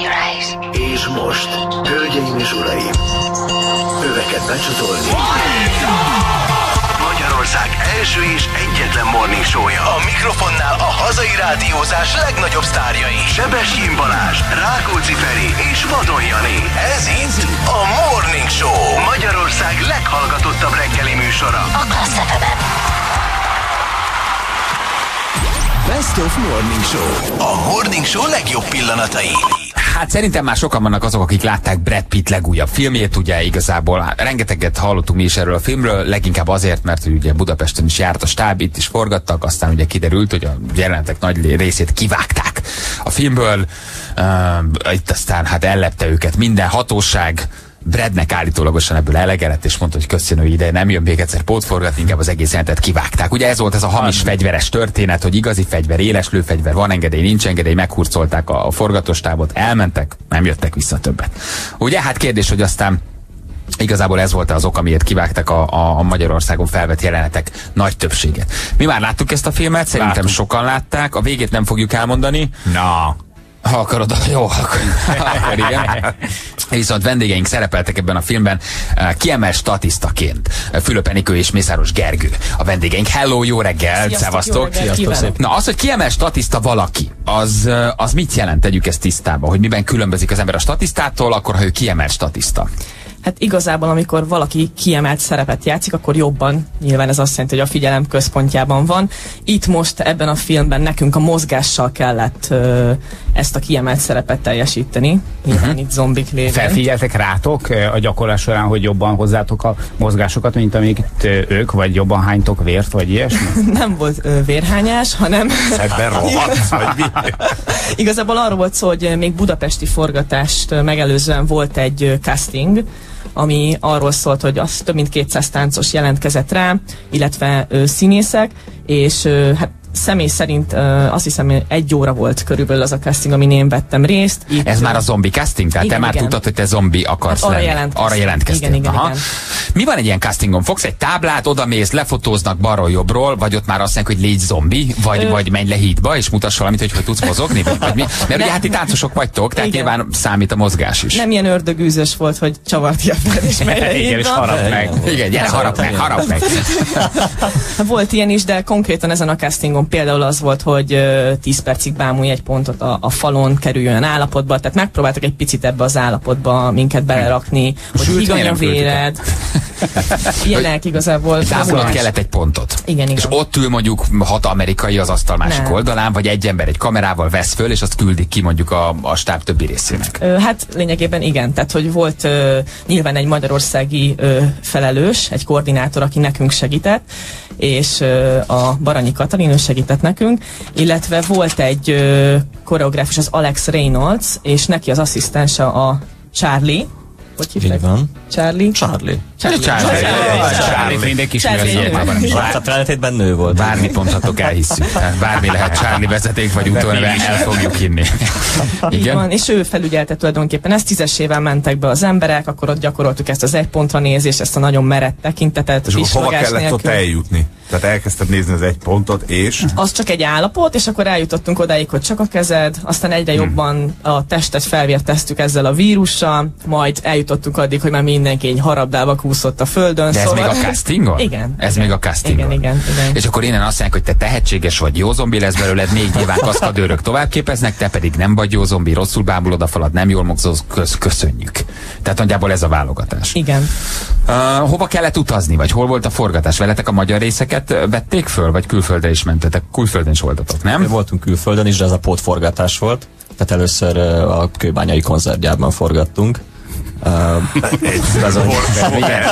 your eyes. És most, hölgyeim és uraim, öveket becsatolni. Magyarország első és egyetlen morning show-ja. A mikrofonnál a hazai rádiózás legnagyobb sztárjai. Sebestyén Balázs, Rákóczi Feri és Vadon Jani. Ez itt a Morning Show. Magyarország leghallgatottabb reggeli műsora. A Klassz. Best of Morning Show. A Morning Show legjobb pillanatai. Hát szerintem már sokan vannak azok, akik látták Brad Pitt legújabb filmjét, ugye igazából hát, rengeteget hallottunk mi is erről a filmről, leginkább azért, mert ugye Budapesten is járt a stáb, itt is forgattak, aztán ugye kiderült, hogy a jelenetek nagy részét kivágták a filmből, uh, itt aztán hát ellepte őket minden hatóság, Bradnek állítólagosan ebből elege lett, és mondta, hogy köszönő ide, nem jön még egyszer pótforgatni, inkább az egész jelentet kivágták. Ugye ez volt ez a hamis fegyveres történet, hogy igazi fegyver, éles lőfegyver, van engedély, nincs engedély, meghurcolták a, a forgatóstábot, elmentek, nem jöttek vissza többet. Ugye hát kérdés, hogy aztán Igazából ez volt az ok, amiért kivágtak a, a, a Magyarországon felvett jelenetek nagy többséget. Mi már láttuk ezt a filmet, szerintem Láttuk. sokan látták, a végét nem fogjuk elmondani, Na, ha akarod, jó, akkor, akkor igen. Viszont vendégeink szerepeltek ebben a filmben eh, kiemelt statisztaként. Fülöp Enikő és Mészáros Gergő. A vendégeink. Hello, jó reggel, szevasztok. Na, az, hogy kiemelt statiszta valaki, az, eh, az mit jelent? Tegyük ezt tisztába, hogy miben különbözik az ember a statisztától, akkor ha ő kiemelt statiszta. Hát igazából, amikor valaki kiemelt szerepet játszik, akkor jobban, nyilván ez azt jelenti, hogy a figyelem központjában van. Itt most ebben a filmben nekünk a mozgással kellett ö, ezt a kiemelt szerepet teljesíteni. Nyilván uh-huh. itt zombik lévén. felfigyeltek rátok a gyakorlás során, hogy jobban hozzátok a mozgásokat, mint amiket ők, vagy jobban hánytok vért, vagy ilyesmi? Nem volt ö, vérhányás, hanem Ebben rohadt, vagy mi? igazából arról volt szó, hogy még budapesti forgatást megelőzően volt egy casting, ami arról szólt, hogy az több mint 200 táncos jelentkezett rá, illetve ö, színészek, és ö, hát személy szerint ö, azt hiszem egy óra volt körülbelül az a casting, amin én vettem részt. Itt, Ez már a zombi casting? Tehát Igen, te már igen. tudtad, hogy te zombi akarsz Hát arra lenni. jelentkeztem. Arra jelentkeztél. Igen, igen, Aha. igen. Mi van egy ilyen castingon? Fogsz egy táblát, odamész, lefotóznak balról jobbról, vagy ott már azt mondják, hogy légy zombi, vagy, Ö- vagy menj le hídba, és mutass valamit, hogy hogy tudsz mozogni? Vagy, mi? Mert ugye hát ti táncosok vagytok, tehát Igen. nyilván számít a mozgás is. nem ilyen ördögűzös volt, hogy csavarti a fel, és le Igen, és harap meg. Igen, gyere, harap meg, harap meg. Volt ilyen is, de konkrétan ezen a castingon például az volt, hogy ö, 10 percig bámulj egy pontot a, a falon, kerüljön olyan állapotba, tehát megpróbáltak egy picit ebbe az állapotba minket belerakni, hogy higany a véred. Ilyenek igazából. Távolod kellett egy pontot. Igen, És igen. ott ül mondjuk hat amerikai az asztal másik Nem. oldalán, vagy egy ember egy kamerával vesz föl, és azt küldik ki mondjuk a, a stáb többi részének. Ö, Hát lényegében igen, tehát hogy volt ö, nyilván egy magyarországi ö, felelős, egy koordinátor, aki nekünk segített, és ö, a Baranyi Katalin ő segített nekünk, illetve volt egy ö, koreográfus, az Alex Reynolds, és neki az asszisztense a Charlie, hogy hívták? Így van. Charlie? Charlie. Charlie. Charlie, Charlie. ilyenben is. Látszat eredetében nő volt. Bármit mondhatok, elhisszük. Bármi lehet Charlie vezeték, vagy utóneve, el fogjuk hinni. Így Igen? van, és ő felügyelte tulajdonképpen ezt tízesével mentek be az emberek, akkor ott gyakoroltuk ezt az egy pontra nézést, ezt a nagyon merett tekintetet, És hova kellett ott eljutni? Tehát elkezdted nézni az egy pontot, és az csak egy állapot, és akkor eljutottunk odáig, hogy csak a kezed, aztán egyre Hmm. jobban a testet felvérteztük ezzel a vírussal, majd eljutottunk addig, hogy már mindenki egy harabdába kúszott a földön. De ez szóval... még a castingon? Igen. Ez igen. még a castingon. Igen, igen, igen. És akkor innen azt mondják, hogy te tehetséges vagy, jó zombi lesz belőled, még nyilván kaszkadőrök tovább képeznek, te pedig nem vagy jó zombi, rosszul bámulod a falat, nem jól mozogsz, köz, köszönjük. Tehát nagyjából ez a válogatás. Igen. Uh, hova kellett utazni, vagy hol volt a forgatás? Veletek a magyar részeket ö, vették föl, vagy külföldre is mentetek? Külföldön is voltatok, nem? Voltunk külföldön is, de ez a pótforgatás volt. Tehát először a kőbányai koncertgyárban forgattunk. Uh, ez a,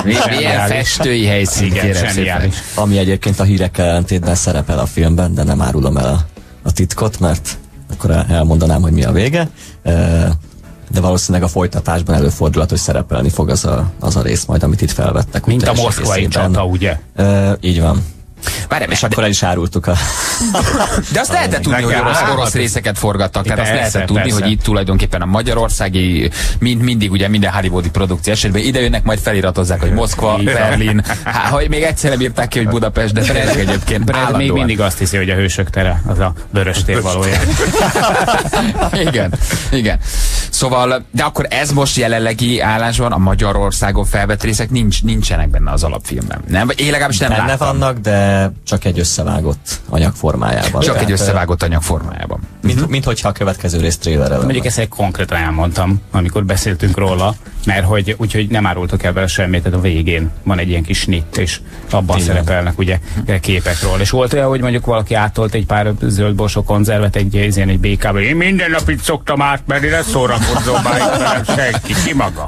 Milyen, milyen, festői helyszín, Igen, kérem ami egyébként a hírekkel ellentétben szerepel a filmben, de nem árulom el a, a titkot, mert akkor el- elmondanám, hogy mi a vége. Ö, De valószínűleg a folytatásban előfordulhat, hogy szerepelni fog az a, az a rész majd, amit itt felvettek. Mint a moszkvai csata, ugye? Ö, így van. Várjál, És akkor el is árultuk a... De azt lehetett tudni, hogy orosz, orosz részeket forgattak, tehát azt lehetett tudni, persze. hogy itt tulajdonképpen a magyarországi, mind, mindig ugye minden hollywoodi produkció esetben ide jönnek, majd feliratozzák, hogy Moszkva. Berlin, hát, hogy még egyszer nem írták ki, hogy Budapest, de Brad egyébként Brad még mindig azt hiszi, hogy a hősök tere az a vörös tér valójában. igen, igen. Szóval, de akkor ez most jelenlegi állásban a Magyarországon felvett részek nincs, nincsenek benne az alapfilmben. Nem? Én legalábbis nem Benne láttam. vannak, de csak egy összevágott anyag formájában. Csak egy Tehát, összevágott anyag formájában. Mint, mint hogyha a következő rész trailerre lenne. Mondjuk ezt egy konkrétan elmondtam, amikor beszéltünk róla, mert hogy úgyhogy nem árultok el vele semmit, tehát a végén van egy ilyen kis snitt, és abban Igen. szerepelnek ugye képekről. És volt olyan, hogy mondjuk valaki átolt egy pár zöldborsó konzervet egy, egy egy békába. Én minden nap itt szoktam átmenni, ne szórakozzon itt velem senki, ki maga.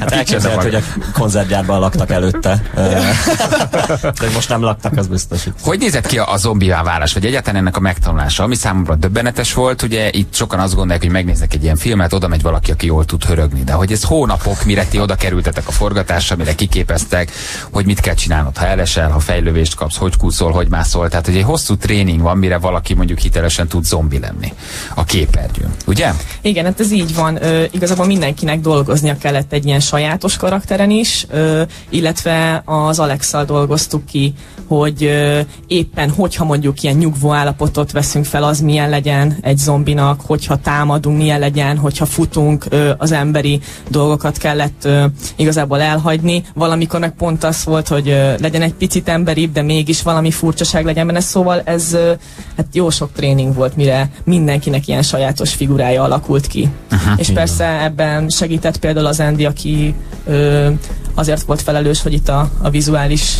Hát elképzelhető, hogy a konzervgyárban laktak előtte. De most nem laktak, az biztos. Hogy nézett ki a, a zombivá válás, vagy egyáltalán ennek a megtanulása, ami számomra döbbenetes volt, ugye itt sokan azt gondolják, hogy megnéznek egy ilyen filmet, oda megy valaki, aki jól tud hörögni, de hogy ez hónapok, mire ti oda kerültetek a forgatásra, mire kiképeztek, hogy mit kell csinálnod, ha elesel, ha fejlövést kapsz, hogy kúszol, hogy mászol, tehát hogy egy hosszú tréning van, mire valaki mondjuk hitelesen tud zombi lenni a képernyőn, ugye? Igen, hát ez így van. Ö, igazából mindenkinek dolgoznia kellett egy ilyen sajátos karakteren is, ö, illetve az Alex-szal dolgoztuk ki, hogy ö, éppen, hogyha mondjuk ilyen nyugvó állapotot veszünk fel, az milyen legyen egy zombinak, hogyha támadunk, milyen legyen, hogyha futunk, ö, az emberi dolgokat kellett ö, igazából elhagyni. Valamikor meg pont az volt, hogy ö, legyen egy picit emberibb, de mégis valami furcsaság legyen benne, szóval ez ö, hát jó sok tréning volt, mire mindenkinek ilyen sajátos figurája alakult ki. Uh-huh, és persze ebben segített például az Andy, aki ö, azért volt felelős, hogy itt a, a vizuális,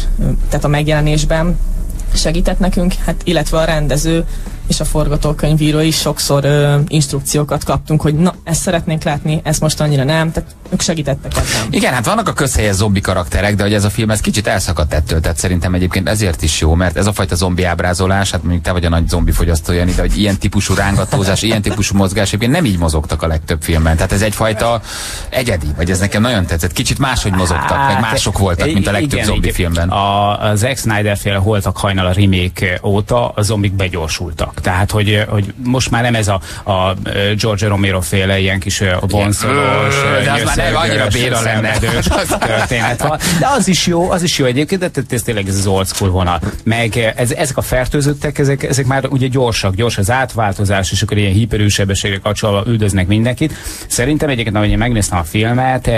tehát a megjelenésben segített nekünk, hát illetve a rendező és a forgatókönyvíró is sokszor ö, instrukciókat kaptunk, hogy na, ezt szeretnénk látni, ezt most annyira nem, tehát ők segítettek ebben. Igen, hát vannak a közhelyes zombi karakterek, de hogy ez a film ez kicsit elszakadt ettől, tehát szerintem egyébként ezért is jó, mert ez a fajta zombi ábrázolás, hát mondjuk te vagy a nagy zombi fogyasztó, Jani, de hogy ilyen típusú rángatózás, ilyen típusú mozgás, egyébként nem így mozogtak a legtöbb filmben. Tehát ez egyfajta egyedi, vagy ez nekem nagyon tetszett. Kicsit máshogy mozogtak, meg mások voltak, mint a legtöbb Hát, igen, zombi igen. filmben. A, a Zack Snyder féle Holtak hajnal a remake óta a zombik begyorsultak. Tehát, hogy, hogy most már nem ez a, a George Romero féle ilyen kis vonszolós, de az már nem annyira béna lenne. történet van. De az is jó, az is jó egyébként, de ez tényleg ez az old school vonal. Meg ez, ezek a fertőzöttek, ezek, ezek már ugye gyorsak, gyors az átváltozás, és akkor ilyen hiperősebességre kapcsolatban üldöznek mindenkit. Szerintem egyébként, ahogy én megnéztem a filmet,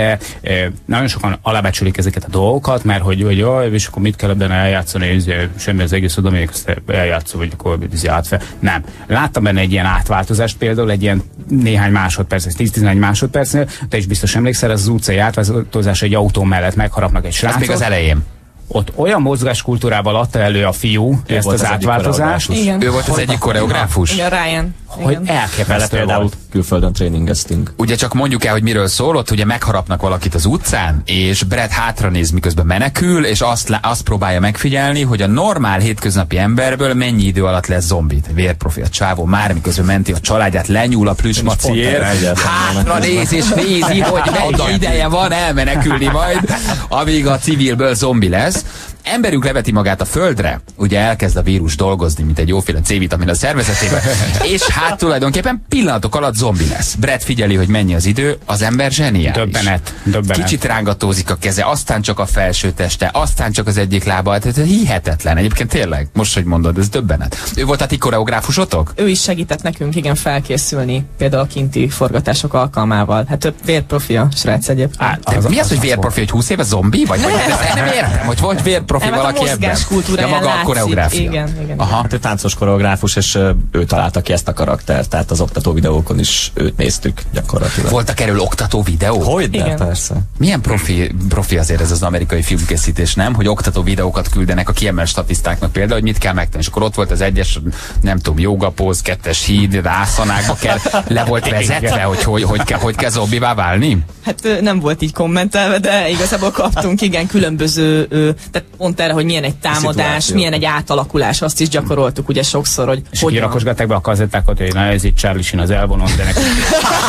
nagyon sokan alábecsülik ezeket a dolgokat, mert hogy, hogy jaj, és akkor mit kell ebben eljátszani, eh, semmi az egész oda, még ezt eljátszol, vagy akkor ez átfel. Nem. Láttam benne egy ilyen átváltozást, például egy ilyen néhány másodperc, ez 10-11 másodpercnél, te is biztos emlékszel, az az utcai átváltozás egy autó mellett megharapnak egy Ez srácot. még az elején. Ott olyan mozgáskultúrával adta elő a fiú Ő ezt az az átváltozást. Ő volt az egyik koreográfus. Igen, Ryan. hogy elképesztő volt. Külföldön tréningeztünk. Ugye csak mondjuk el, hogy miről szól, ott ugye megharapnak valakit az utcán, és Brad hátra néz, miközben menekül, és azt, azt próbálja megfigyelni, hogy a normál hétköznapi emberből mennyi idő alatt lesz zombit. Vérprofi a csávó, már miközben menti a családját, lenyúl a egyetlen hátra néz és nézi, hogy mennyi ideje van elmenekülni majd, amíg a civilből zombi lesz. Emberünk leveti magát a földre, ugye elkezd a vírus dolgozni, mint egy jóféle C-vitamin a szervezetében, és hát tulajdonképpen pillanatok alatt zombi lesz. Brad figyeli, hogy mennyi az idő, az ember zseniális. Döbbenet, döbbenet. Kicsit rángatózik a keze, aztán csak a felső teste, aztán csak az egyik lába. Tehát ez hihetetlen. Egyébként tényleg, most, hogy mondod, ez döbbenet. Ő volt a ti koreográfusotok? ő is segített nekünk, igen, felkészülni, például a kinti forgatások alkalmával. Hát ő vérprofi a srác egyébként. Á, De mi az, hogy vérprofi, hogy 20 éve zombi? Vagy, vagy ezt nem értem, hogy volt vérprofi Nem, hát a valaki ebben? mozgáskultúráján Ja, maga a látszik. koreográfia. Igen, igen. Aha. Hát ő táncos koreográfus, és ő találta ki ezt a karaktert, tehát az oktató videókon is őt néztük gyakorlatilag. Voltak erről oktató videók? Hogy de, Igen. persze. Milyen profi, profi azért ez az amerikai filmkészítés, nem? Hogy oktató videókat küldenek a kiemelt statisztáknak például, hogy mit kell megtenni. És akkor ott volt az egyes, nem tudom, jogapóz, kettes híd, rászanákba kell, le volt vezetve, hogy hogy, hogy, kell, hogy kell zombivá válni? Hát nem volt így kommentelve, de igazából kaptunk, igen, különböző, tehát pont erre, hogy milyen egy támadás, Szituáció. milyen egy átalakulás, azt is gyakoroltuk ugye sokszor, hogy És hogyan. kirakosgatták be a kazettákat, hogy na ez itt Charlie Sheen az elvonon, de nekünk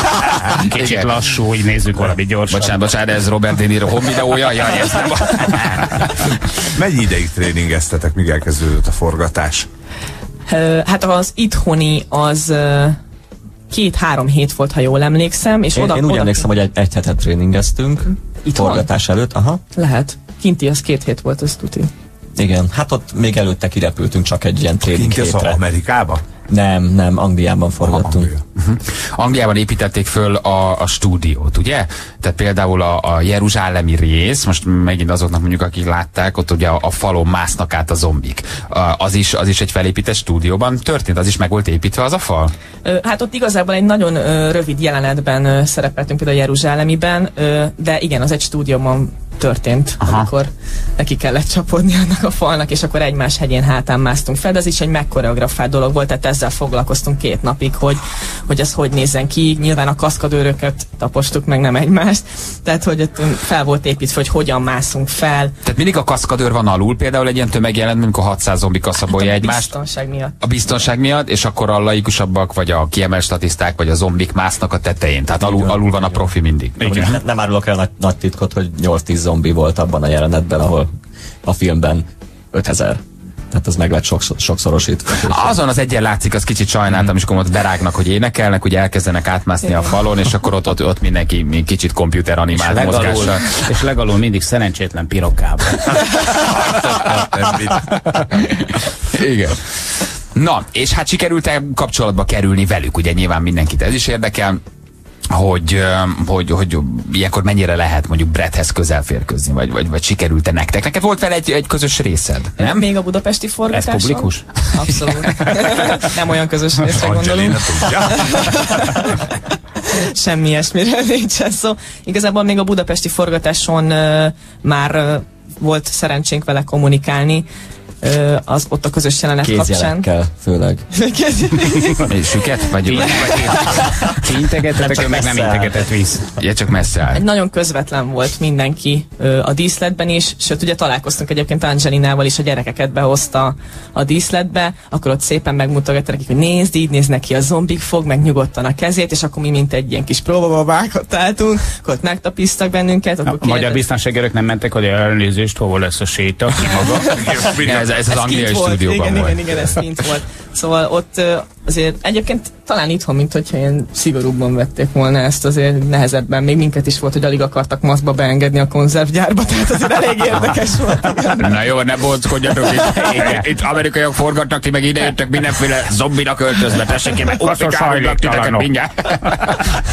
kicsit Igen. lassú, így nézzük valami gyorsan. Bocsánat, bocsánat, ez Robert De Niro home videója? Jaj, ez nem Mennyi ideig tréningeztetek, míg elkezdődött a forgatás? Hát az itthoni az két-három hét volt, ha jól emlékszem, és Én, oda, én úgy oda emlékszem, hogy egy, egy hetet tréningeztünk. Itthon? Forgatás előtt, aha. Lehet. Kinti az két hét volt, az tuti. Igen, hát ott még előtte kirepültünk csak egy ilyen tréning az hétre. Amerikába? Nem, nem, Angliában forgattunk. Anglia. Angliában építették föl a, a stúdiót, ugye? Tehát például a, a jeruzsálemi rész, most megint azoknak mondjuk, akik látták, ott ugye a, a falon másznak át a zombik. A, az, is, az is egy felépített stúdióban történt, az is meg volt építve az a fal? Hát ott igazából egy nagyon rövid jelenetben szerepeltünk például Jeruzsálemiben, ö, de igen, az egy stúdióban történt, Aha. Amikor neki kellett csapodni annak a falnak, és akkor egymás hegyén hátán másztunk fel, de ez is egy megkoreografált dolog volt, tehát ezzel foglalkoztunk két napig, hogy, hogy ez hogy nézzen ki. Nyilván a kaszkadőröket tapostuk meg, nem egymást, tehát hogy ott fel volt építve, hogy hogyan mászunk fel. Tehát mindig a kaszkadőr van alul, például egy ilyen tömegjelent, amikor 600 zombi kaszabolja a egymást. biztonság miatt. A biztonság miatt, és akkor a laikusabbak, vagy a kiemelt statiszták, vagy a zombik másznak a tetején. Tehát alul, alul van a profi mindig. Igen. Ne, nem árulok el nagy, nagy titkot, hogy 8-10 zombi volt abban a jelenetben, ahol a filmben 5000. Tehát ez meg lett sokszor, sokszorosítva. Azon az egyen látszik, az kicsit sajnáltam, és akkor ott berágnak, hogy énekelnek, hogy elkezdenek átmászni a falon, és akkor ott, ott, ott mindenki kicsit komputer animált legalul, mozgással. és legalul mindig szerencsétlen pirokkában. Igen. Na, és hát sikerült-e kapcsolatba kerülni velük? Ugye nyilván mindenkit ez is érdekel hogy, hogy, hogy ilyenkor mennyire lehet mondjuk Bretthez közel férkőzni, vagy, vagy, vagy sikerült-e nektek? Neked volt vele egy, egy közös részed, nem? Még a budapesti forgatáson? Ez publikus? Abszolút. nem olyan közös részre gondolunk. Semmi ilyesmiről nincsen szó. Igazából még a budapesti forgatáson uh, már uh, volt szerencsénk vele kommunikálni, az ott a közös jelenet kapcsán. Kézjelekkel főleg. És Süket? Vagy, vagy, Ti integetetek, meg nem integetett vissza. ja, csak messze áll. Egy nagyon közvetlen volt mindenki ö, a díszletben is, sőt ugye találkoztunk egyébként Angelinával is, a gyerekeket behozta a díszletbe, akkor ott szépen megmutogatta nekik, hogy nézd, így néz neki a zombik fog, meg nyugodtan a kezét, és akkor mi mint egy ilyen kis próbababákat álltunk, akkor ott megtapisztak bennünket, akkor A magyar biztonságőrök nem mentek, hogy elnézést, hova lesz a séta, ki maga. Ez, ez az Ez angliai kint volt, stúdióban igen. Igen, igen, ez kint volt. Szóval ott azért egyébként talán itthon, mint hogyha ilyen szigorúbban vették volna ezt, azért nehezebben. Még minket is volt, hogy alig akartak maszkba beengedni a konzervgyárba, tehát azért elég érdekes volt. Igen. Na jó, ne bonckodjatok itt. itt amerikaiak forgatnak, ti meg ide jöttek mindenféle zombinak öltözve, tessék ki, meg titeket mindjárt.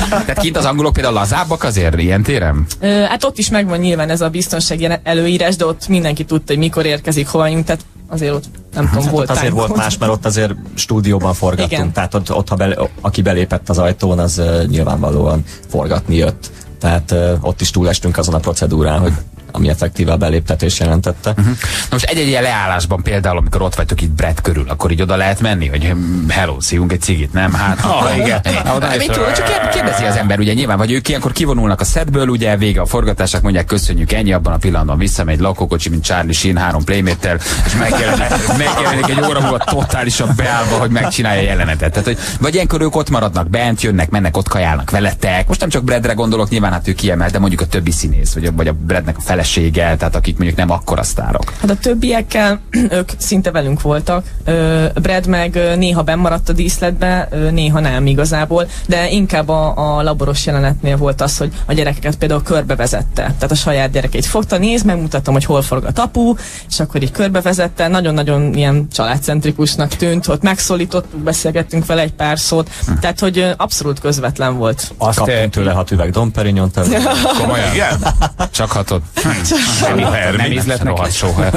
Tehát kint az angolok például lazábbak azért ilyen téren? Ö, hát ott is megvan nyilván ez a biztonsági előírás, de ott mindenki tudta, hogy mikor érkezik, hova jönk, tehát azért ott nem tudom, Hát volt ott azért volt más, mert ott azért stúdióban forgattunk, Igen. tehát ott, ott ha bele, aki belépett az ajtón, az uh, nyilvánvalóan forgatni jött. Tehát uh, ott is túlestünk azon a procedúrán, hogy ami effektíve a beléptetés jelentette. Na most egy-egy ilyen leállásban például, amikor ott vagytok itt Brett körül, akkor így oda lehet menni, hogy hm, hello, szívunk egy cigit, nem? Hát, Ah, igen. Ah, Mit tudom, csak kér- kérdezi az ember, ugye nyilván, vagy ők ilyenkor kivonulnak a szedből, ugye vége a forgatásnak, mondják köszönjük ennyi, abban a pillanatban visszamegy lakókocsi, mint Charlie Sheen három playméttel, és megjelenik, egy óra múlva totálisan beállva, hogy megcsinálja a jelenetet. Tehát, hogy, vagy ilyenkor ők ott maradnak bent, jönnek, mennek, ott kajálnak veletek. Most nem csak Bradre gondolok, nyilván hát ő kiemelt, de mondjuk a többi színész, vagy a, vagy a Bradnek a felesége, tehát akik mondjuk nem akkora sztárok. Hát a többiekkel ők szinte velünk voltak. Ö, Brad meg néha bennmaradt a díszletbe, néha nem igazából, de inkább a, a laboros jelenetnél volt az, hogy a gyerekeket például körbevezette. Tehát a saját gyerekeit fogta, néz, megmutattam, hogy hol forgat apu, és akkor így körbevezette. Nagyon-nagyon ilyen családcentrikusnak tűnt, ott megszólítottuk, beszélgettünk vele egy pár szót, tehát hogy abszolút közvetlen volt. Azt Kaptunk tőle hat üveg Dom Perignon, Komolyan? Igen? Csak hatod. Nem, Hermi. nem ízlet. Rohadt soha.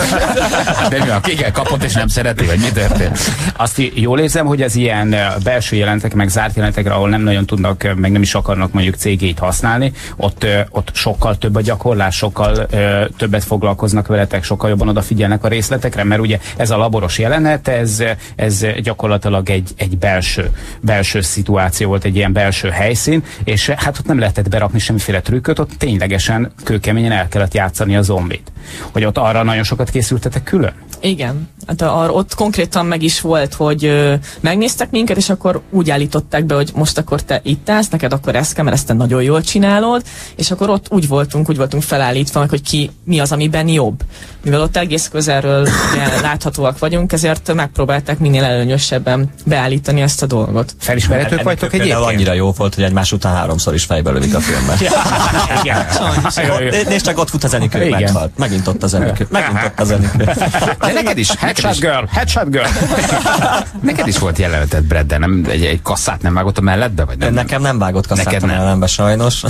De mi a igen, kapott és nem szereti, vagy mi történt? Azt jól érzem, hogy az ilyen belső jelentek, meg zárt jelentekre, ahol nem nagyon tudnak, meg nem is akarnak mondjuk cégét használni, ott, ott sokkal több a gyakorlás, sokkal ö, többet foglalkoznak veletek, sokkal jobban odafigyelnek a részletekre, mert ugye ez a laboros jelenet, ez, ez gyakorlatilag egy, egy belső, belső szituáció volt, egy ilyen belső helyszín, és hát ott nem lehetett berakni semmiféle trükköt, ott ténylegesen kőkeményen el kellett játszani a zombit. Hogy ott arra nagyon sokat készültetek külön? Igen, hát a, ott konkrétan meg is volt, hogy ö, megnéztek minket, és akkor úgy állították be, hogy most akkor te itt állsz, neked akkor ezt kell, mert ezt te nagyon jól csinálod, és akkor ott úgy voltunk, úgy voltunk felállítva, hogy ki mi az, amiben jobb. Mivel ott egész közelről ugye, láthatóak vagyunk, ezért megpróbálták minél előnyösebben beállítani ezt a dolgot. Felismerhetők Ennek vagytok egyébként? annyira jó volt, hogy egymás után háromszor is fejbe lövik a filmben. Igen. Nézd csak, ott fut a zenikő, Igen. meghalt. Megint ott a zenikő. Megint ott a zenikő. Neked is, neked Headshot girl, headshot girl. neked is volt jeleneted, Brad, de nem, egy, egy kasszát nem vágott a melledbe, vagy nem? Nekem nem vágott Neked kasszát a nem. mellembe sajnos.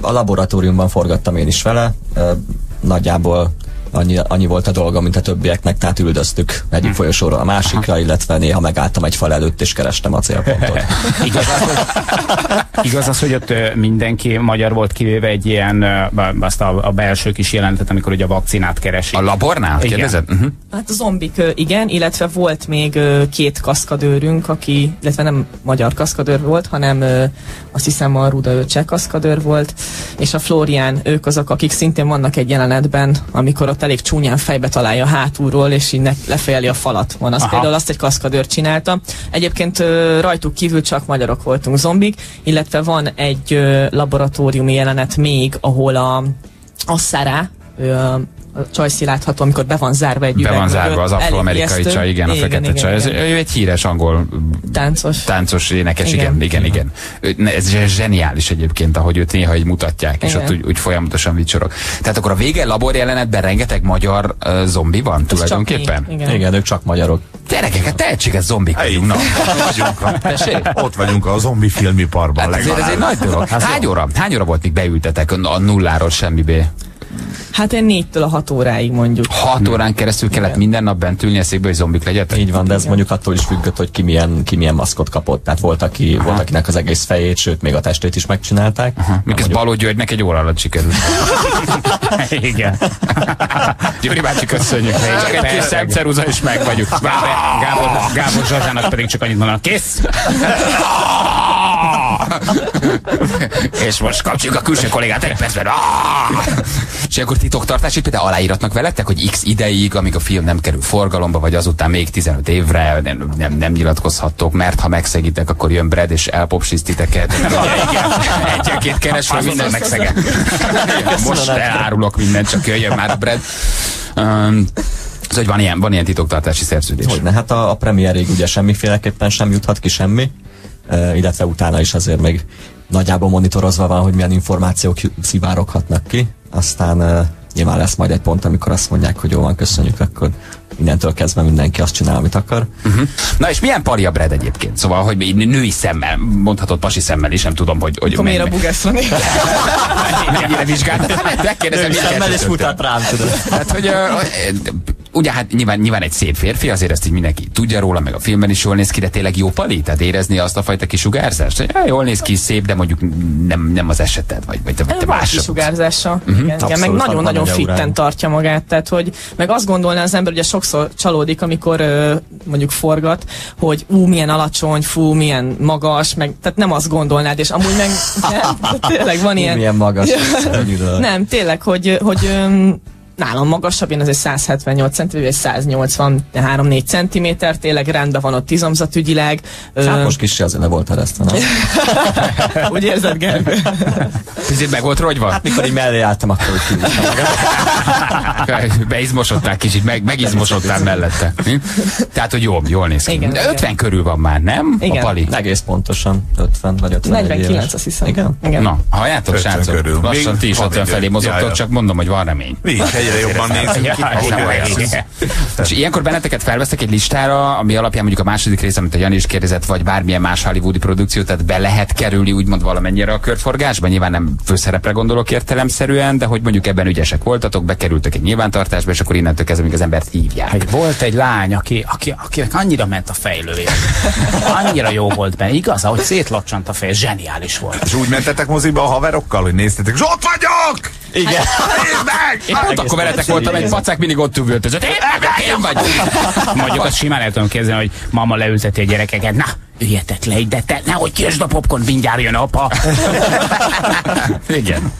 A laboratóriumban forgattam én is vele. Nagyjából annyi, annyi volt a dolga, mint a többieknek, tehát üldöztük egyik Hm. folyosóról a másikra, illetve néha megálltam egy fal előtt és kerestem a célpontot. Igaz az, hogy, igaz az, hogy ott mindenki magyar volt kivéve egy ilyen, azt a, a belső kis jelentet, amikor ugye a vakcinát keresik. A labornál? Igen. Kérdezed? Uh-huh. Hát a zombik, igen, illetve volt még két kaszkadőrünk, aki, illetve nem magyar kaszkadőr volt, hanem azt hiszem a Ruda ő cseh kaszkadőr volt, és a Florian, ők azok, akik szintén vannak egy jelenetben, amikor ott elég csúnyán fejbe találja hátulról, és így lefejeli a falat. Van az Aha. például azt egy kaszkadőr csinálta. Egyébként rajtuk kívül csak magyarok voltunk zombik, illetve van egy laboratóriumi jelenet még, ahol a Asszárá, ő a, a Csajci látható, amikor be van zárva egy Be üveg van mögött. zárva az afroamerikai csaj, igen, a fekete igen, csaj. Ez, igen. ő egy híres angol Táncos. táncos, énekes, igen, igen, Igen. igen. Ez zseniális egyébként, ahogy őt néha így mutatják, és Igen. ott úgy, úgy folyamatosan vicsorog. Tehát akkor a vége labor jelenetben rengeteg magyar uh, zombi van Ez tulajdonképpen? Igen. Igen, ők csak magyarok. Gyerekek, hát tehetséges zombik vagyunk. Na, vagyunk. tessék? Ott vagyunk a zombi filmiparban Hát ezért ez egy nagy dolog. Hány óra? Hány óra volt, míg beültetek a nulláról semmibé? Hát én négytől a hat óráig mondjuk. Hat órán keresztül kellett minden nap bent ülni a székbe, hogy zombik legyetek? Így van, de ez mondjuk attól is függött, hogy ki milyen, ki milyen maszkot kapott. Tehát volt, aki, volt akinek az egész fejét, sőt, még a testét is megcsinálták. Míg ez Baló Györgynek egy óra alatt sikerült. Igen. Gyuri bácsi, köszönjük. Csak egy kis szemceruza és meg vagyunk. Gábor, Gábor Zsazsának pedig csak annyit mondanak, kész! És most kapcsoljuk a külső kollégát egy percben. És akkor titoktartás, itt például aláíratnak veletek, hogy x ideig, amíg a film nem kerül forgalomba, vagy azután még 15 évre nem, nem, nem nyilatkozhattok, mert ha megszegitek, akkor jön Brad és elpopsiszt titeket. Egyenként keresve minden megszegek. Most elárulok mindent, csak jöjjön már a Brad. Um, szóval, hogy van ilyen, van ilyen titoktartási szerződés. Hogyne, hát a, a premierig ugye semmiféleképpen sem juthat ki semmi, uh, illetve utána is azért még nagyjából monitorozva van, hogy milyen információk szivároghatnak ki, aztán uh, nyilván lesz majd egy pont, amikor azt mondják, hogy jó van, köszönjük, akkor innentől kezdve mindenki azt csinál, amit akar. Uh-huh. Na és milyen pari a Brad egyébként? Szóval, hogy női szemmel, mondhatod pasi szemmel is, nem tudom, hogy... hogy Akkor miért a bugászra mennyire vizsgáltad. Hát megkérdezem, mit Szemmel is keresett. mutat rám, tudod. Hát, hogy ugye hát nyilván, nyilván egy szép férfi, azért ezt így mindenki tudja róla, meg a filmben is jól néz ki, de tényleg jó pali? Tehát érezni azt a fajta kisugárzást? Hogy, ja, jól néz ki, szép, de mondjuk nem, nem az eseted, vagy, vagy te, vagy te más. kisugárzása. Igen, igen, meg nagyon-nagyon fitten aurája. tartja magát. Tehát, hogy meg azt gondolná az ember, ugye sokszor csalódik, amikor ö, mondjuk forgat, hogy ú, milyen alacsony, fú, milyen magas, meg, tehát nem azt gondolnád, és amúgy meg nem, tényleg van ilyen. Milyen magas. Nem, tényleg, hogy, hogy öm, nálam magasabb, én azért 178 cm, vagy 183-4 cm, tényleg rendben van ott izomzatügyileg. Most kicsi azért le volt eresztve, nem? Úgy érzed, Gergő? Picit meg volt rogyva? Hát mikor így mellé álltam, akkor úgy. Beizmosodtál kicsit, meg, megizmosodtál mellette. Mi? Tehát, hogy jó, jól néz ki. Igen, De igen. 50 körül van már, nem? Igen. A pali. Egész pontosan 50 vagy 51 49, éves. azt hiszem. Igen? Igen. Na, halljátok, 50 srácok? körül. Lassan ti is van 50 felé mozogtok, csak mondom, hogy van remény. Mi is egyre jobban nézünk. És ilyenkor benneteket felveszek egy listára, ami alapján mondjuk a második rész, amit a Jani is kérdezett, vagy bármilyen más hollywoodi produkció, tehát be lehet kerülni úgymond valamennyire a körforgásba. Nyilván nem főszerepre gondolok értelemszerűen, de hogy mondjuk ebben ügyesek voltatok, bekerültek egy nyilvántartásba, és akkor innentől kezdve még az embert hívják. Hogy volt egy lány, aki, aki, akinek annyira ment a fejlője. Annyira jó volt benne. Igaz, hogy szétlocsant a fej, zseniális volt. És úgy mentetek moziba a haverokkal, hogy néztetek, és ott vagyok! Igen. Nézd meg! Én pont akkor veletek voltam, egy pacák mindig ott üvöltözött. Én meg, én vagy. Mondjuk azt simán el tudom képzelni, hogy mama leülteti a gyerekeket. Na, üljetek le, de te nehogy kiesd a popcorn, mindjárt jön apa. Igen.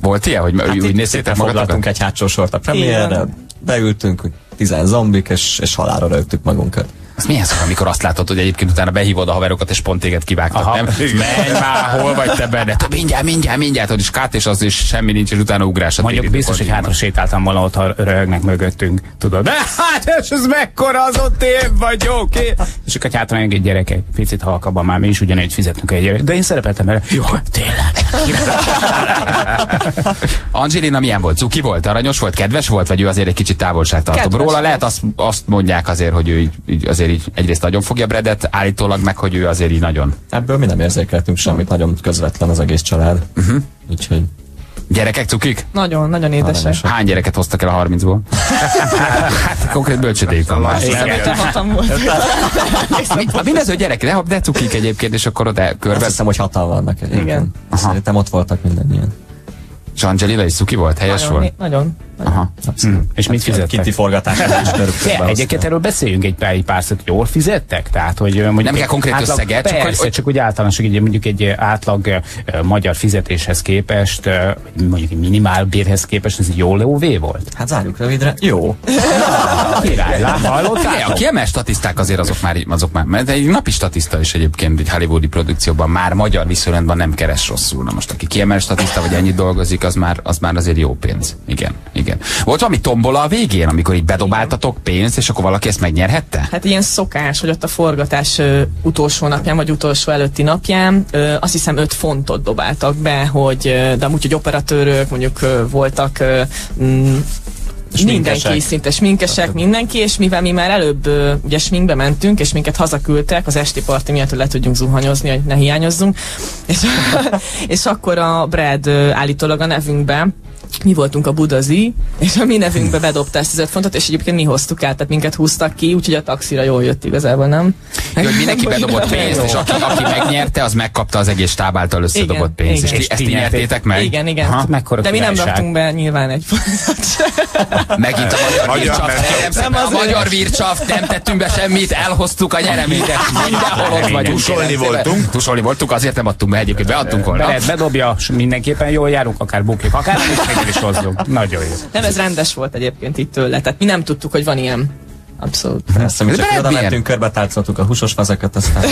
Volt ilyen, hogy Hát úgy néztétek magatokat? egy hátsó sort a premierre, beültünk, hogy tizen zombik, és, és halálra rögtük magunkat. Az milyen szar, amikor azt látod, hogy egyébként utána behívod a haverokat, és pont téged kivágtak, Aha. nem? Menj már, hol vagy te benne? Te mindjárt, mindjárt, mindjárt, hogy is kát, és az is semmi nincs, és utána ugrás a Mondjuk biztos, hogy hátra sétáltam volna ott, röhögnek mögöttünk. Tudod, de hát és ez mekkora az ott én vagyok én. És akkor hátra egy gyerekek, picit halkabban már mi is ugyanígy fizetünk egy gyerek. De én szerepeltem erre. Jó, tényleg. Angelina milyen volt? Cuki volt? Aranyos volt? Kedves volt? Vagy ő azért egy kicsit távolságtartóbb? Róla lehet azt, azt mondják azért, hogy ő így, így, azért így egyrészt nagyon fogja Bredet, állítólag meg, hogy ő azért így nagyon. Ebből mi nem érzékeltünk semmit, nagyon közvetlen az egész család. Uh-huh. Úgyhogy Gyerekek cukik? Nagyon, nagyon édesek. Aranyos. Hány gyereket hoztak el a 30-ból? hát konkrét bölcsödék van már. Szerintem hatan volt. Mi- Mindez, hogy gyerek, de, de cukik egyébként, és akkor oda azt körbe. hiszem, hogy hatan vannak egyébként. Igen. Szerintem ott voltak mindannyian. És Angelina is cuki volt? Helyes Nagyon, volt? nagyon. Aha. Hm. És mit fizettek? Kinti Ja, egyébként erről beszéljünk egy pár, egy pár szót, jól fizettek? Tehát, hogy mondjuk Nem kell egy konkrét átlag, összeget, csak persze, hogy- csak, hogy- csak úgy általános, hogy mondjuk egy átlag magyar fizetéshez képest, mondjuk egy minimál bérhez képest, ez jól lóvé volt? Hát zárjuk rövidre. Jó. Király, Figyelj, a hallottál? kiemelt statiszták azért azok már, azok már, mert egy napi statiszta is egyébként egy hollywoodi produkcióban már magyar viszonylatban nem keres rosszul. Na most aki kiemelt statiszta, vagy ennyit dolgozik, az már, az már azért jó pénz. Igen, igen. Volt valami tombola a végén, amikor így bedobáltatok pénzt, és akkor valaki ezt megnyerhette? Hát ilyen szokás, hogy ott a forgatás ö, utolsó napján, vagy utolsó előtti napján, ö, azt hiszem 5 fontot dobáltak be, hogy, ö, de amúgy, hogy operatőrök mondjuk ö, voltak ö, mm, Sminkesek. mindenki, szinte sminkesek, mindenki, és mivel mi már előbb ö, ugye sminkbe mentünk, és minket hazaküldtek az esti parti miatt, hogy le tudjunk zuhanyozni, hogy ne hiányozzunk, és, és akkor a Brad ö, állítólag a nevünkbe mi voltunk a budazi, és a mi nevünkbe bedobta ezt az öt fontot, és egyébként mi hoztuk el, tehát minket húztak ki, úgyhogy a taxira jól jött igazából, nem? Jó, hogy mindenki bedobott pénzt, és aki, aki megnyerte, az megkapta az egész stáb által összedobott Igen, pénzt. És igen. ezt És ti ti nyertétek meg? Igen, igen. Aha. Mekkora De mi nem raktunk be nyilván egy fontot. Megint a magyar mert- kérem szépen, a magyar Wirtschaft, nem tettünk be semmit, elhoztuk a nyereményet, mindenhol ott vagyunk. Tusolni voltunk. Tusolni voltunk, azért nem adtunk be, egyébként beadtunk volna. Bedobja, és mindenképpen jól járunk, akár bukjuk, akár nem is hozzunk. Nagyon jó. Nem, ez rendes volt egyébként itt tőle, tehát mi nem tudtuk, hogy van ilyen. Abszolút. Persze, mi csak oda mentünk, körbe táncoltuk a húsos fazeket, aztán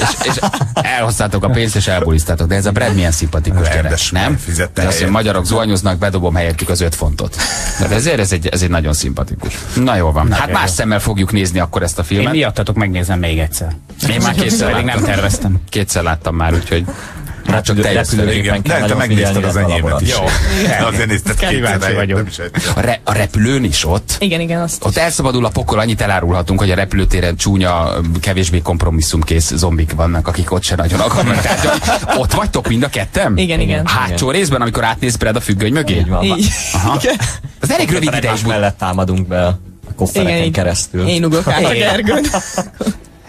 és, és elhoztátok a pénzt, és elbulisztátok. De ez a Brad milyen szimpatikus gyerek, Rendes, nem? fizette De azt, hogy magyarok zuhanyoznak, bedobom helyettük az öt fontot. De ezért ez egy, ez egy nagyon szimpatikus. Na jó van. Hát más szemmel fogjuk nézni akkor ezt a Én filmet. miattatok megnézem még egyszer. Én már kétszer Pedig nem terveztem. Kétszer láttam már, úgyhogy hát csak te repülőgépen kell De te nagyon megnézted figyelni az enyémet is. laborat. Azért nézted Kíváncsi vagyok. nem. A, re, a repülőn is ott. Igen, igen, azt Ott elszabadul a pokol, annyit elárulhatunk, hogy a repülőtéren csúnya, kevésbé kompromisszumkész zombik vannak, akik ott se nagyon akarnak. Ott vagytok mind a ketten? Igen, igen. Hátsó részben, amikor átnéz Brad a függöny mögé? Így van. Így. Aha. Az elég rövid ideig mellett támadunk be a koffereken keresztül. Én ugok át a Igen. Gergőn.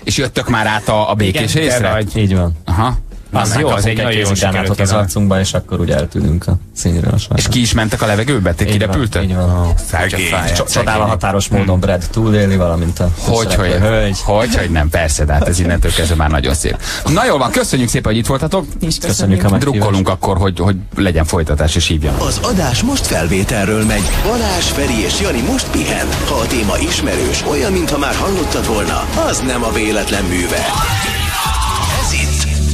És jöttök már át a, a békés Igen, részre? Így van. Aha. Az jó, az egy nagyon jó sikerült az arcunkba, és akkor úgy eltűnünk a színről a És ki is mentek a levegőbe? Te van, Így van. Szegény. Cso- Csodál a határos módon Brad túléli, valamint a Hogy, hogy, hölgy. hogy, hogy nem, persze, de hát ez innentől kezdve már nagyon szép. Na jól van, köszönjük szépen, hogy itt voltatok. Köszönjük a. Drukkolunk akkor, hogy, hogy legyen folytatás, és hívjanak. Az adás most felvételről megy. Balázs, Feri és Jani most pihen. Ha a téma ismerős, olyan, mintha már hallottad volna, az nem a véletlen műve.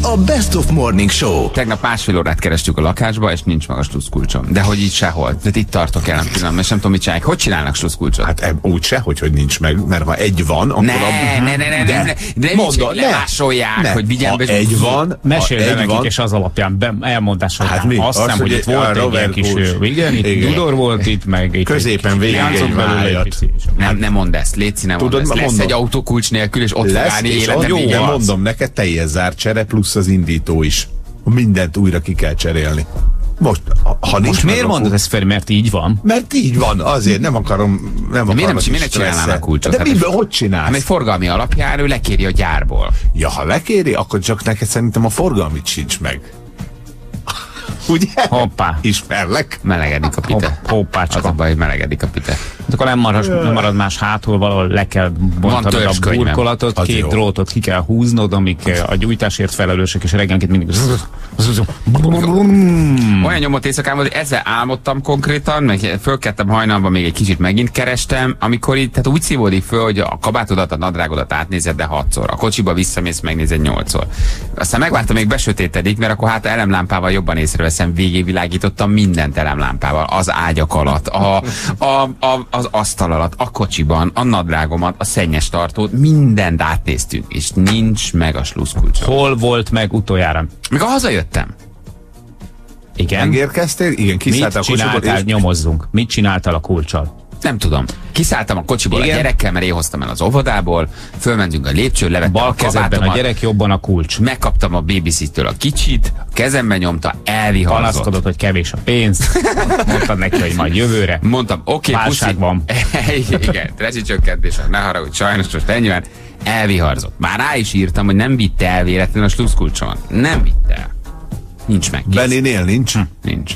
Itt a Best of Morning Show. Tegnap másfél órát kerestük a lakásba, és nincs maga sluszkulcsom. De hogy így sehol. Tehát itt tartok jelen pillanatban, és nem tudom, mit csinálják. Hogy csinálnak sluszkulcsot? Hát eb- úgy se, hogy, hogy nincs meg, mert ha egy van, akkor Ne, a... ne, ne, ne, de, ne, ne, de ne lemásolják, ne. hogy vigyem be- egy van, egy nekik, van, és az alapján be, elmondás Hát hát mi? Azt Az, hiszem, hogy hogy itt volt egy ilyen kis, igen, itt. Tudor volt itt, meg itt Középen végig egy vájat. Nem, nem mondd ezt, Léci, nem Tudod, mondd ezt. Lesz egy autókulcs nélkül, és ott fog lesz, állni és életem jó, de mondom, neked teljes zárt csere, plusz az indító is. Mindent újra ki kell cserélni. Most, ha- nincs Most miért meg, mondod ezt, Feri, mert így van? Mert így van, azért nem akarom, nem miért akarom nem- a kis miért csinálnának stresszet. kulcsot? De Hát miből, hogy csinálsz? Hát egy forgalmi alapján ő lekéri a gyárból. Ja, ha lekéri, akkor csak neked szerintem a forgalmit sincs meg. Ugye? Hoppá. Ismerlek. Melegedik a pite. Hopp- hoppácska. Az a baj, melegedik a pite. Akkor nem marad, nem marad más hátul, valahol le kell bontanod a burkolatot, Az két jó. drótot ki kell húznod, amik eh, a gyújtásért felelősek, és reggelenként mindig Olyan nyomott éjszakám volt, hogy ezzel álmodtam konkrétan, meg fölkeltem hajnalban, még egy kicsit megint kerestem, amikor így, tehát úgy szívódik föl, hogy a kabátodat, a nadrágodat átnézed, de hatszor. A kocsiba visszamész, megnézed nyolcszor. Aztán megvártam, még besötétedik, mert akkor hát elemlámpával jobban észreveszem, végigvilágítottam mindent elemlámpával. Az ágyak alatt, a, a, a, az asztal alatt, a kocsiban, a nadrágomat, a szennyes tartót, mindent átnéztünk, és nincs meg a sluszkulcsom. hol volt meg utoljára? Mikor hazajöttem, Igen. Megérkeztél? Igen, Mit kiszálltál a kocsiból, csináltál, és nyomozzunk. Mit csináltál a kulcsal? Nem tudom. Kiszálltam a kocsiból Igen. a gyerekkel, mert én hoztam el az óvodából, fölmentünk a lépcsőn, levettem Bal a kezedben a gyerek, jobban a kulcs. megkaptam a babysittől a kicsit, a kezembe nyomta, elviharzott. Panaszkodott, hogy kevés a pénz. Mondtad neki, hogy majd jövőre. Mondtam, oké, okay, puszi. Van. Igen, rezsicsökkentés, ne haragudj, sajnos most ennyi van. Elviharzott. Már rá is írtam, hogy nem vitte el véletlenül a sluszkulcsomat. Nem vitte el. Nincs meg. Kész. Bennénél nincs? Nincs.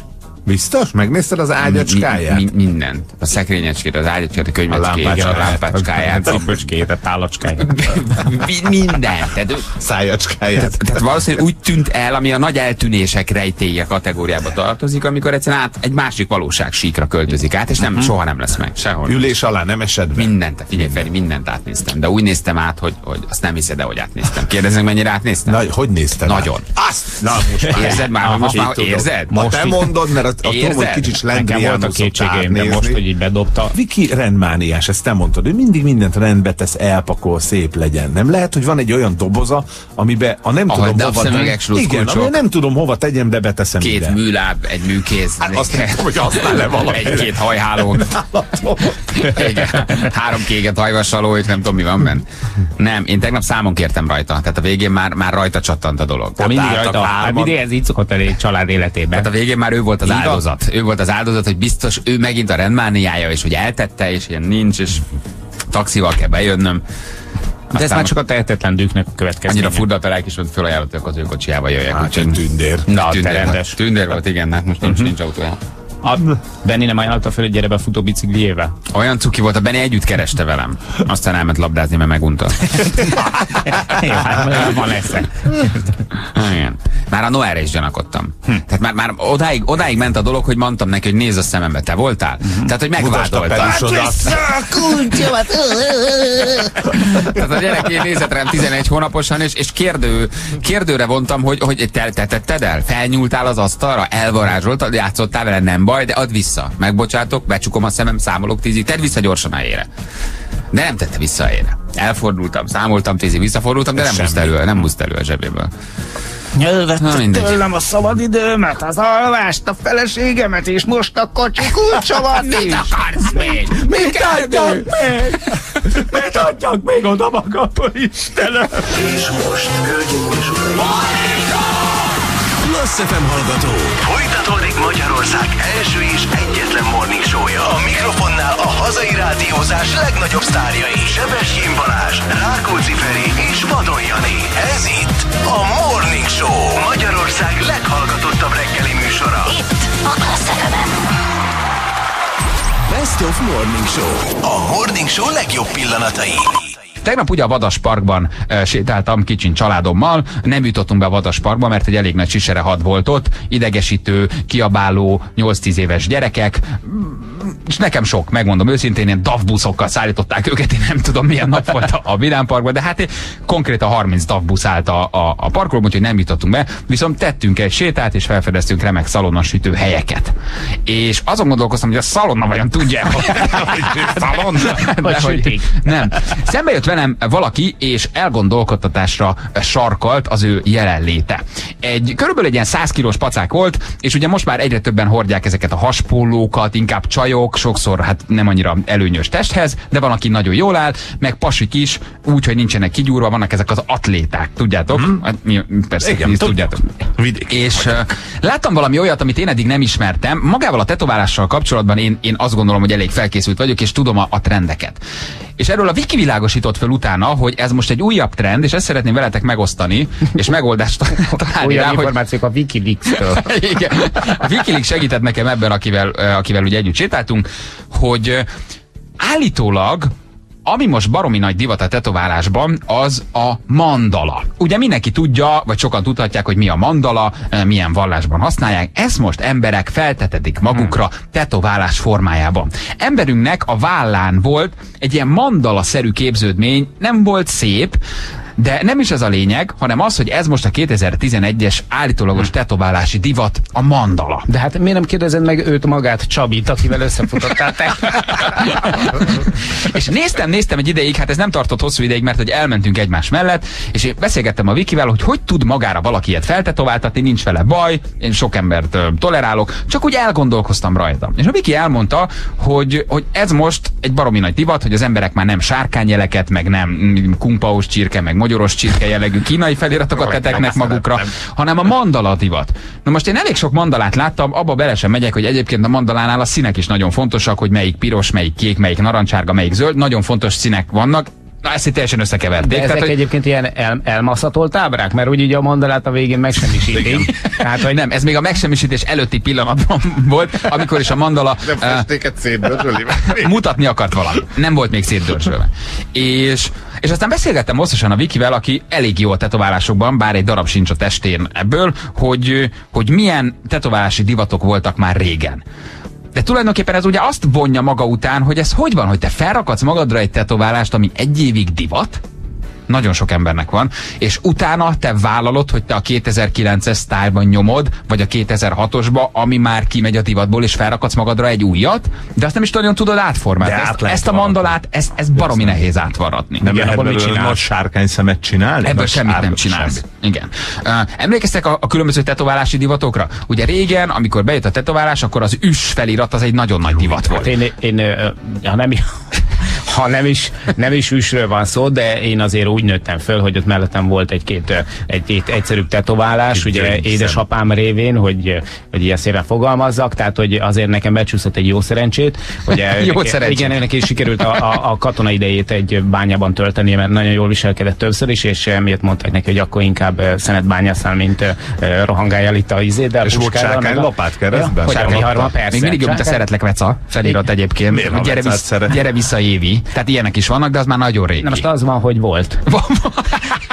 Biztos? Megnézted az ágyacskáját? Mi, mi, mindent. A szekrényecskét, az ágyacskét, a könyvecskét, a lámpácskáját. A pöcskét, a tálacskáját. Mi- Minden. Tehát, Szájacskáját. tehát valószínűleg úgy tűnt el, ami a nagy eltűnések rejtélye kategóriába tartozik, amikor egyszerűen át egy másik valóság síkra költözik át, és nem, Mhm. soha nem lesz meg. Sehol. Ülés alá nem esed be? Mindent, figyelj Feri, mindent átnéztem. De úgy néztem át, hogy, hogy azt nem hiszed, hogy átnéztem. Kérdeznek, mennyire átnéztem? Na, hogy nézted? át? Nagyon. Azt! Na, most már. Érzed már, most már érzed? Most te mondod, mert azt azt tudom, hogy Érzed? kicsit Nekem kétségeim, de most, hogy így bedobta. Viki rendmániás, ezt te mondtad, ő mindig mindent rendbe tesz, elpakol, szép legyen. Nem lehet, hogy van egy olyan doboza, amiben a nem Ahol tudom hova... dabszemüveg, Igen, amiben nem tudom hova tegyem, de beteszem Két ide. műláb, egy műkéz. Hát azt nem tudom, hogy azt le valami. Egy-két hajháló. Három kéget hajvasaló, és nem tudom, mi van benne. Nem, én tegnap számon kértem rajta. Tehát a végén már, már rajta csattant a dolog. Hát mindig rajta. Hát mindig ez így szokott elég család életében. Tehát a végén már ő volt az? Áldozat. Ő volt az áldozat, hogy biztos ő megint a rendmániája, és hogy eltette, és ilyen nincs, és taxival kell bejönnöm. De ez már csak a tehetetlen dűknek a következménye. Annyira furdalt a lelkis, hogy fölajánlottak az ő kocsiába jöjjek. Hát, tündér. Na, tündér, rendes. tündér volt, igen, hát most nincs, nincs autója. A Benni nem ajánlotta fel, hogy gyere be futó bicikliével? Olyan cuki volt, a Benni együtt kereste velem. Aztán elment labdázni, mert megunta. Jó, hát van esze. Igen. Már a Noelre is gyanakodtam. Hm. Tehát már, már odáig, odáig ment a dolog, hogy mondtam neki, hogy nézz a szemembe, te voltál? Tehát, hogy Mutasd a megvádolta. pelusodat. Tehát a gyerek így nézett rám 11 hónaposan, és, és kérdő, kérdőre vontam, hogy, hogy te, te tetted el? Felnyúltál az asztalra? Elvarázsoltad? Játszottál vele? Nem baj, de add vissza. Megbocsátok, becsukom a szemem, számolok tízig, tedd vissza gyorsan a helyére. De nem tette vissza a helyére. Elfordultam, számoltam tízig, visszafordultam, de nem húzta elő, nem húzta elő a zsebéből. Mindegy. tőlem a szabadidőmet, az alvást, a feleségemet, és most a kocsi kulcsomat is. akarsz még? Mit adjak még? Mit adjak még oda magamból, Istenem? És most, hölgyeim és uraim, Klassz FM hallgató, folytatódik Magyarország első és egyetlen morning show-ja. A mikrofonnál a hazai rádiózás legnagyobb sztárjai. Sebestyén Balázs, Rákóczi Feri és Vadon Jani. Ez itt a Morning Show. Magyarország leghallgatottabb reggeli műsora. Itt a Klassz. Best of Morning Show. A Morning Show legjobb pillanatai. Tegnap ugye a Vadas Parkban e, sétáltam kicsin családommal, nem jutottunk be a Vadas Parkba, mert egy elég nagy sisere had volt ott, idegesítő, kiabáló, 8-10 éves gyerekek, Mm, és nekem sok, megmondom őszintén, ilyen DAF buszokkal szállították őket, én nem tudom milyen nap volt a, a Vidám Parkban, de hát konkrétan 30 DAF busz állt a, a, a parkolóban, úgyhogy nem jutottunk be, viszont tettünk egy sétát, és felfedeztünk remek szalonnasütő helyeket. És azon gondolkoztam, hogy a szalonna vajon tudja, hogy szalonna? Vagy De hogy- nem. Szembe jött velem valaki, és elgondolkodtatásra sarkalt az ő jelenléte. Egy, körülbelül egy ilyen 100 kilós pacák volt, és ugye most már egyre többen hordják ezeket a haspólókat, inkább csajok, sokszor hát nem annyira előnyös testhez, de van, aki nagyon jól áll, meg pasik is, úgy, hogy nincsenek kigyúrva, vannak ezek az atléták, tudjátok? Mm. Hát, mi- persze, Igen, tud- tudjátok. Vidéki És uh, láttam valami olyat, amit én eddig nem ismertem. Magával a tetoválással kapcsolatban én, én azt gondolom, hogy elég felkészült vagyok, és tudom a, a trendeket. És erről a Wiki világosított fel utána, hogy ez most egy újabb trend, és ezt szeretném veletek megosztani, és megoldást találni Olyan rá, hogy információk a Wikileaks-től. igen. A Wikileaks segített nekem ebben, akivel, akivel ugye együtt sétáltunk, hogy állítólag ami most baromi nagy divat a tetoválásban, az a mandala. Ugye mindenki tudja, vagy sokan tudhatják, hogy mi a mandala, eh, milyen vallásban használják. Ezt most emberek feltetedik magukra tetoválás formájában. Emberünknek a vállán volt egy ilyen mandala-szerű képződmény, nem volt szép, de nem is ez a lényeg, hanem az, hogy ez most a 2011-es állítólagos tetoválási divat, a mandala. De hát miért nem kérdezed meg őt magát, Csabit, akivel összefutottál te? És néztem, néztem egy ideig, hát ez nem tartott hosszú ideig, mert hogy elmentünk egymás mellett, és én beszélgettem a Vikivel, hogy hogy tud magára valaki ilyet feltetováltatni, nincs vele baj, én sok embert ö, tolerálok, csak úgy elgondolkoztam rajta. És a Viki elmondta, hogy, hogy ez most egy baromi nagy divat, hogy az emberek már nem sárkányjeleket, meg nem mm, kumpaus csirke, meg magyaros csirke jellegű kínai feliratokat teteknek magukra, hanem a mandala divat. Na most én elég sok mandalát láttam, abba bele sem megyek, hogy egyébként a mandalánál a színek is nagyon fontosak, hogy melyik piros, melyik kék, melyik narancsárga, melyik zöld, nagyon fontos színek vannak. Na ezt itt teljesen összekeverték. De ezek Tehát, hogy egyébként ilyen el, elmaszatolt ábrák? Mert úgy így a mandalát a végén megsemmisítik. Tehát, hogy nem, ez még a megsemmisítés előtti pillanatban volt, amikor is a mandala De festéket szétdörzsöli. mutatni akart valami. Nem volt még szétdörzsölve. És, és aztán beszélgettem hosszasan a Vikivel, aki elég jó a tetoválásokban, bár egy darab sincs a testén ebből, hogy, hogy milyen tetoválási divatok voltak már régen. De tulajdonképpen ez ugye azt vonja maga után, hogy ez hogy van, hogy te felrakadsz magadra egy tetoválást, ami egy évig divat, nagyon sok embernek van, és utána te vállalod, hogy te a 2009-es sztájlban nyomod, vagy a 2006-osba, ami már kimegy a divatból, és felrakadsz magadra egy újat, de azt nem is nagyon tudod átformálni. De Ezt, ezt a mandalát, ezt, ezt baromi nehéz átvarratni. Nem Igen, abban mit nagy sárkány szemet csinálni? Ebből semmit nem csinálsz. semmit. Igen. Uh, emlékeztek a, a különböző tetoválási divatokra? Ugye régen, amikor bejött a tetoválás, akkor az üs felirat az egy nagyon nagy divat volt. Hát én, én ö, ha nem, ha nem is, nem is üsről van szó, de én azért úgy nőttem föl, hogy ott mellettem volt egy-két egy, egy egyszerűbb tetoválás, Egy ugye édesapám révén, hogy, hogy ilyen szépen fogalmazzak, tehát hogy azért nekem becsúszott egy jó szerencsét. Ugye, Jó neki- szerencsét. Igen, neki sikerült a, a, a katona idejét egy bányában tölteni, mert nagyon jól viselkedett többször is, és miért mondták neki, hogy akkor inkább ö, szenet bányászál, mint ö, ö, rohangáljál itt a izéddel. És volt sárkány a- lapát keresztben? Ja, Sárkány Sárkány harma, lapát? persze. Még mindig jobb, mint a Szeretlek Veca felirat egyébként. Miért a gyere, szeret? gyere vissza Évi. Tehát ilyenek is vannak, de az már nagyon régi. Na most az van, hogy volt.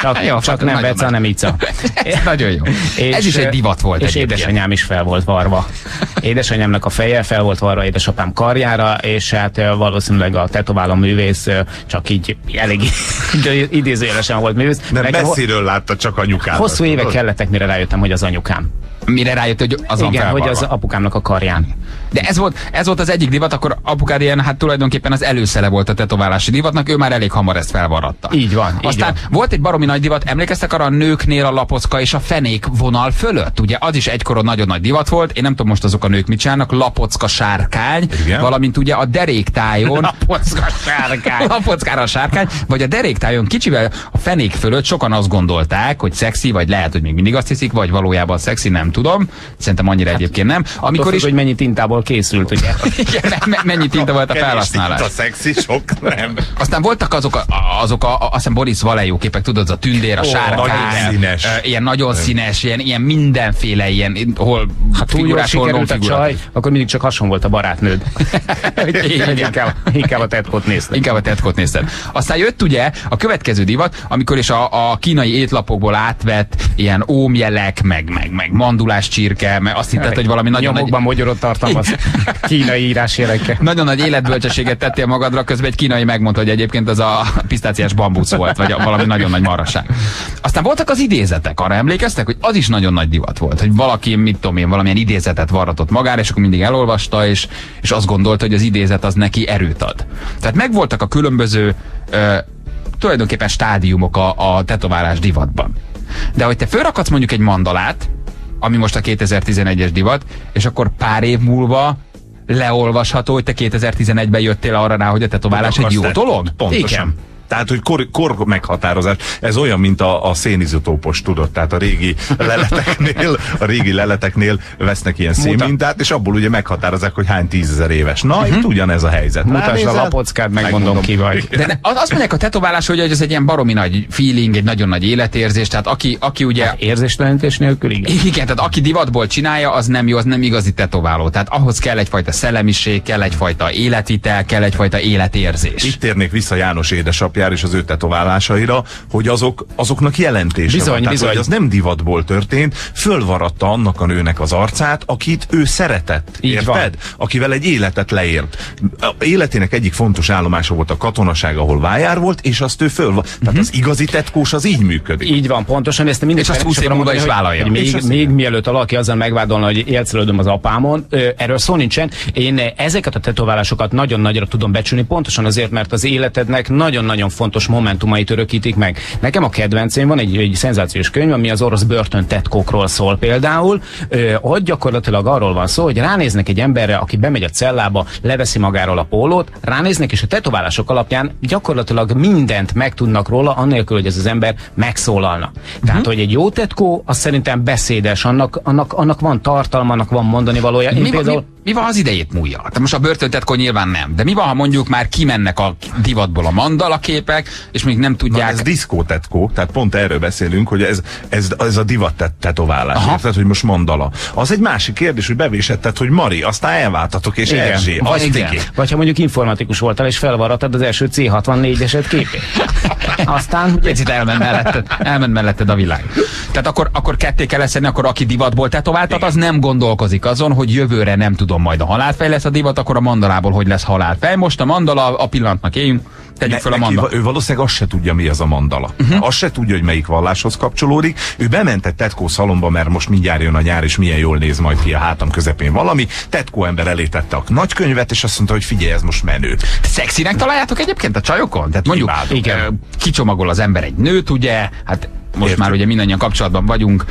Csak, Jó, csak nem nagy. Veca, nem Ica. Ez nagyon jó. Ez is egy divat volt És egyébként. édesanyám is fel volt varva. Édesanyámnak a feje fel volt varva édesapám karjára, és hát valószínűleg a tetováló művész csak így elég idézőjelesen volt művész. Ho- messziről látta csak anyukát. Hosszú évek kellettek, mire rájöttem, hogy az anyukám. Mire rájött, hogy az van Igen, hogy felvarva. az apukámnak a karján. De ez volt, ez volt az egyik divat, akkor apukád ilyen, hát tulajdonképpen az előszele volt a tetoválási divatnak, ő már elég hamar ezt felvarratta. Így van, így Aztán van. volt egy baromi nagy divat, emlékeztek arra a nőknél a lapocka és a fenék vonal fölött? Ugye az is egykoron nagyon nagy divat volt, én nem tudom most azok a nők mit csinálnak, lapocka sárkány, Igen. valamint ugye a deréktájon Lapocka sárkány. Lapockára a sárkány, vagy a deréktájon kicsivel a fenék fölött sokan azt gondolták, hogy szexi, vagy lehet, hogy még mindig azt hiszik, vagy valójában szexi, nem tudom. Szerintem annyira egyébként nem. Amikor függ, is hogy mennyi tintából készült, ugye? igen, me- me- mennyi tinta volt a felhasználás. A szexi sok nem. Aztán voltak azok, a, azok a, a, azt hiszem Boris Valejó képek, tudod, az a tündér, a Ó, sárkány. nagyon színes. Ilyen nagyon színes, ilyen, ilyen mindenféle, ilyen, hol Ha túl jól figurás, hol sikerült a csaj, akkor mindig csak hason volt a barátnőd. Igen. inkább, inkább a tetkot nézted. Inkább a tetkot nézted. Aztán jött ugye a következő divat, amikor is a, a kínai étlapokból átvett ilyen ómjelek, meg, meg, meg mandulás csirke, meg azt hitted, hogy valami nagyon nagy, Nyomokban magyarot tartalmaz kínai írásjelekkel. nagyon nagy életbölcsességet tettél magadra, közben egy kínai megmondta, hogy egyébként az a pisztáciás bambusz volt, vagy valami nagyon nagy marasság. Aztán voltak az idézetek, arra emlékeztek, hogy az is nagyon nagy divat volt, hogy valaki, mit tudom én, valamilyen idézetet varratott magára, és akkor mindig elolvasta, és, és azt gondolta, hogy az idézet az neki erőt ad. Tehát megvoltak a különböző ö, tulajdonképpen stádiumok a, a tetoválás divatban. De hogy te fölrakadsz mondjuk egy mandalát, ami most a 2011-es divat, és akkor pár év múlva leolvasható, hogy te 2011-ben jöttél arra rá, hogy a tetoválás egy jó dolog? Pontosan. Igen. Tehát, hogy kor, kor meghatározás. Ez olyan, mint a, a szénizotópos, tudod, tehát a régi leleteknél, a régi leleteknél vesznek ilyen szénmintát, és abból ugye meghatározzák, hogy hány tízezer éves. Na, uh-huh. itt ugyanez a helyzet. Mutasd a Ránézel, lapockát, megmondom ki vagy. De ne, az- azt mondják a tetoválás, hogy ez egy ilyen baromi nagy feeling, egy nagyon nagy életérzés, tehát aki, aki ugye Érzéstelenítés nélkül, igen. Igen, tehát aki divatból csinálja, az nem jó, az nem igazi tetováló. Tehát ahhoz kell egyfajta szellemiség, kell egyfajta életvitel, kell egyfajta életérzés. Itt térnék vissza János édesapjára és az ő tetoválásaira, hogy azok, azoknak jelentése Bizony, van. Tehát, bizony. hogy az nem divatból történt, fölvaratta annak a nőnek az arcát, akit ő szeretett. Így érted? van. Akivel egy életet leélt. A életének egyik fontos állomása volt a katonaság, ahol vájár volt, és azt ő föl. Tehát az igazi tetkós az így működik. Így van, pontosan, ezt mindig És azt 20 év múlva is vállalja. Hogy És még, azt- még mielőtt valaki azzal megvádolna, hogy élcelődöm az apámon, erről szó nincsen. Én ezeket a tetoválásokat nagyon nagyra tudom becsülni, pontosan azért, mert az életednek nagyon-nagyon fontos momentumait örökítik meg. Nekem a kedvencém van egy, egy szenzációs könyv, ami az orosz börtön tetkókról szól például. Ö, ott gyakorlatilag arról van szó, hogy ránéznek egy emberre, aki bemegy a cellába, leveszi magáról a pólót, ránéznek, és a tetoválások alapján gyakorlatilag mindent megtudnak róla, annélkül, hogy ez az ember megszólalna. Tehát, hogy egy jó tetkó, az szerintem beszédes, annak, annak, annak van tartalma, annak van mondani valója. Én Mi, van, például... mi, mi van, az idejét múlja? Tehát most a börtöntetkor nyilván nem. De mi van, ha mondjuk már kimennek a divatból a mandala képek, és még nem Na, tudják... ez diszkótetkó, tehát pont erről beszélünk, hogy ez, ez, ez a divat tet- tetoválás, Aha. érted, hogy most mandala. Az egy másik kérdés, hogy bevésetted, hogy Mari, aztán elváltatok, és Igen. Erzsé, Vagy az igen. Tiki. Vagy ha mondjuk informatikus voltál, és felvarratad az első C64-eset képét. Aztán Picit elment melletted, elment melletted a világ. Tehát akkor, akkor ketté kell leszenni, akkor aki divatból tetováltat, az nem gondolkozik azon, hogy jövőre nem tudom majd a halálfej lesz a divat, akkor a mandalából hogy lesz halálfej. Most a mandala, a pillanatnak éljünk, tegyük Ne, fel a mandala. ő valószínűleg azt se tudja, mi az a mandala. Mhm. Uh-huh. Azt se tudja, hogy melyik valláshoz kapcsolódik. Ő bement egy tetkó szalomba, mert most mindjárt jön a nyár, és milyen jól néz majd ki a hátam közepén valami. Tetkó ember elé tette a nagykönyvet, és azt mondta, hogy figyelj, ez most menő. Szexinek találjátok egyébként a csajokon? Tehát mondjuk Imádom. igen. kicsomagol az ember egy nőt, ugye, hát most Értjük. már ugye mindannyian kapcsolatban vagyunk,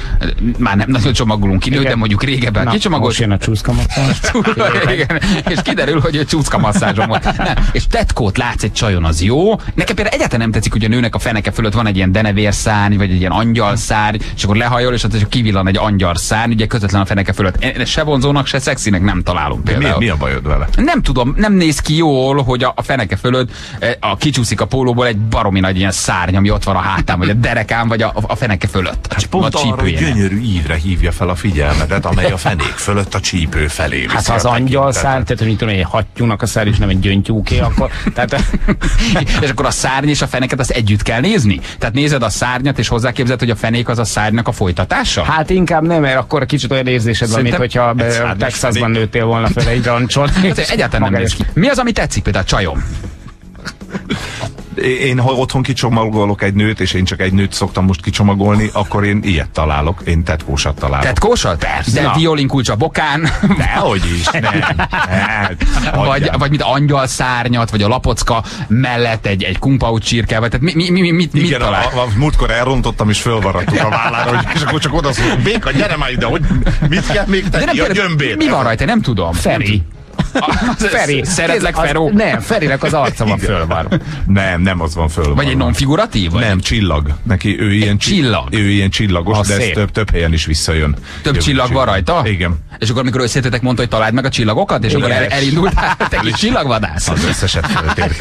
már nem nagyon csomagolunk ki nőt, de mondjuk régebben Na, kicsomagolt. most jön a csúszkamasszás. Igen, és kiderül, hogy ő csúszka masszázsom volt. Nem, és tetkót látsz egy csajon, az jó. Nekem például egyáltalán nem tetszik, hogy a nőnek a feneke fölött van egy ilyen denevérszárny, vagy egy ilyen angyalszárny, és akkor lehajol, és ott kivillan egy angyalszárny, ugye közvetlen a feneke fölött. Se vonzónak, se szexinek nem találom Mi, például. mi a bajod vele? Nem tudom, nem néz ki jól, hogy a, a feneke fölött eh, a kicsúszik a pólóból egy baromi nagy ilyen szárny, ami ott van a hátán, vagy a derekán, vagy a, a feneke fölött. Hát pont a arra, hogy gyönyörű ívre hívja fel a figyelmedet, amely a fenék fölött a csípő felé Hát az angyal tekintetet. szár, tehát hogy mit tudom, én, egy hattyúnak a szár, és nem egy gyöngytyúké, akkor... Tehát, és akkor a szárny és a feneket azt együtt kell nézni? Tehát nézed a szárnyat, és hozzáképzeld, hogy a fenék az a szárnynak a folytatása? hát inkább nem, mert akkor kicsit olyan érzésed van, mint hogyha be- szárnyas Texasban fenék. nőttél volna fel egy rancson. Hát egyáltalán nem néz ki. Mi az, ami tetszik például a csajom? Én, ha otthon kicsomagolok egy nőt, és én csak egy nőt szoktam most kicsomagolni, akkor én ilyet találok. Én tetkósat találok. Tetkósat? Persze. De Na. violinkulcs a bokán, Dehogy is, nem. Hát, vagy, vagy mit angyal szárnyat, vagy a lapocka mellett egy, egy kumpaut csirke, vagy tehát mi, mi, mi, mi, mit, mit Igen, a, talál? a, a, múltkor elrontottam, és fölvaradtuk a vállára, hogy, és akkor csak oda szólok, Béka, gyere már ide, hogy mit kell még De tenni? nem, A gyömbét. mi van rajta? Nem tudom. Feri. Feri. Szeretlek, Az- Feró? Nem, Ferinek az arca van föl van. Nem, nem az van föl. Vagy egy non-figuratív? Vagy Nem, csillag. Neki ő ilyen, csi- csillag? Ő ilyen csillagos, Az de ez több, több helyen is visszajön. Több csillag van rajta? Igen. És akkor, amikor összetetek, mondta, hogy találd meg a csillagokat, és Igen. akkor el, elindult, te kis csillagvadász. Az összeset meg-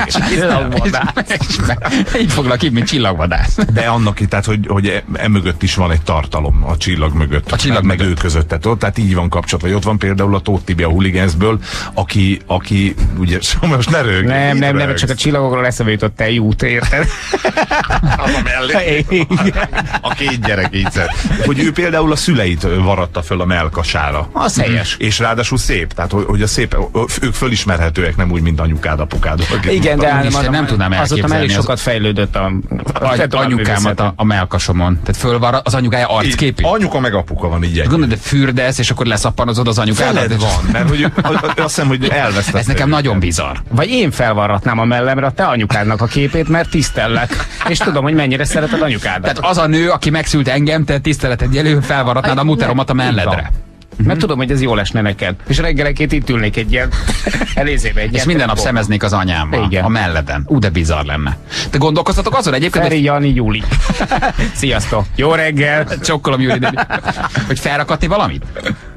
Így foglak ki, mint csillagvadász. De annak, itt, tehát, hogy, hogy e, e mögött is van egy tartalom, a csillag mögött. A csillag meg mögött. ő között. Tehát, ott, tehát így van kapcsolatban. Vagy Ott van például a Tóth Tibi a Huligansből, aki, aki ugye, most ne röhögj. Nem, nem, nem, csak a csillagokról eszembe jutott te jút, érted? Az a mellé. A két gyerek így szed. Hogy ő például a szüleit varatta föl a melkasára. Az helyes. És ráadásul szép, tehát hogy, a szép, ők fölismerhetőek nem úgy, mint anyukád, apukád. Igen, de mutatnak. Isten, nem tudnám Azóta elképzelni elég az- sokat fejlődött a, a Any, anyukámat a, a melkasomon. Tehát fölvar az anyukája arcképét. Anyuka meg apuka van így egy. Gondolod, de fürdesz, és akkor leszappanozod az anyukádat. Feled van, mert hogy ő- azt hiszem, hogy elvesztett. Ez nekem nagyon bizarr. Vagy én felvarratnám a mellemre a te anyukádnak a képét, mert tisztellek. És tudom, hogy mennyire szereted anyukádat. Tehát az a nő, aki megszült engem, te tiszteleted jelő, felvarratnád a muteromat a melledre. Mert tudom, hogy ez jól esne neked. És reggelenként itt ülnék egy ilyen elézébe egy És minden nap telefonban. szemeznék az anyámmal. Igen. A melleden. Ú, de bizarr lenne. Te gondolkoztatok azon egyébként, hogy Feri, Jani, Júli. Sziasztok. Jó reggel. csokkolom Júli, de, hogy felrakatni valamit?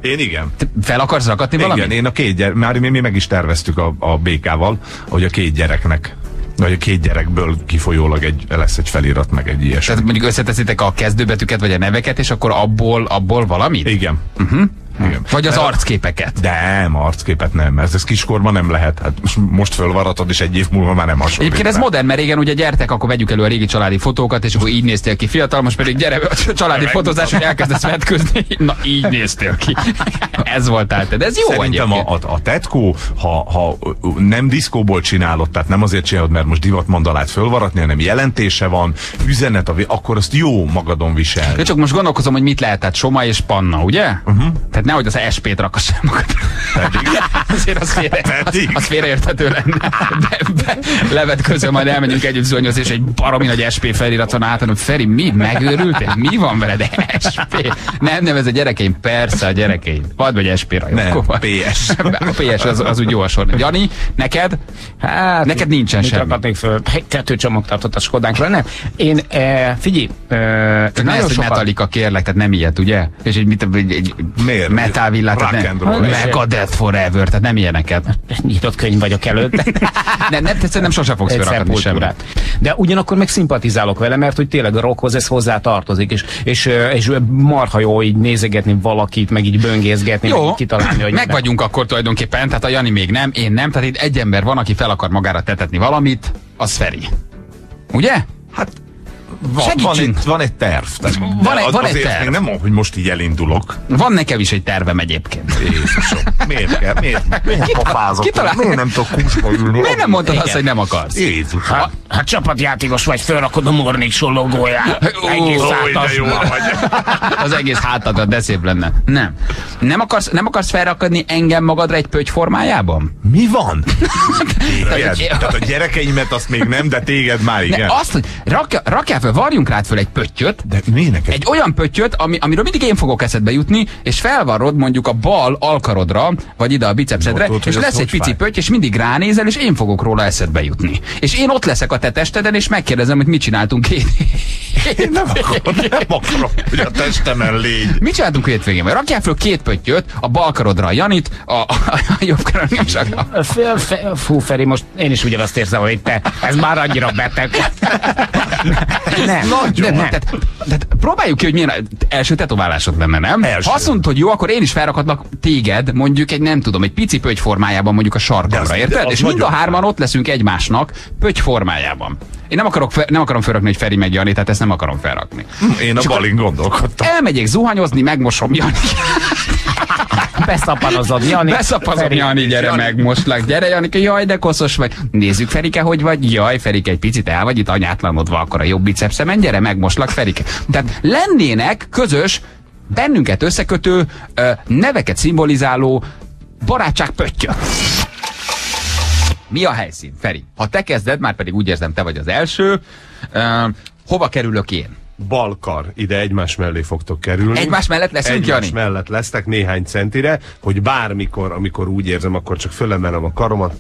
Én igen. Te fel akarsz rakatni Igen, valamit? én a két gyerek, már mi, mi meg is terveztük a, a békával, hogy a két gyereknek, vagy a két gyerekből kifolyólag egy, lesz egy felirat, meg egy ilyesmi. Tehát mondjuk összeteszitek a kezdőbetűket, vagy a neveket, és akkor abból, abból valamit? Igen. Uh-huh. Igen. Vagy az arcképeket? Nem, arcképet nem, mert ez kiskorban nem lehet. Hát most, fölvaratod, és egy év múlva már nem hasonlít. Egyébként ez modern, mert régen ugye gyertek, akkor vegyük elő a régi családi fotókat, és akkor így néztél ki fiatal, most pedig gyere a családi fotózás, hogy elkezdesz vetközni. Na, így néztél ki. ez voltál te, de ez jó Szerintem a, egyébként. a, a tetkó, ha, ha nem diszkóból csinálod, tehát nem azért csinálod, mert most divatmandalát fölvaratni, hanem jelentése van, üzenet, a, akkor azt jó magadon visel. Csak most gondolkozom, hogy mit lehet, tehát Soma és Panna, ugye? Uh-huh. Tehát nehogy az SP-t rakass el magad. Pedig. Azért az, félre, az, Pedig. az félreérthető lenne. Be, be, levet közül majd elmegyünk együtt zuhanyozni, és egy baromi nagy SP felirat van át, hogy Feri, mi? Megőrültél? Mi van veled? SP? Nem, nem, ez a gyerekeim. Persze a gyerekeim. Vagy vagy SP rajongó. Nem, PS. A PS az, az úgy jó a sor. Jani, neked? Hát, Neked nincsen mit semmi. rakatnék föl? Egy tetőcsomag tartott a Skodánkra. Nem. Én, e, figyelj, e, ezt, hogy Metallica kérlek, tehát nem ilyet, ugye? És egy, mit, egy, egy Miért? Metal villát. Megadeth forever, tehát nem ilyeneket. Nyitott könyv vagyok előtt. nem, nem, te nem sose fogsz felrakadni semmit. De ugyanakkor meg szimpatizálok vele, mert hogy tényleg a rockhoz ez hozzá tartozik, és, és, ö, és marha jó így nézegetni valakit, meg így böngészgetni, meg Jó, így kitalálni, hogy meg vagyunk akkor tulajdonképpen, tehát a Jani még nem, én nem, tehát itt egy ember van, aki fel akar magára tetetni valamit, az Feri. Ugye? Hát van, van, egy, van egy terv. Tehát Van egy- van egy terv. még nem, hogy most így elindulok. Van nekem is egy tervem egyébként. Jézusom, miért kell? Miért, miért pofázok? kitalál- Miért nem tudok kúsba ülni? Miért nem mondtad azt, hogy nem akarsz? Jézus. Ha, ha csapatjátékos vagy, felrakod a Morning Show logóját. Egész jó vagy. Az egész hátadra, de szép lenne. Nem. Nem akarsz, nem akarsz felrakadni engem magadra egy pöty formájában? Mi van? Tehát, a gyerekeimet azt még nem, de téged már igen. Ne, azt, hogy rakja, rakjál fel, varjunk rád föl egy pöttyöt, De miért egy olyan pöttyöt, ami, amiről mindig én fogok eszedbe jutni, és felvarrod mondjuk a bal alkarodra, vagy ide a bicepsedre, Jó, tudod, és lesz egy pici fáj? pötty, és mindig ránézel, és én fogok róla eszedbe jutni. És én ott leszek a te testeden, és megkérdezem, hogy mit csináltunk két Én nem akarom, nem akarom, hogy a testemen légy. Mit csináltunk hétvégén? Vagy rakjál föl két pöttyöt, a bal karodra a Janit, a, a, a jobb karodra nem csak a... Fú, Feri, most én is ugyanazt érzem, hogy te. Ez már annyira beteg. nem, Nem, nem. tehát, tehát próbáljuk ki, hogy milyen első tetoválásod lenne, nem? Első. Ha azt mondod, hogy jó, akkor én is felrakadlak téged, mondjuk egy nem tudom, egy pici pöty formájában mondjuk a sarkamra, érted? És mind a hárman ott leszünk egymásnak pöty formájában. Én nem, akarok, nem akarom felrakni, hogy Feri meg Jani, tehát ezt nem akarom felrakni. Én a És balin gondolkodtam. Elmegyek zuhanyozni, megmosom Jani. Beszapanozod, Jani. Beszapazom, Feri. Jani, gyere Jani. meg, moslak, gyere Janika, jaj, de koszos vagy. Nézzük, Ferike, hogy vagy? Jaj, Ferike, egy picit el vagy itt anyátlanodva, akkor a jobb bicepszemen, gyere meg, moslak, Ferike. Tehát lennének közös, bennünket összekötő, neveket szimbolizáló barátság pöttyök. Mi a helyszín, Feri? Ha te kezded, már pedig úgy érzem, te vagy az első, hova kerülök én? Balkar ide egymás mellé fogtok kerülni. Egymás mellett leszünk, egymás Jani? mellett lesztek néhány centire, hogy bármikor, amikor úgy érzem, akkor csak fölemelem a karomat,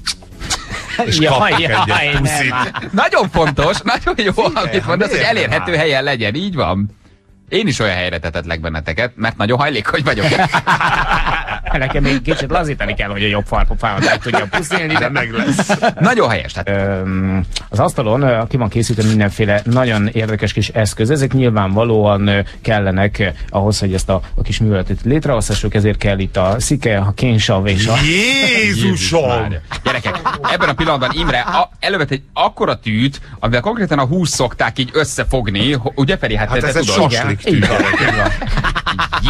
és jaj, egyet nem puszit. Nagyon fontos, nagyon jó, amit mondasz, hogy elérhető áll? helyen legyen, így van. Én is olyan helyre tetetlek benneteket, mert nagyon hajlékony vagyok. Nekem még kicsit lazítani kell, hogy a jobb farpofámat meg tudjam puszilni, de meg lesz. nagyon helyes. Tehát az asztalon ki van készítve mindenféle nagyon érdekes kis eszköz. Ezek nyilvánvalóan kellenek ahhoz, hogy ezt a, a kis műveletet létrehozhassuk, ezért kell itt a szike, a kénsav és a... Jézusom! Gyerekek, ebben a pillanatban Imre a, elővett egy akkora tűt, amivel konkrétan a hús szokták így összefogni, ugye Feri? Hát, Hát te, ez te egy tudod. saslik Így tű. van, így van.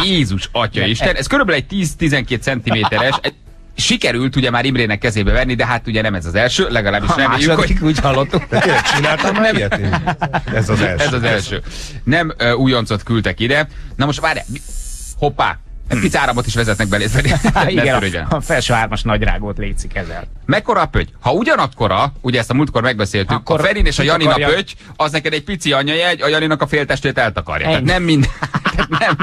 Jézus atya Isten, ez körülbelül egy 10-12 centiméteres, egy- sikerült ugye már Imrének kezébe venni, de hát ugye nem ez az első, legalábbis A reméljük, hogy második úgy hallottuk. De tényleg csináltam már ilyet? Én? Ez az első. Ez az első. Nem uh, újoncot küldtek ide. Na most várj, hoppá, egy pici áramot is vezetnek belé. Igen, a, felső hármas nagyrágót létszik ezzel. Mekkora a pöty? Ha ugyanakkora, ugye ezt a múltkor megbeszéltük, Akkor a Ferin és a Janina akarja- pöty, az neked egy pici anyajegy, a Janinak a féltestét eltakarja. Tehát nem minden. nem.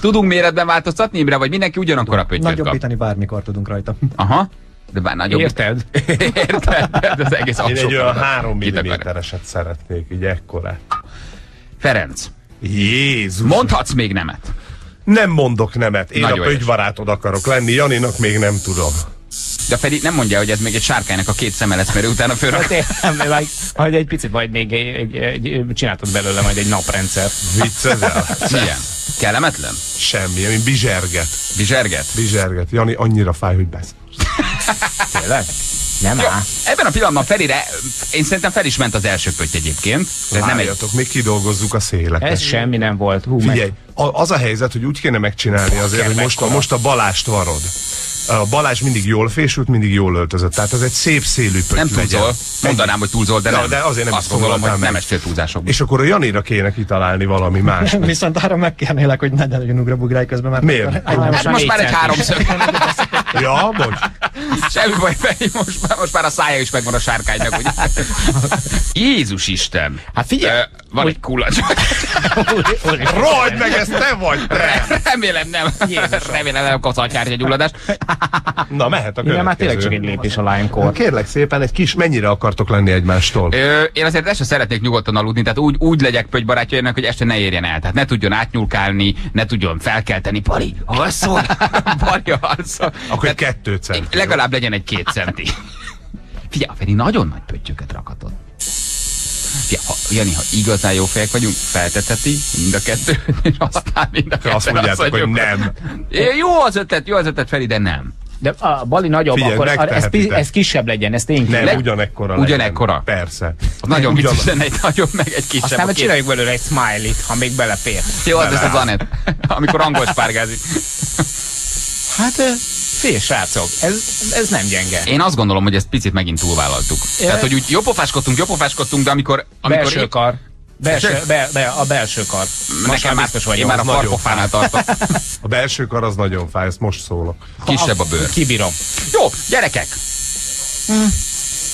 Tudunk méretben változtatni, Imre, vagy mindenki ugyanakkor a pöttyöt kap? Nagyobbítani bármikor tudunk rajta. Aha. De bár nagyobb. Érted? Érted? Ez az egész Én egy olyan feladat. 3 Kit akar? mm-eset szeretnék, így ekkora. Ferenc, Jézus! mondhatsz még nemet. Nem mondok nemet. Én Nagyon a pögybarátod akarok lenni, Janinak még nem tudom. De Feri nem mondja, hogy ez még egy sárkánynak a két szeme lesz, mert utána fölrak. Hát én- majd, majd egy picit, majd még egy, egy, egy, csináltad belőle majd egy naprendszer. Viccezel? Milyen? Kellemetlen? Semmi, ami bizserget. Bizserget? Bizserget. Jani annyira fáj, hogy besz. Tényleg? Nem Jó, áll. ebben a pillanatban Ferire, én szerintem fel is ment az első pötty egyébként. Ez nem egy... Várjatok, még kidolgozzuk a széleket. Ez semmi nem volt. Hú, meg- Figyelj, a, az a helyzet, hogy úgy kéne megcsinálni azért, hogy most a, most a Balást varod. A Balázs mindig jól fésült, mindig jól öltözött. Tehát ez egy szép szélű pötty Nem legyen. túlzol. Mondanám, hogy túlzol, de Ja, nem. de azért nem Azt is gondolom, hogy nem estél túlzásokba. És akkor a Janira kéne kitalálni valami más. Viszont arra megkérnélek, hogy ne legyen ugrabugráj közben, mert... Miért? Most Hát már most már egy háromszög. ja, bocs. Semmi baj, Feri, most már, most már a szája is megvan a sárkánynak, ugye? Jézus Isten! Hát figyelj, Ö, van egy kulacs. Rohagy meg, ez te vagy, te! Remélem nem. Remélem nem kapsz atyártya gyulladást. Na, mehet a Igen, már tényleg következő. csak egy lépés a lime Kérlek szépen, egy kis, mennyire akartok lenni egymástól? Ö, én azért este szeretnék nyugodtan aludni, tehát úgy, úgy legyek pögybarátja ennek, hogy este ne érjen el. Tehát ne tudjon átnyulkálni, ne tudjon felkelteni. Pali, alszol? Pali, alszol? Akkor egy kettő centi. Legalább legyen egy két centi. Figyelj, Feri nagyon nagy pöttyöket rakatod. Figyelj, ha, Jani, ha igazán jó fejek vagyunk, felteteti mind a kettőt, és aztán mind a kettőt Azt mondjátok, hogy nem. Jó az ötlet, jó az ötlet, Feri, de nem. De a Bali nagyobb, Figyelj, akkor ez, ez kisebb legyen, ez tényleg. Nem, Le- ugyanekkora Ugyanekkora? Legyen. Persze. Az nagyon vicces lenne egy nagyobb, meg egy kisebb. Aztán a csináljuk belőle egy smiley-t, ha még belefér. Jó, az lesz az Anett, amikor angol spárgázik. Hát, ö, fél srácok, ez, ez nem gyenge. Én azt gondolom, hogy ezt picit megint túlvállaltuk. Tehát, hogy úgy jobbofáskodtunk, jobbofáskodtunk, de amikor... amikor Belső kar. Belső, be, be, a belső kar. Most Nekem már biztos vagy én már a nagyon farpofánál tartok. A belső kar az nagyon fáj, ezt most szólok. Kisebb a bőr. Kibírom. Jó, gyerekek!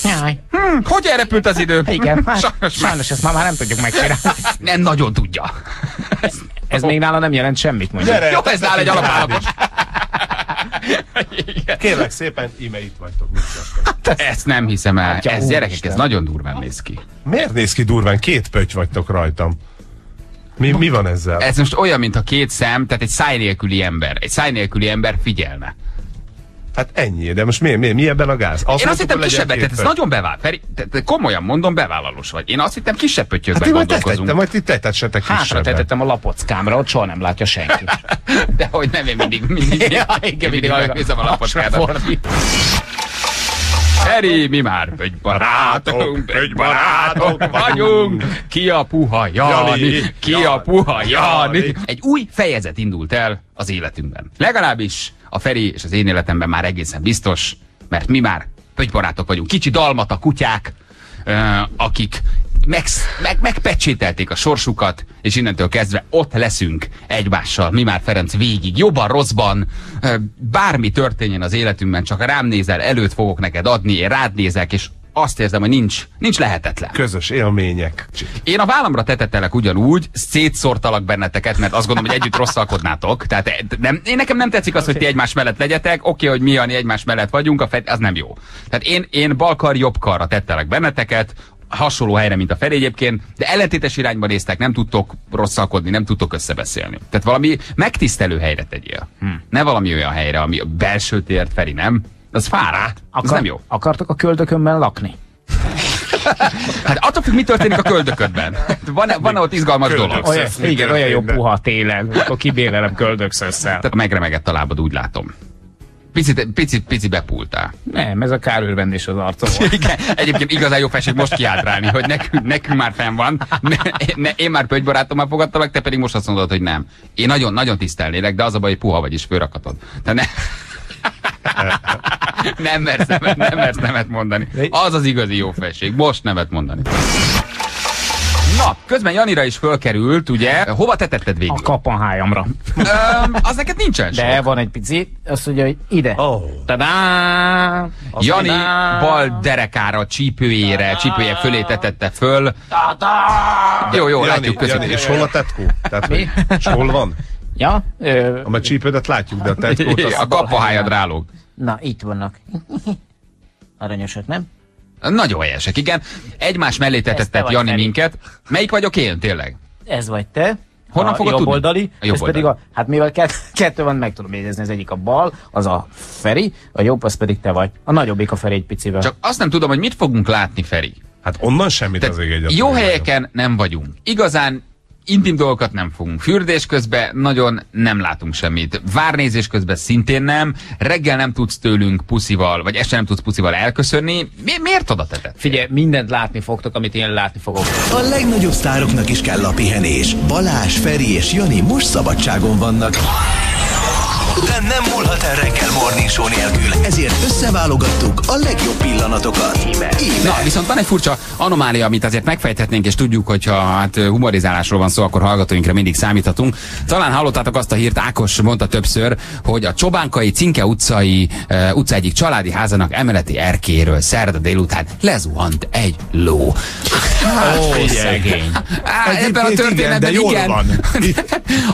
Jaj. Hm, hogy elrepült az idő? Igen, hát, Sajnos már sajnos ezt már, már nem tudjuk megcsinálni. nem nagyon tudja. Ez még nála nem jelent semmit, mondjuk. Gyere, Jó, ez nála egy alapállapot. Kérlek szépen, íme itt vagytok. csináltok? Ezt nem hiszem el. Atya, Ez gyerekek, úristen. ez nagyon durván néz ki. Miért néz ki durván? Két pötty vagytok rajtam. Mi, mi van ezzel? Ez most olyan, mintha két szem, tehát egy száj nélküli ember. Egy száj nélküli ember figyelne. Hát ennyi, de most mi, mi, mi ebben a gáz? Azt Én azt hittem kisebbet, tehát ez nagyon beváll. Feri, te, te komolyan mondom, bevállalós vagy. Én azt hittem kisebb Hát pöttyökben majd gondolkozunk. majd ti tetetsetek Hátra tetettem a lapockámra, ott soha nem látja senki. De hogy nem, én mindig, mindig, Ja, mindig, igen, mindig mindig megnézem a lapockádat. Feri, mi már egy barátok, egy barátok vagyunk. Ki a puha Jani? Ki a puha? Jani. Egy új fejezet indult el az életünkben. Legalábbis a Feri és az én életemben már egészen biztos, mert mi már pötybarátok vagyunk. Kicsi dalmata kutyák, ö, akik meg, meg, megpecsételték a sorsukat, és innentől kezdve ott leszünk egymással. Mi már Ferenc végig, jobban, rosszban, bármi történjen az életünkben, csak rám nézel, előtt fogok neked adni, én rád nézek, és azt érzem, hogy nincs, nincs lehetetlen. Közös élmények. Én a vállamra tetettelek ugyanúgy, szétszórtalak benneteket, mert azt gondolom, hogy együtt rosszalkodnátok. Tehát eh, nem, én nekem nem tetszik az, hogy ti egymás mellett legyetek. Oké, hogy mi Jani egymás mellett vagyunk, a fed, az nem jó. Tehát én, én balkar, jobbkarra tettelek benneteket, hasonló helyre, mint a Feri egyébként, de ellentétes irányba néztek, nem tudtok rosszalkodni, nem tudtok összebeszélni. Tehát valami megtisztelő helyre tegyél. Hm. Ne valami olyan helyre, ami a belső tért, Feri, nem? Az fáradt. Az nem jó. Akartok a köldökömben lakni? Hát attól függ, mi történik a köldöködben. Van, van ott izgalmas dolog. Olyan, igen, olyan jó puha télen, akkor kibélelem köldökszösszel. Tehát megremegett a lábad, úgy látom. Picit, picit, pici bepultál. Nem, ez a kárőrvendés az arcomon. Igen, egyébként igazán jó felség most kiátrálni, hogy nekünk, nekünk már fenn van. Ne, ne, én már pögybarátommal fogadtalak, te pedig most azt mondod, hogy nem. Én nagyon, nagyon tisztelnélek, de az a baj, hogy puha vagy is főrakatod. Te ne... nem mersz nemet, nem mersz nemet mondani. Az az igazi jó felség. Most nemet mondani. Na, közben Janira is fölkerült, ugye? Hova te tetted A kapanhájamra. Öm, az neked nincsen sok. De van egy pici, azt mondja, hogy ide. Oh. Tadá! Jani Tadá! bal derekára, csípőjére, csípője fölé tetette föl. Jó, jó, Jani, látjuk, Jani, köszönjük. és hol a tetkó? Tehát, Mi? és hol van? Ja? Ö, A csípődet látjuk, de a tetkót az... A kapahájad rálóg. Na, itt vannak. Aranyosak, nem? Nagyon helyesek, igen. Egymás mellé te tetetett Jani Feri. minket. Melyik vagyok én, tényleg? Ez vagy te. Honnan a fogod jobb tudni? oldali, A jobb ez pedig a, hát mivel kett, kettő van, meg tudom jegyezni, az egyik a bal, az a Feri, a jobb, az pedig te vagy. A nagyobbik a Feri egy picivel. Csak azt nem tudom, hogy mit fogunk látni, Feri. Hát onnan semmit Tehát az ég egyet. jó helyeken nem vagyunk. Igazán intim dolgokat nem fogunk. Fürdés közben nagyon nem látunk semmit. Várnézés közben szintén nem. Reggel nem tudsz tőlünk puszival, vagy este nem tudsz puszival elköszönni. Mi, miért oda tetett? figyelj, mindent látni fogtok, amit én látni fogok. A legnagyobb sztároknak is kell a pihenés. Balázs, Feri és Jani most szabadságon vannak. De nem múlhat el reggel Morning Show nélkül, ezért összeválogattuk a legjobb pillanatokat. Íme. Na, viszont van egy furcsa anomália, amit azért megfejthetnénk, és tudjuk, hogy ha hát humorizálásról van szó, akkor hallgatóinkra mindig számíthatunk. Talán hallottátok azt a hírt, Ákos mondta többször, hogy a Csobánkai Cinke utcai uh, utca egyik családi házának emeleti erkéről szerda délután lezuhant egy ló. Ó, szegény. Á, ebben a igen, történetben de jól igen. van.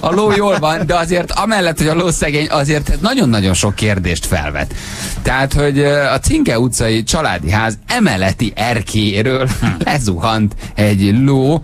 a ló jól van, de azért amellett, hogy a ló szegény, azért nagyon-nagyon sok kérdést felvet. Tehát, hogy a Cinke utcai családi ház emeleti erkéről lezuhant egy ló.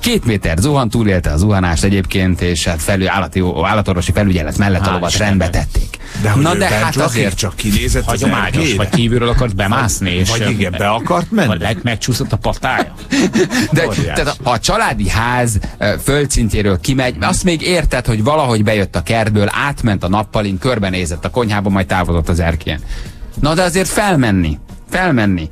Két méter zuhant, túlélte a zuhanást egyébként, és hát felül, állati, állatorvosi felügyelet mellett a Hál' lovat rendbe tették. De hogy Na de hát lakik, azért csak kinézett az Hagyományos, erkére? vagy kívülről akart bemászni, és... Vagy igen, be akart Vagy menni? leg, megcsúszott a patája. De, tehát ha a családi ház földszintjéről kimegy, azt még érted, hogy valahogy bejött a kertből, átment a nappalin, körbenézett a konyhába, majd távozott az erkélyen. Na de azért felmenni, felmenni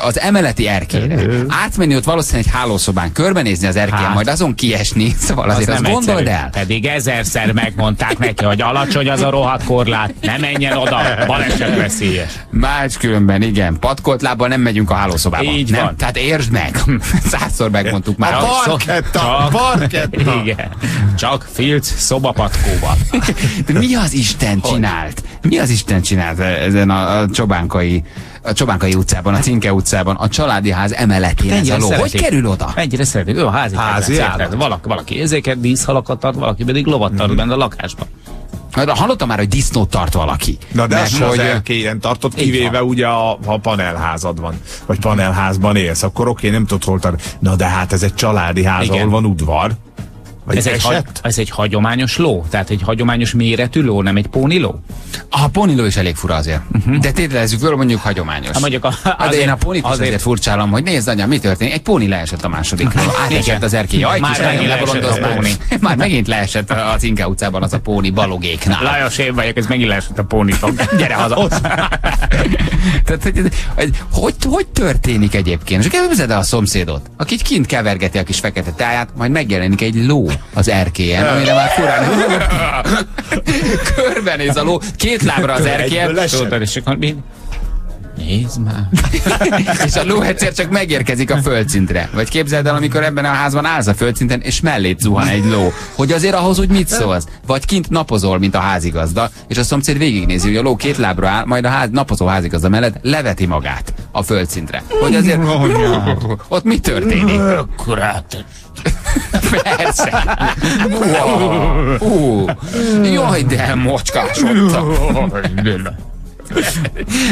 az emeleti erkére, átmenni ott valószínűleg egy hálószobán, körbenézni az erkélyen, Hát. majd azon kiesni, szóval azért azt nem gondold egyszerű. el. Pedig ezerszer megmondták neki, hogy alacsony az a rohadt korlát, ne menjen oda, baleset veszélyes. Máskülönben, igen, patkolt lábbal nem megyünk a hálószobába. Így nem? van. Tehát értsd meg. Százszor megmondtuk már. A parketta, Csak- parketta. Igen. Csak filc szobapatkóval. De mi az Isten csinált? Mi az Isten csinált ezen a, a Csobánkai a Csobánkai utcában, a Cinke utcában, a családi ház emeletén ez a Ennyire ló. Hogy szeretik. kerül oda? Mennyire szeretik. Ő a házi, Házi állat. Valaki, valaki ezeket díszhalakat tart, valaki pedig lovat tart Mhm. benne a lakásban. Majd Hallottam már, hogy disznót tart valaki. Na de Meg ezt az hogy, erkélyen tartott, kivéve van. ugye, a, ha panelházad van, vagy panelházban élsz, akkor oké, nem tudod hol tart. Na de hát ez egy családi ház, Igen. ahol van udvar. Vagy Ez egy, esett? ez egy hagyományos ló? Tehát egy hagyományos méretű ló, nem egy póni ló? A póniló is elég fura azért. De tételezzük föl, mondjuk hagyományos. Hát mondjuk a- Hát de azért- én a pónit azért- azért furcsálom, hogy nézd anyám, mi történik. Egy póni leesett a másodikról. Átesett az erkély. Jaj, Már megint leesett a póni. Már megint leesett a Cinke utcában az a póni balogéknál. Lajos, én vagyok, ez megint leesett a pónitok. Gyere haza. Tehát, hogy, hogy, hogy, hogy történik egyébként? És képzeld el a szomszédot, aki kint kevergeti a kis fekete táját, majd megjelenik egy ló az erkélyen, amire már furán körbenéz a ló, két lábra az erkélyen, Nézd már. és a ló egyszer csak megérkezik a földszintre. Vagy képzeld el, amikor ebben a házban állsz a földszinten, és mellét zuhan egy ló. Hogy azért ahhoz úgy mit szólsz? Vagy kint napozol, mint a házigazda, és a szomszéd végignézi, hogy a ló két lábra áll, majd a ház, napozó házigazda mellett leveti magát a földszintre. Hogy azért ott mi történik? Persze. Wow. Hú. Jaj, de mocskásodtam.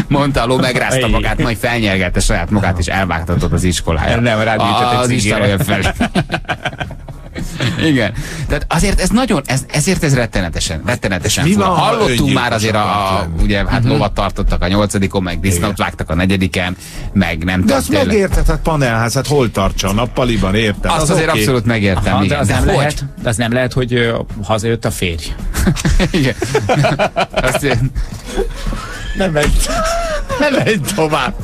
Mondta a ló, megrázta magát, majd felnyelgelte saját magát, és elvágtatott az iskolája. Nem, rád egy Az. Isten olyan fel. Igen. Tehát azért ez nagyon, ez, ezért ez rettenetesen, rettenetesen mi van, ha Hallottunk már azért, a, a, ugye, hát lovat tartottak a nyolcadikon, meg disznót vágtak a negyediken, meg nem De azt megérted, hát panelház, hát hol tartsa a nappaliban, érted? Azt Az azért oké. abszolút megértem, Aha, de az nem hogy? lehet, de az nem lehet, hogy ö, hazajött a férj. Igen. Azt, Nem megy. Menj tovább.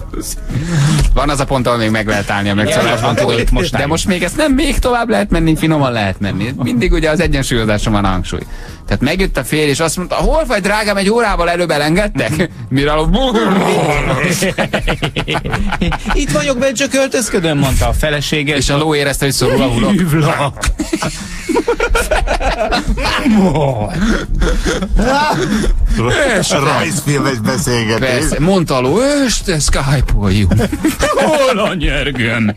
Van az a pont, ahol még meg lehet állni a megszólásban, tudod, most de most még ezt nem még tovább lehet menni, finoman lehet menni. Mindig ugye az egyensúlyozáson van a hangsúly. Tehát megjött a férj, és azt mondta, hol vagy drágám, egy órával előbb elengedtek? Mire a Itt vagyok, bent csak öltözködöm, mondta a felesége. És a ló érezte, hogy szorul a hulok. Hívlak. Rajzfilmes beszélgetés. Persze, mondta a ló, öst, skype-oljuk. Hol a nyergem?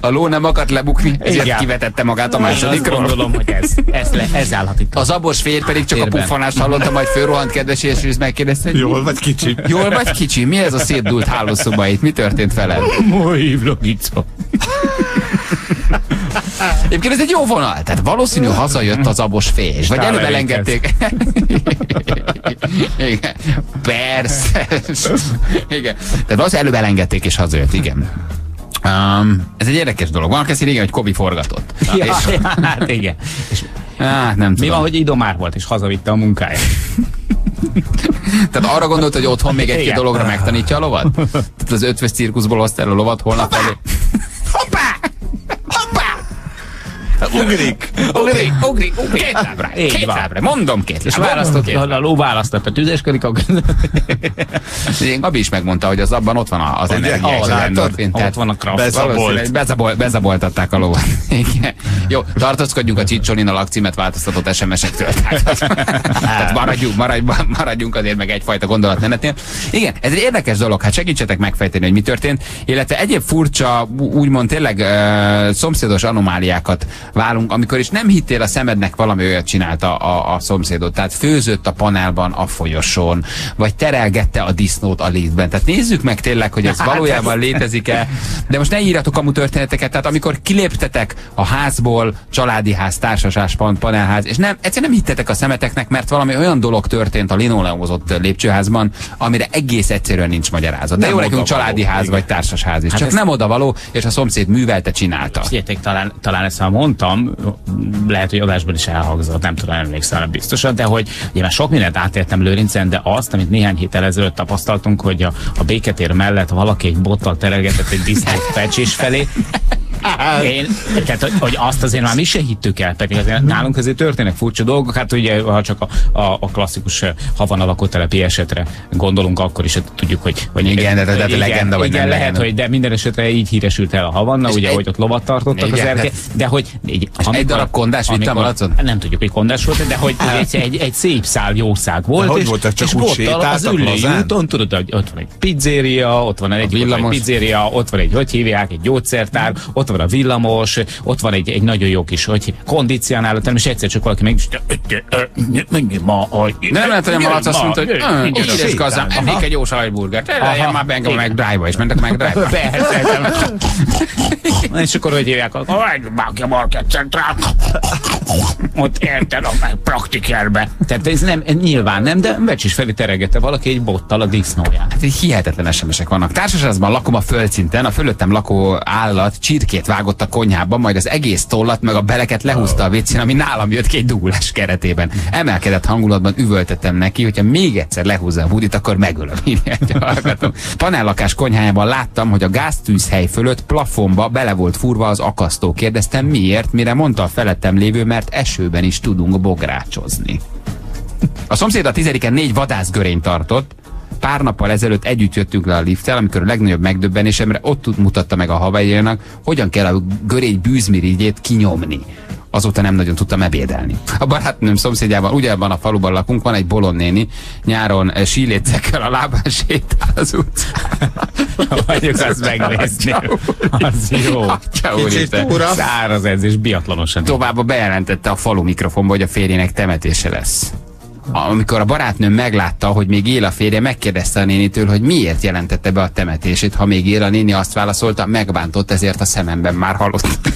A ló nem akart lebukni, ezért Igen. kivetette magát a másodikról. gondolom, hogy ez, ez, le, ez állhat itt. Az abos férj pedig csak a Térben. puffanást hallotta, majd fölrohant kedves és és megkérdezte, hogy Jól vagy kicsi? Jól vagy kicsi? Mi ez a szétdult hálószoba itt? Mi történt hívlak itt szó? Egyébként ez egy jó vonal. Tehát valószínű hazajött az abos férj. Vagy előbb elengedték. igen. Persze. igen. Tehát az előbb elengedték és hazajött, igen. Um, ez egy érdekes dolog. Van, aki régen, hogy Kobi forgatott. Ja, És, hát igen. És hát nem mi tudom. van, hogy Idomár volt, és hazavitte a munkáját? Tehát arra gondolt, hogy otthon még egy-két dologra megtanítja a lovat? Tehát az ötves cirkuszból el a lovat holnap. Hoppá! Hoppá! Ugrik! Ugrik, ugrik, ugrik. Két lábra, két van. lábra. Mondom két. És választott, Két a, ló választott, a Én Gabi is megmondta, hogy az abban ott van az energia. Az látod? endorfin. ott Tehát van a kraft. Bezabolt. bezaboltatták a lovat. Igen. Jó, tartózkodjunk a Csicsolin a lakcímet változtatott SMS-ektől. Tehát, maradjunk, maradjunk, maradjunk azért meg egyfajta gondolatmenetnél. Igen, ez egy érdekes dolog, hát segítsetek megfejteni, hogy mi történt, illetve egyéb furcsa, úgymond tényleg uh, szomszédos anomáliákat válunk, amikor is nem hittél a szemednek valami olyat csinálta a, a szomszédot. Tehát főzött a panelban a folyosón, vagy terelgette a disznót a liftben. Tehát nézzük meg tényleg, hogy ez valójában létezik-e. De most ne írjatok kamu történeteket, tehát amikor kiléptetek a házból, családi ház, társasás, pan- panelház, és nem, egyszerűen nem hittetek a szemeteknek, mert valami olyan dolog történt a linoleumozott lépcsőházban, amire egész egyszerűen nincs magyarázat. De Nem jó nekünk családi ház igen. vagy társasház is. Hát Csak ez- nem odavaló, és a szomszéd művelte, csinálta. Figyeljetek, talán, talán ezt már mondtam, lehet, hogy adásban is elhangzott, nem tudom, emlékszem biztosan, de hogy ugye már sok mindent átéltem Lőrincen, de azt, amit néhány héttel ezelőtt tapasztaltunk, hogy a, a béketér mellett valaki egy bottal teregetett egy disznót pecsés felé, én, tehát, hogy, hogy azt azért már mi se hittük el, pedig azért nálunk azért történnek furcsa dolgok, hát ugye, ha csak a, a, a klasszikus eh, havan a lakótelepi esetre gondolunk, akkor is hát tudjuk, hogy... hogy Igen, de- de- de igen, legenda vagy igen, nem lehet, legenda. hogy de minden esetre így híresült el a Havanna, És ugye, egy- hogy ott lovat tartottak az Igen, erke, de- hogy... Így, egy darab kondás vitte a malacot? Nem tudjuk, hogy kondás volt, de hogy egy, egy, egy szép szál jószág volt, De és, voltak, csak és úgy bottal az ülői úton, tudod, hogy ott van egy pizzéria, ott van egy, ott egy pizzéria, ott van egy, hogy hívják, egy gyógyszertár, ott van a villamos, ott van egy, egy nagyon jó kis, hogy kondicionáló, terem, és egyszer csak valaki meg mennyi ma, hogy Nem lehet, hogy a malac azt mondta, hogy Jöjj, "Hm, gazdám, ennék egy jó sajtburgert. Legyen már be engem a. McDrive-ba, és mentek a McDrive-ba. És akkor hogy hívják, a Banki Market Central. Ott érted a praktikerbe. Tehát ez nem, nyilván nem, de Becsis felé teregette valaki egy bottal a disznóját. Hát hihetetlen SMS-ek vannak. Társasházban lakom a földszinten, a fölöttem lakó állat csirkét vágott a konyhába, majd az egész tollat meg a beleket lehúzta a viccén, ami nálam jött ki egy dúlás keretében. Emelkedett hangulatban üvöltettem neki, hogyha még egyszer lehúzza a budit, akkor megölöm. Panellakás konyhájában láttam, hogy a gáztűzhely fölött plafonba bele volt furva az akasztó. Kérdeztem miért, mire mondta a felettem lévő, mert esőben is tudunk bográcsozni. A szomszéd a tizediken négy vadászgörényt tartott, Pár nappal ezelőtt együtt jöttünk le a lifttel, amikor a legnagyobb megdöbbenésemre ott mutatta meg a havaiának, hogyan kell a görény bűzmirigyét kinyomni. Azóta nem nagyon tudtam ebédelni. A barátnőm szomszédjában, ugyanabban a faluban lakunk, van egy bolond néni, nyáron eh, sílécekkel a lábán sétál az utcán. Vagyok azt megnézni. Az jó. Atya Kicsit túra. Száraz edzés, biatlonosan. Továbbá bejelentette a falu mikrofonba, hogy a férjének temetése lesz. Amikor a barátnőm meglátta, hogy még él a férje, megkérdezte a nénitől, hogy miért jelentette be a temetését. Ha még él, a néni azt válaszolta, megbántott, ezért a szememben már halott.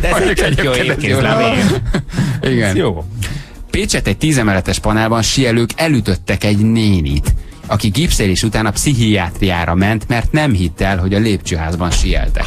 De ez egy tök jó Egyébként ez. Igen. Jó. Pécset egy tízemeletes panelban sielők elütöttek egy nénit, aki gipszelés után a pszichiátriára ment, mert nem hitt el, hogy a lépcsőházban sieltek.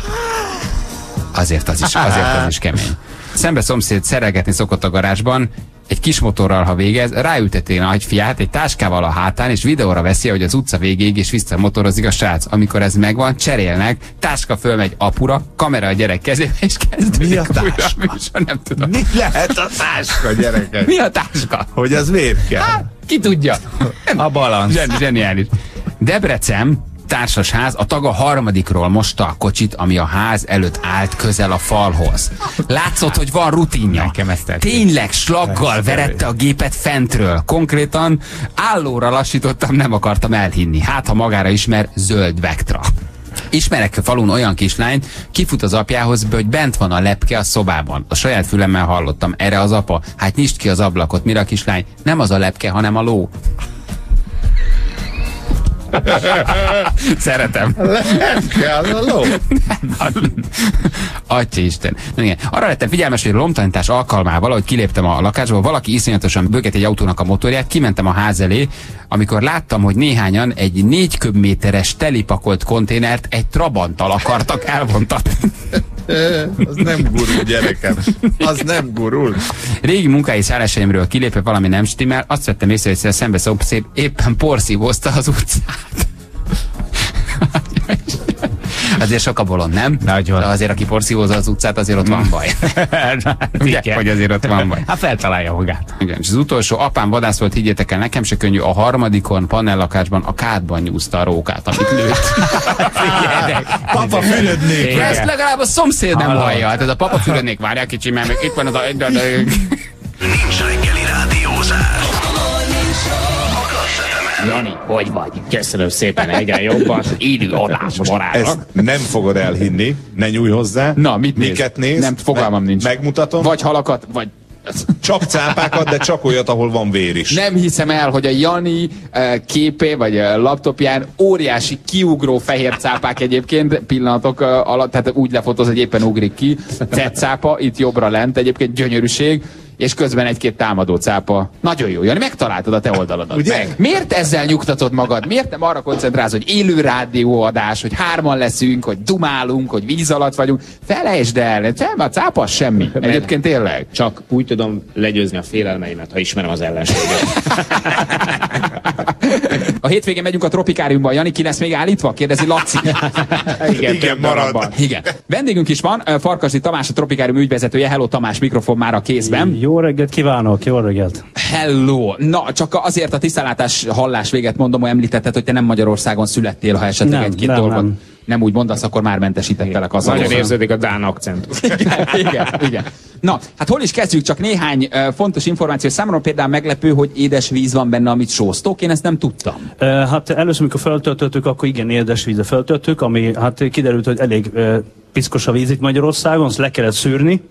Azért az is, azért az is kemény. Szembe szomszéd szerelgetni szokott a garázsban, egy kis motorral, ha végez, ráülteti a nagyfiát egy táskával a hátán, és videóra veszi, hogy az utca végéig és visszamotorozik a srác. Amikor ez megvan, cserélnek, táska fölmegy apura, kamera a gyerek kezébe, és kezdődik Mi a újra táska? műsor, nem tudom. Mi lehet a táska, gyerekek? Mi a táska? Hogy az miért kell? Hát, ki tudja? A balansz. Zseni, zseniális. Debrecen társasház, a tag a harmadikról mosta a kocsit, ami a ház előtt állt közel a falhoz. Látszott, hogy van rutinja. Nekem ezt tetszik. Tényleg slaggal verette a gépet fentről. Konkrétan állóra lassítottam, nem akartam elhinni. Hát, ha magára ismer, zöld vektra. Ismerek falun olyan kislányt, kifut az apjához, hogy bent van a lepke a szobában. A saját fülemmel hallottam. Erre az apa, hát nyisd ki az ablakot, mire a kislány, nem az a lepke, hanem a ló. Szeretem. Kell a ló. Atya Isten. Na, igen. Arra lettem figyelmes, hogy a lomtanítás alkalmával, hogy kiléptem a lakásból, valaki iszonyatosan böget egy autónak a motorját, kimentem a ház elé, amikor láttam, hogy néhányan egy négy köbméteres telipakolt konténert egy trabanttal akartak elvontatni. Az nem gurul, gyerekem. Az nem gurul. Régi munkái szállásaimről kilépve valami nem stimmel, azt vettem észre, hogy szembe szomszéd éppen porszívózta az utcát. Azért sok a bolond, nem? Nagyon. De azért, aki porszívózza az utcát, azért ott van baj. Ugye, Igen. hogy azért ott van baj. Hát feltalálja magát. Igen, és az utolsó, apám vadász volt, higgyétek el, nekem se könnyű, a harmadikon panellakásban a kádban nyúzta a rókát, amit lőtt. Papa fürödnék. Ezt legalább a szomszéd nem hallja. Hát ez a papa fürödnék, várjál kicsi, mert itt van az a... Nincs reggeli rádiózás. A. Jani, hogy vagy? Köszönöm szépen, egyre jobban. Idő adás barátok. Ezt nem fogod elhinni, ne nyújj hozzá. Na, mit? Miket néz? Nem, fogalmam nincs. Megmutatom. Vagy halakat, vagy... Csak cápákat, de csak olyat, ahol van vér is. Nem hiszem el, hogy a Jani eh, képé, vagy eh, laptopján óriási kiugró fehér cápák egyébként pillanatok eh, alatt, tehát úgy lefotóz, hogy éppen ugrik ki. Cápa, itt jobbra lent, egyébként gyönyörűség, és közben egy-két támadó cápa. Nagyon jó, Jani, megtaláltad a te oldaladat. Ugye? Meg. Miért ezzel nyugtatod magad? Miért nem arra koncentrálsz, hogy élő rádióadás, hogy hárman leszünk, hogy dumálunk, hogy víz alatt vagyunk? Felejtsd el, nem, a cápa semmi. Egyébként tényleg. Csak úgy tudom legyőzni a félelmeimet, ha ismerem az ellenséget. A hétvégén megyünk a tropikáriumba. Jani, ki lesz még állítva? Kérdezi Laci. Igen, Igen, marad. darabban. Igen. Vendégünk is van, Farkasdi Tamás, a Tropikárium ügyvezetője. Hello Tamás, mikrofon már a kézben. Jó reggelt kívánok, jó reggelt. Hello! Na, csak azért a tisztálátás hallás véget mondom, hogy említetted, hogy te nem Magyarországon születtél, ha esetleg egy-két dolgot nem. Nem úgy mondasz, akkor már mentesítettelek az Nagyon érződik a Dán akcentus. igen, igen, igen. Na, hát hol is kezdjük? Csak néhány uh, fontos információ. Számomra például meglepő, hogy édes víz van benne, amit sóztok. Én ezt nem tudtam. Uh, hát először, amikor feltöltöttük, akkor igen, édesvízre feltöltöttük, ami hát kiderült, hogy elég uh, piszkos a víz itt Magyarországon, azt le kellett szűrni,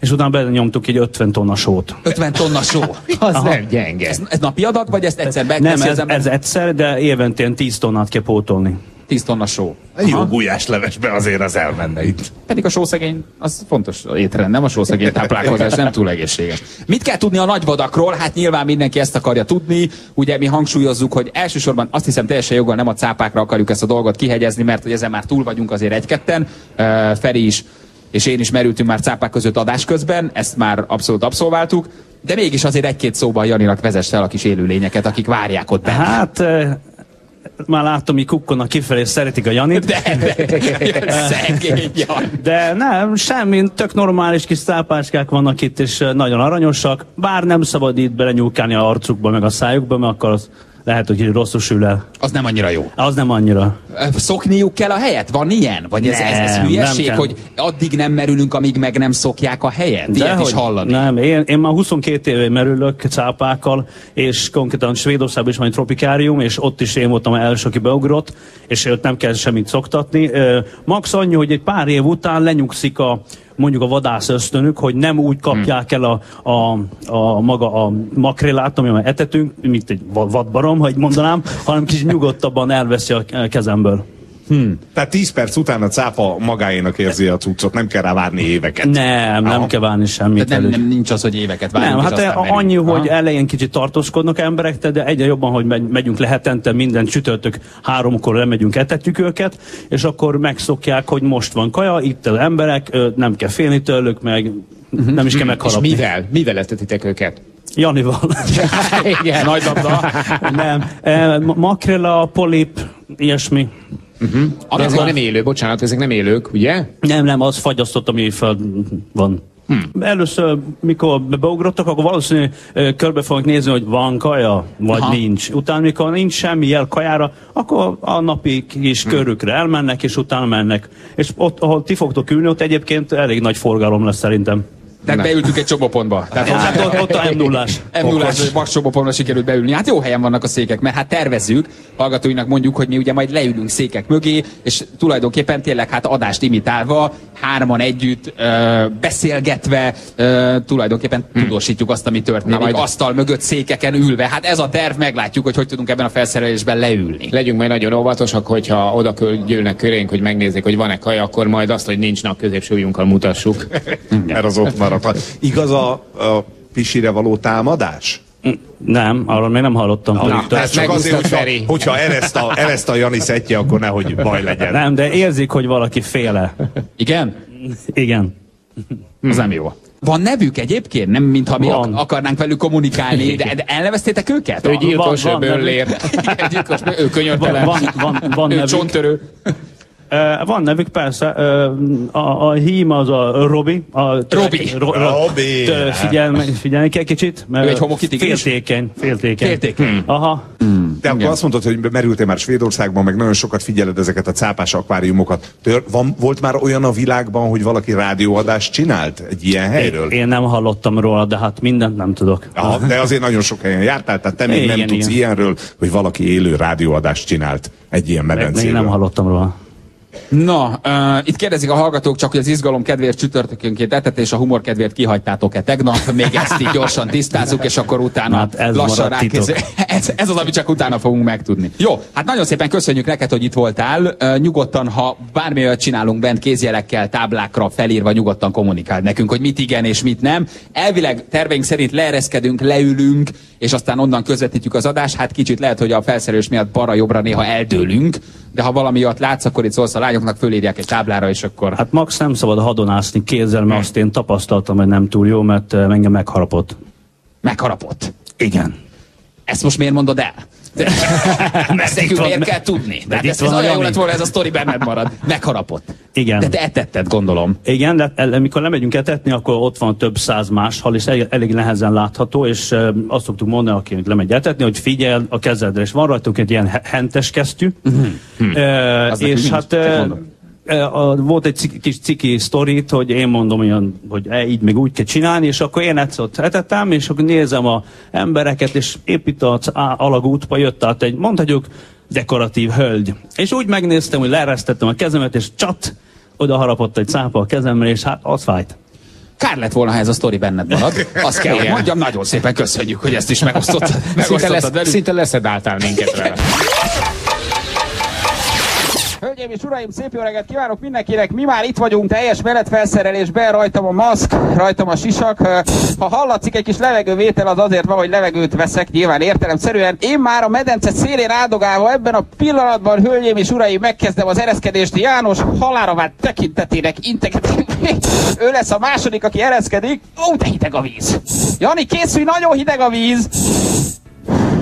és utána belenyomtuk egy 50 tonna sót. 50 tonna só. Az Aha. nem gyenge. Ez, ez napi adat, vagy ezt egyszer Nem, megteszi ez, ember? ez egyszer, de évente ilyen 10 tonnát kell pótolni. 10 tonna só. Jó gulyáslevesbe azért az elmenne itt. Pedig a sószegény, az fontos étrend, nem a sószegény táplálkozás, nem túl egészséges. Mit kell tudni a nagyvadakról? Hát nyilván mindenki ezt akarja tudni. Ugye mi hangsúlyozzuk, hogy elsősorban azt hiszem teljesen joggal nem a cápákra akarjuk ezt a dolgot kihegyezni, mert hogy ezen már túl vagyunk azért egy-ketten. Uh, Feri is és én is merültünk már cápák között adás közben, ezt már abszolút abszolváltuk, de mégis azért egy-két szóban Janinak vezess el a kis élőlényeket, akik várják ott benne. Hát, már láttam, hogy kukkonak kifelé, szeretik a Janit. De, de, szegény Jani. De nem, semmi, tök normális kis szápáskák vannak itt, és nagyon aranyosak. Bár nem szabad itt belenyúlkálni a arcukba, meg a szájukba, mert akkor az lehet, hogy rosszul sül el. Az nem annyira jó. Az nem annyira. Szokniuk kell a helyet? Van ilyen? Vagy ez, ez, ez Nem, hülyeség, nem hogy addig nem merülünk, amíg meg nem szokják a helyet? Ilyet is hogy hallani. Nem, én, én már 22 éve merülök cápákkal, és konkrétan Svédországban is van egy tropikárium, és ott is én voltam első, aki beugrott, és ott nem kell semmit szoktatni. Max annyi, hogy egy pár év után lenyugszik a mondjuk a vadász ösztönük, hogy nem úgy kapják el a, a, a maga a makrélát, ami etetünk, mint egy va- vadbarom, ha így mondanám, hanem kicsit nyugodtabban elveszi a kezemből. Tehát 10 perc után a cápa magáénak érzi a cuccot, nem kell rá várni éveket. Nem, nem Aha. kell várni semmit. Tehát nem, nem, nincs az, hogy éveket várjunk, Nem, és hát annyi, hogy Aha. elején kicsit tartózkodnak emberek, de egyre jobban, hogy megy, megyünk le hetente, minden csütörtök háromkor lemegyünk, etetjük őket, és akkor megszokják, hogy most van kaja, itt az emberek, nem kell félni tőlük, meg nem is kell És megharapni. mivel? Mivel etetitek őket? Janival. Igen. Nagy labda. nem. Ma- makrela, polip, ilyesmi. De ezek nem élő, bocsánat, ezek nem élők, ugye? Nem, nem, az fagyasztott, ami fel van. Hmm. Először, mikor be- beugrottak, akkor valószínűleg ö, körbe fognak nézni, hogy van kaja, vagy Aha. Aha. nincs. Utána, mikor nincs semmi jel kajára, akkor a napi kis hmm. körükre elmennek, és utána mennek. És ott, ahol ti fogtok ülni, ott egyébként elég nagy forgalom lesz szerintem. Tehát beültünk egy csobopontba. Tehát Hát ott, ott a m 0 m 0 vagy Max csobopontba sikerült beülni. Hát jó helyen vannak a székek, mert hát tervezzük, hallgatóinak mondjuk, hogy mi ugye majd leülünk székek mögé, és tulajdonképpen tényleg hát adást imitálva, hárman együtt, ö, beszélgetve, ö, tulajdonképpen hmm. tudósítjuk azt, ami történik. Na, majd- Asztal mögött székeken ülve. Hát ez a terv, meglátjuk, hogy hogy tudunk ebben a felszerelésben leülni. Legyünk majd nagyon óvatosak, hogyha oda gyűlnek körénk, hogy megnézzék, hogy van-e kaja, akkor majd azt, hogy nincs nap középső ujjunkkal mutassuk. Mert az ott maradt. Igaz a, a pisire való támadás? Nem, arról még nem hallottam. Na, Tőlük. ez csak azért, hogyha, hogyha ereszt, a, ereszt a Jani szettje, akkor nehogy baj legyen. Nem, de érzik, hogy valaki féle. Igen? Igen. Az nem jó. Van nevük egyébként? Nem, mintha mi Van. ak- akarnánk velük kommunikálni, de, de elneveztétek őket? Ő gyilkos, van ő bőrlér. Gyilkos, ő könyörtelen. Van, van, van ő nevük. csonttörő. Uh, van nevük, persze. Uh, a, a hím az a Robi. A, Robi. Ro, ro, Robi. tőle Figyel, figyelni kell kicsit. Mert Ő egy homokitigris? Féltékeny. Féltékeny. Féltékeny. Aha. De akkor azt mondtad, hogy merültél már Svédországban, meg nagyon sokat figyeled ezeket a cápás akváriumokat. Tör, van, volt már olyan a világban, hogy valaki rádióadást csinált egy ilyen helyről? Én nem hallottam róla, de hát mindent nem tudok. Aha, de azért nagyon sok helyen jártál, tehát te még nem Igen, tudsz igen. ilyenről, hogy valaki élő rádióadást csinált egy ilyen Még, még medencéről. nem hallottam róla. Na, uh, itt kérdezik a hallgatók csak, hogy az izgalom kedvéért csütörtökönként etet, és a humor kedvéért kihagytátok-e tegnap. Még ezt így gyorsan tisztázzuk, és akkor utána Hát ez lassan rákészül. Ez, ez az, amit csak utána fogunk megtudni. Jó, hát nagyon szépen köszönjük neked, hogy itt voltál. Uh, nyugodtan, ha bármi olyat csinálunk bent kézjelekkel, táblákra felírva, nyugodtan kommunikáld nekünk, hogy mit igen és mit nem. Elvileg terveink szerint leereszkedünk, leülünk, és aztán onnan közvetítjük az adást. Hát kicsit lehet, hogy a felszerelés miatt balra-jobbra néha eldőlünk, de ha valami olyat látsz, akkor itt szólsz a lányoknak, fölírják egy táblára, és akkor... Hát max nem szabad hadonászni kézzel, mert azt én tapasztaltam, hogy nem túl jó, mert engem megharapott. Megharapott. Igen. Ezt most miért mondod el? Ezt nekünk van- miért kell tudni? de itt ez, ez olyan jó lett volna, ez a sztori benned marad. Megharapott. Igen. De te etetted, gondolom. Igen, de amikor lemegyünk etetni, akkor ott van több száz más hal, és elég, elég nehezen látható, és azt szoktuk mondani, aki lemegy etetni, hogy figyel a kezedre, és van rajtunk egy ilyen he- hentes kesztyű, e, Az és nekünk hát a, volt egy ciki, kis ciki sztorit, hogy én mondom olyan, hogy e, így meg úgy kell csinálni, és akkor én egyszer ott etettem, és akkor nézem a embereket, és épp itt a c- á- alagútba jött át egy, mondhatjuk, dekoratív hölgy. És úgy megnéztem, hogy leeresztettem a kezemet, és csat, oda harapott egy cápa a kezemre, és hát az fájt. Kár lett volna, ha ez a sztori benned marad. Azt kell, hogy mondjam, nagyon szépen köszönjük, hogy ezt is megosztottad, Szinte, megosztottad lesz, velünk. szinte leszedáltál minket vele. Hölgyeim és uraim, szép jó reggelt kívánok mindenkinek! Mi már itt vagyunk teljes menetfelszerelésben, rajtam a maszk, rajtam a sisak. Ha hallatszik egy kis levegővétel, az azért van, hogy levegőt veszek, nyilván értelemszerűen. Én már a medence szélén áldogálva ebben a pillanatban, hölgyeim és uraim, megkezdem az ereszkedést. János halára vált tekintetének integet. ő lesz a második, aki ereszkedik. Ó, de hideg a víz! Jani, készülj, nagyon hideg a víz!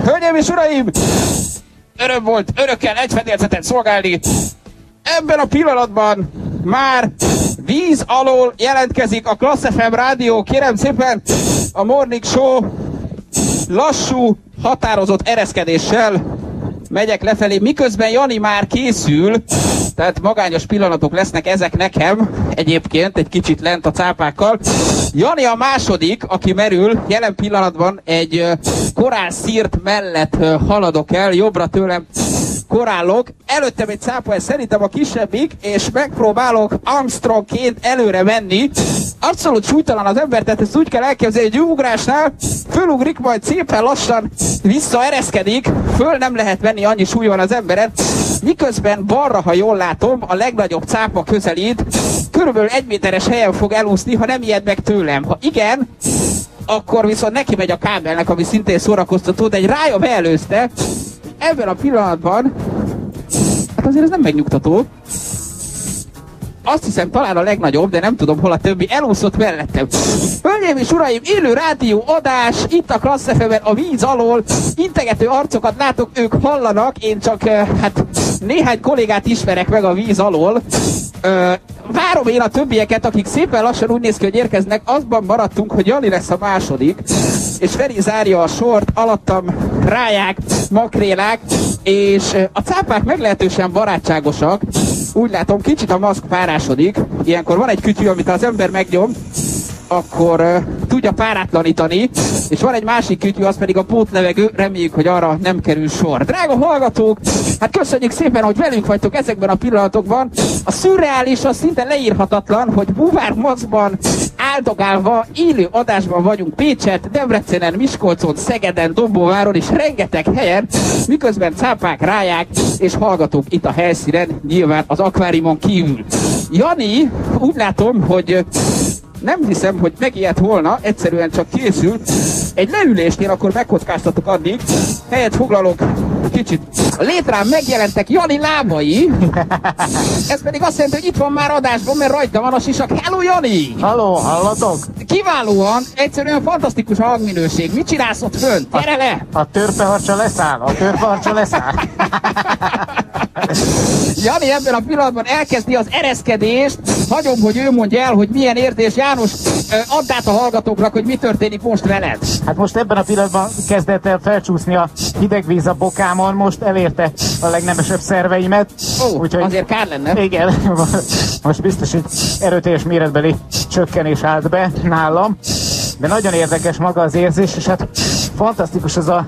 Hölgyeim és uraim, öröm volt örökkel egy fedélzeten szolgálni. Ebben a pillanatban már víz alól jelentkezik a Class FM rádió. Kérem szépen, a Morning Show lassú, határozott ereszkedéssel megyek lefelé, miközben Jani már készül, tehát magányos pillanatok lesznek ezek nekem, egyébként egy kicsit lent a cápákkal. Jani a második, aki merül, jelen pillanatban egy ö, korál szírt mellett haladok el, jobbra tőlem korálok, előttem egy cápa, ez szerintem a kisebbik, és megpróbálok Armstrongként előre menni. Abszolút súlytalan az ember, tehát ezt úgy kell elképzelni, hogy egy ugrásnál fölugrik, majd szépen lassan visszaereszkedik, föl nem lehet venni, annyi súly van az emberen, miközben balra, ha jól látom, a legnagyobb cápa közelít, körülbelül egy méteres helyen fog elúszni, ha nem ijed meg tőlem. Ha igen, akkor viszont neki megy a kábelnek, ami szintén szórakoztató, de egy rája beelőzte. Ebben a pillanatban, hát azért ez nem megnyugtató. azt hiszem talán a legnagyobb, de nem tudom hol a többi, elúszott mellettem. Hölgyeim és uraim, élő rádió adás, itt a Klassz a víz alól, integető arcokat látok, ők hallanak, én csak eh, hát néhány kollégát ismerek meg a víz alól. Várom én a többieket, akik szépen lassan úgy néz ki, hogy érkeznek, azban maradtunk, hogy Jani lesz a második, és Feri zárja a sort, alattam ráják, makrélák, és ö, a cápák meglehetősen barátságosak. Úgy látom, kicsit a maszk párásodik. Ilyenkor van egy kütyű, amit az ember megnyom, akkor uh, tudja párátlanítani, és van egy másik kütyű, az pedig a pótlevegő, reméljük, hogy arra nem kerül sor. Drága hallgatók, hát köszönjük szépen, hogy velünk vagytok ezekben a pillanatokban. A szürreális, az szinte leírhatatlan, hogy buvár maszkban áldogálva, élő adásban vagyunk Pécset, Debrecenen, Miskolcon, Szegeden, Dombóváron és rengeteg helyen, miközben cápák ráják és hallgatók itt a helyszínen, nyilván az akváriumon kívül. Jani, úgy látom, hogy nem hiszem, hogy megijedt volna, egyszerűen csak készül. Egy leülést én akkor megkockáztatok addig, helyet foglalok kicsit. A létrán megjelentek Jani lábai, ez pedig azt jelenti, hogy itt van már adásban, mert rajta van a sisak. Hello Jani! Halló, hallatok? Kiválóan, egyszerűen fantasztikus a hangminőség. Mit csinálsz ott fönt? Gyere le! A törpeharcsa leszáll, a törpeharcsa leszáll. Jani ebben a pillanatban elkezdi az ereszkedést. Hagyom, hogy ő mondja el, hogy milyen érzés. János, add át a hallgatóknak, hogy mi történik most veled. Hát most ebben a pillanatban kezdett el felcsúszni a hideg víz a bokámon, most elérte a legnemesebb szerveimet. Ó, azért kár lenne. Igen, most biztos egy erőteljes méretbeli csökkenés állt be nálam. De nagyon érdekes maga az érzés, és hát fantasztikus az a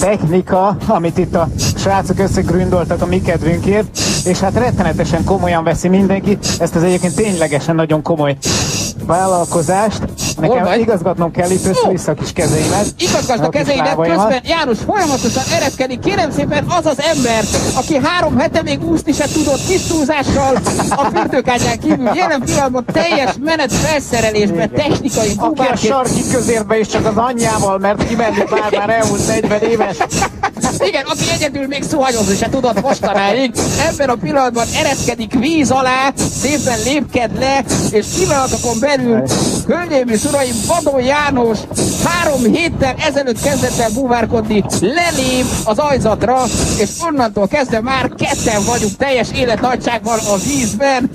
technika, amit itt a srácok összegründoltak a mi kedvünkért, és hát rettenetesen komolyan veszi mindenki ezt az egyébként ténylegesen nagyon komoly vállalkozást. Nekem vagy? igazgatnom kell itt össze-vissza kis kezeimet. Igazgasd a kezeidet, közben János folyamatosan ereszkedik. Kérem szépen az az ember, aki három hete még úszni se tudott kis túlzással a fürdőkádján kívül jelen pillanatban teljes menet felszerelésben, technikai Aki a sarki közérbe is csak az anyjával, mert kimenni bár már elmúlt 40 éves. Igen, aki egyedül még szuhanyozni se tudott mostanáig, ebben a pillanatban ereszkedik víz alá, szépen lépked le, és pillanatokon belül, hölgyeim és uraim, Vadon János három héttel ezelőtt kezdett el búvárkodni, lelép az ajzatra, és onnantól kezdve már ketten vagyunk teljes életnagyságban a vízben.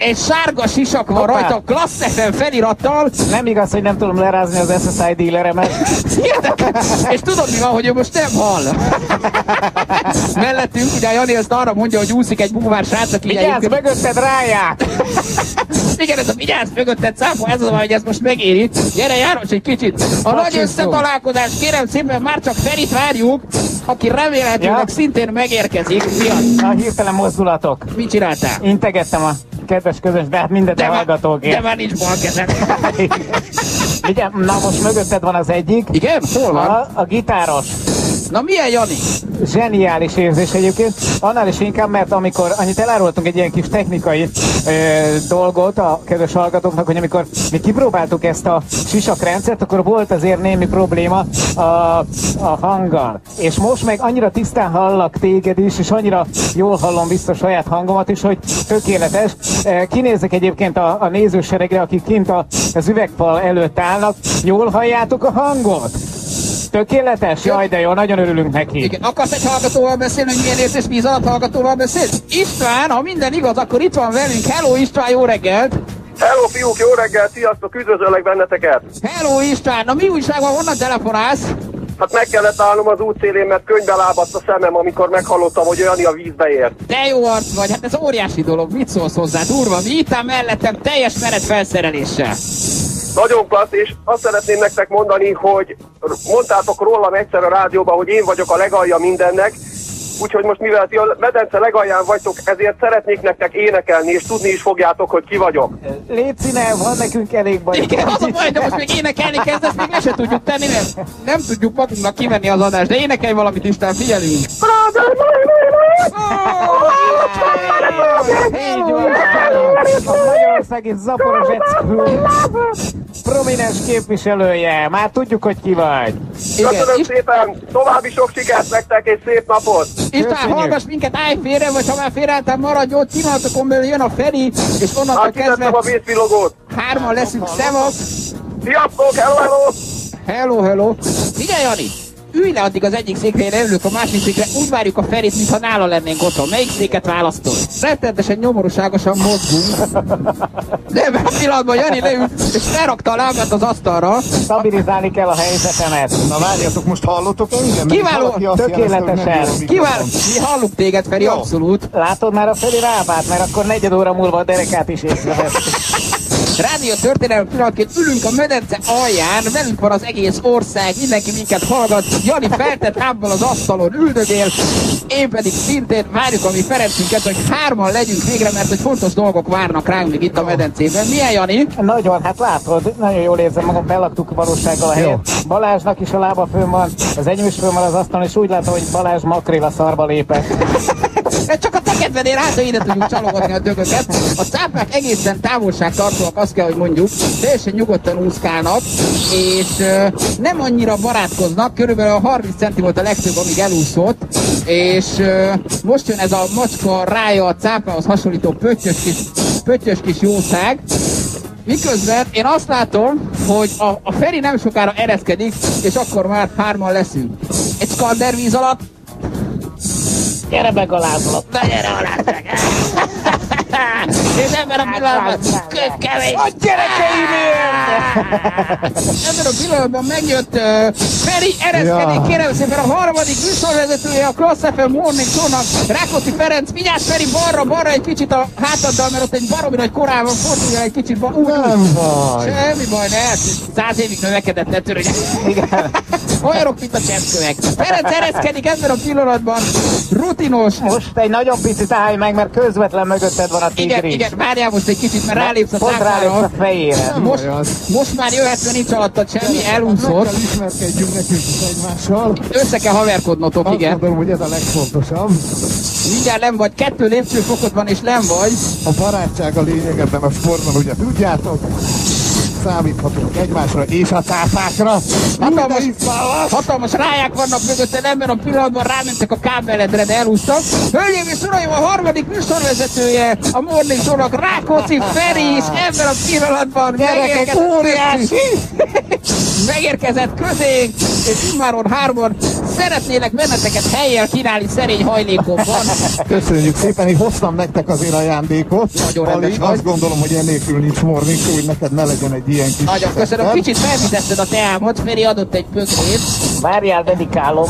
Egy sárga sisak van Hoppá. rajta, Klassz FM felirattal. Nem igaz, hogy nem tudom lerázni az SSI dealeremet. És tudod mi van, hogy ő most nem hall? Mellettünk, ugye Jani azt arra mondja, hogy úszik egy búvár srác, aki Vigyázz, egyébként- mögötted ráják! Igen, ez a vigyázz mögötted cápó, ez az, hogy ez most megéri. Gyere János egy kicsit. A nagy összetalálkozás, kérem szépen, már csak Ferit várjuk, aki remélhetőleg Ja. szintén megérkezik. Mi az? A hirtelen mozdulatok. Mit csináltál? Integettem a kedves közöns, de hát mindent De a hallgatókért. de már nincs bal kezed. Igen, na most mögötted van az egyik. Igen? Hol van? A, a gitáros. Na milyen Jani? Zseniális érzés egyébként. Annál is inkább, mert amikor annyit elárultunk egy ilyen kis technikai ö, dolgot a kedves hallgatóknak, hogy amikor mi kipróbáltuk ezt a sisakrendszert, akkor volt azért némi probléma a, a hanggal. És most meg annyira tisztán hallak téged is, és annyira jól hallom vissza saját hangomat is, hogy tökéletes. Kinézek egyébként a, a nézőseregre, akik kint a, az üvegfal előtt állnak. Jól halljátok a hangot? Tökéletes? Jaj, de jó, nagyon örülünk neki. Igen, akarsz egy hallgatóval beszélni, hogy milyen érzés víz alatt hallgatóval beszélsz? István, ha minden igaz, akkor itt van velünk. Hello István, jó reggelt! Hello fiúk, jó reggel, sziasztok, üdvözöllek benneteket! Hello István, na mi újság van, honnan telefonálsz? Hát meg kellett állnom az útszélén, mert könyvbe lábadt a szemem, amikor meghallottam, hogy Jani a vízbe ért. Te jó arc vagy, hát ez óriási dolog, mit szólsz hozzá, durva, mi itt áll mellettem teljes meret felszereléssel. Nagyon klassz, és azt szeretném nektek mondani, hogy mondtátok rólam egyszer a rádióban, hogy én vagyok a legalja mindennek, úgyhogy most mivel ti a medence legalján vagytok, ezért szeretnék nektek énekelni, és tudni is fogjátok, hogy ki vagyok. Légy színe, van nekünk elég baj. Igen, az a baj, de most még énekelni kezdesz, még le se tudjuk tenni, mert nem tudjuk magunknak kivenni az adást, de énekelj valamit Isten, figyelünk! Így van. A Magyarországi Zaporozsec Klub prominens képviselője. Már tudjuk, hogy ki vagy. Köszönöm szépen, további sok sikert nektek és szép napot! István, hallgass minket, állj félre, vagy ha már félreálltál, maradj ott, pillanatokon belül jön a Feri, és onnantól Már kezdve a vészvillogót! hárman leszünk, szevasz! Sziasztok, hello, hello! Hello, hello! Figyelj, Jani! Ülj le addig az egyik székhelyre, ülök a másik székre, úgy várjuk a Ferit, mintha nála lennénk otthon. Melyik széket választol? Rettenetesen nyomorúságosan mozgunk. De a pillanatban Jani leült, és felrakta a lábát az asztalra. Stabilizálni kell a helyzetemet. Na várjatok, most hallottok engem? Mert Kiváló, tökéletesen. jó Kiváló, mi hallunk téged, Feri, abszolút. Látod már a Feri lábát, mert akkor negyed óra múlva a derekát is észrevesz. Rádió történelem pillanatként ülünk a medence alján, velünk van az egész ország, mindenki minket hallgat, Jani feltett lábbal az asztalon üldögél, én pedig szintén várjuk a mi Ferencünket, hogy hárman legyünk végre, mert hogy fontos dolgok várnak ránk még itt a medencében. Milyen Jani? Nagyon, hát látod, nagyon jól érzem magam, belaktuk valósággal a helyet. Balázsnak is a lába fönn van, az enyém is fönn van az asztalon, és úgy látom, hogy Balázs makril a szarba lépett. De csak a te kedvedén hát, hogy ide tudjuk csalogatni a dögöket. A cápák egészen távolságtartóak, azt kell, hogy mondjuk, teljesen nyugodtan úszkálnak, és nem annyira barátkoznak, körülbelül a 30 centi volt a legtöbb, amíg elúszott, és most jön ez a macska rája a cápához hasonlító pöttyös kis, pöttyös kis jószág, Miközben én azt látom, hogy a, a Feri nem sokára ereszkedik, és akkor már hárman leszünk. Egy skandervíz alatt Gyere be galázolok! Na gyere alá, És ebben a pillanatban kőkemény. A gyerekeimért! Ebben a pillanatban megjött uh, Feri, ereszkedik, Ja. kérem szépen a harmadik műsorvezetője a Cross FM Morning Show-nak, Rákóczi Ferenc. Vigyázz Feri, balra, balra egy kicsit a hátaddal, mert ott egy baromi nagy korában fordulja egy kicsit. Ba- úgy, Nem baj. Semmi baj, ne, száz évig növekedett, ne törődj. Olyanok, mint a cseppkövek. Ferenc ereszkedik ebben a pillanatban, rutinos, Most egy nagyon picit állj meg, mert közvetlen mögötted van a igen, tigris. igen, várjál most egy kicsit, mert rálépsz a Pont rálépsz a fejére. Most, most már jöhetsz, mert nincs alattad semmi, Meg elúszod. kell ismerkedjünk nekünk is egymással. Össze kell haverkodnotok, Azt igen. gondolom, hogy ez a legfontosabb. Mindjárt nem vagy, kettő lépcsőfokod van és nem vagy. A barátság a lényeg ebben a sportban, ugye tudjátok? Számíthatunk egymásra és a cápákra. Hatalmas, hatalmas ráják vannak mögötted, ebben a pillanatban rámentek a kábeledre, de elúsztak. Hölgyeim és uraim, a harmadik műsorvezetője a Morning Show-nak Rákóczi Feri is ebben a pillanatban Gyerekek, megérkezett óriási! megérkezett közénk, és immáron hárman szeretnélek benneteket helyjel kínálni szerény hajlékomban. Köszönjük szépen, én hoztam nektek azért ajándékot. Nagyon vagy. azt gondolom, hogy ennélkül nincs morning hogy neked ne legyen egy ilyen kis Nagyon köszönöm, szerep. kicsit felvizetted a teámat, Feri adott egy pökrét. Várjál, dedikálom.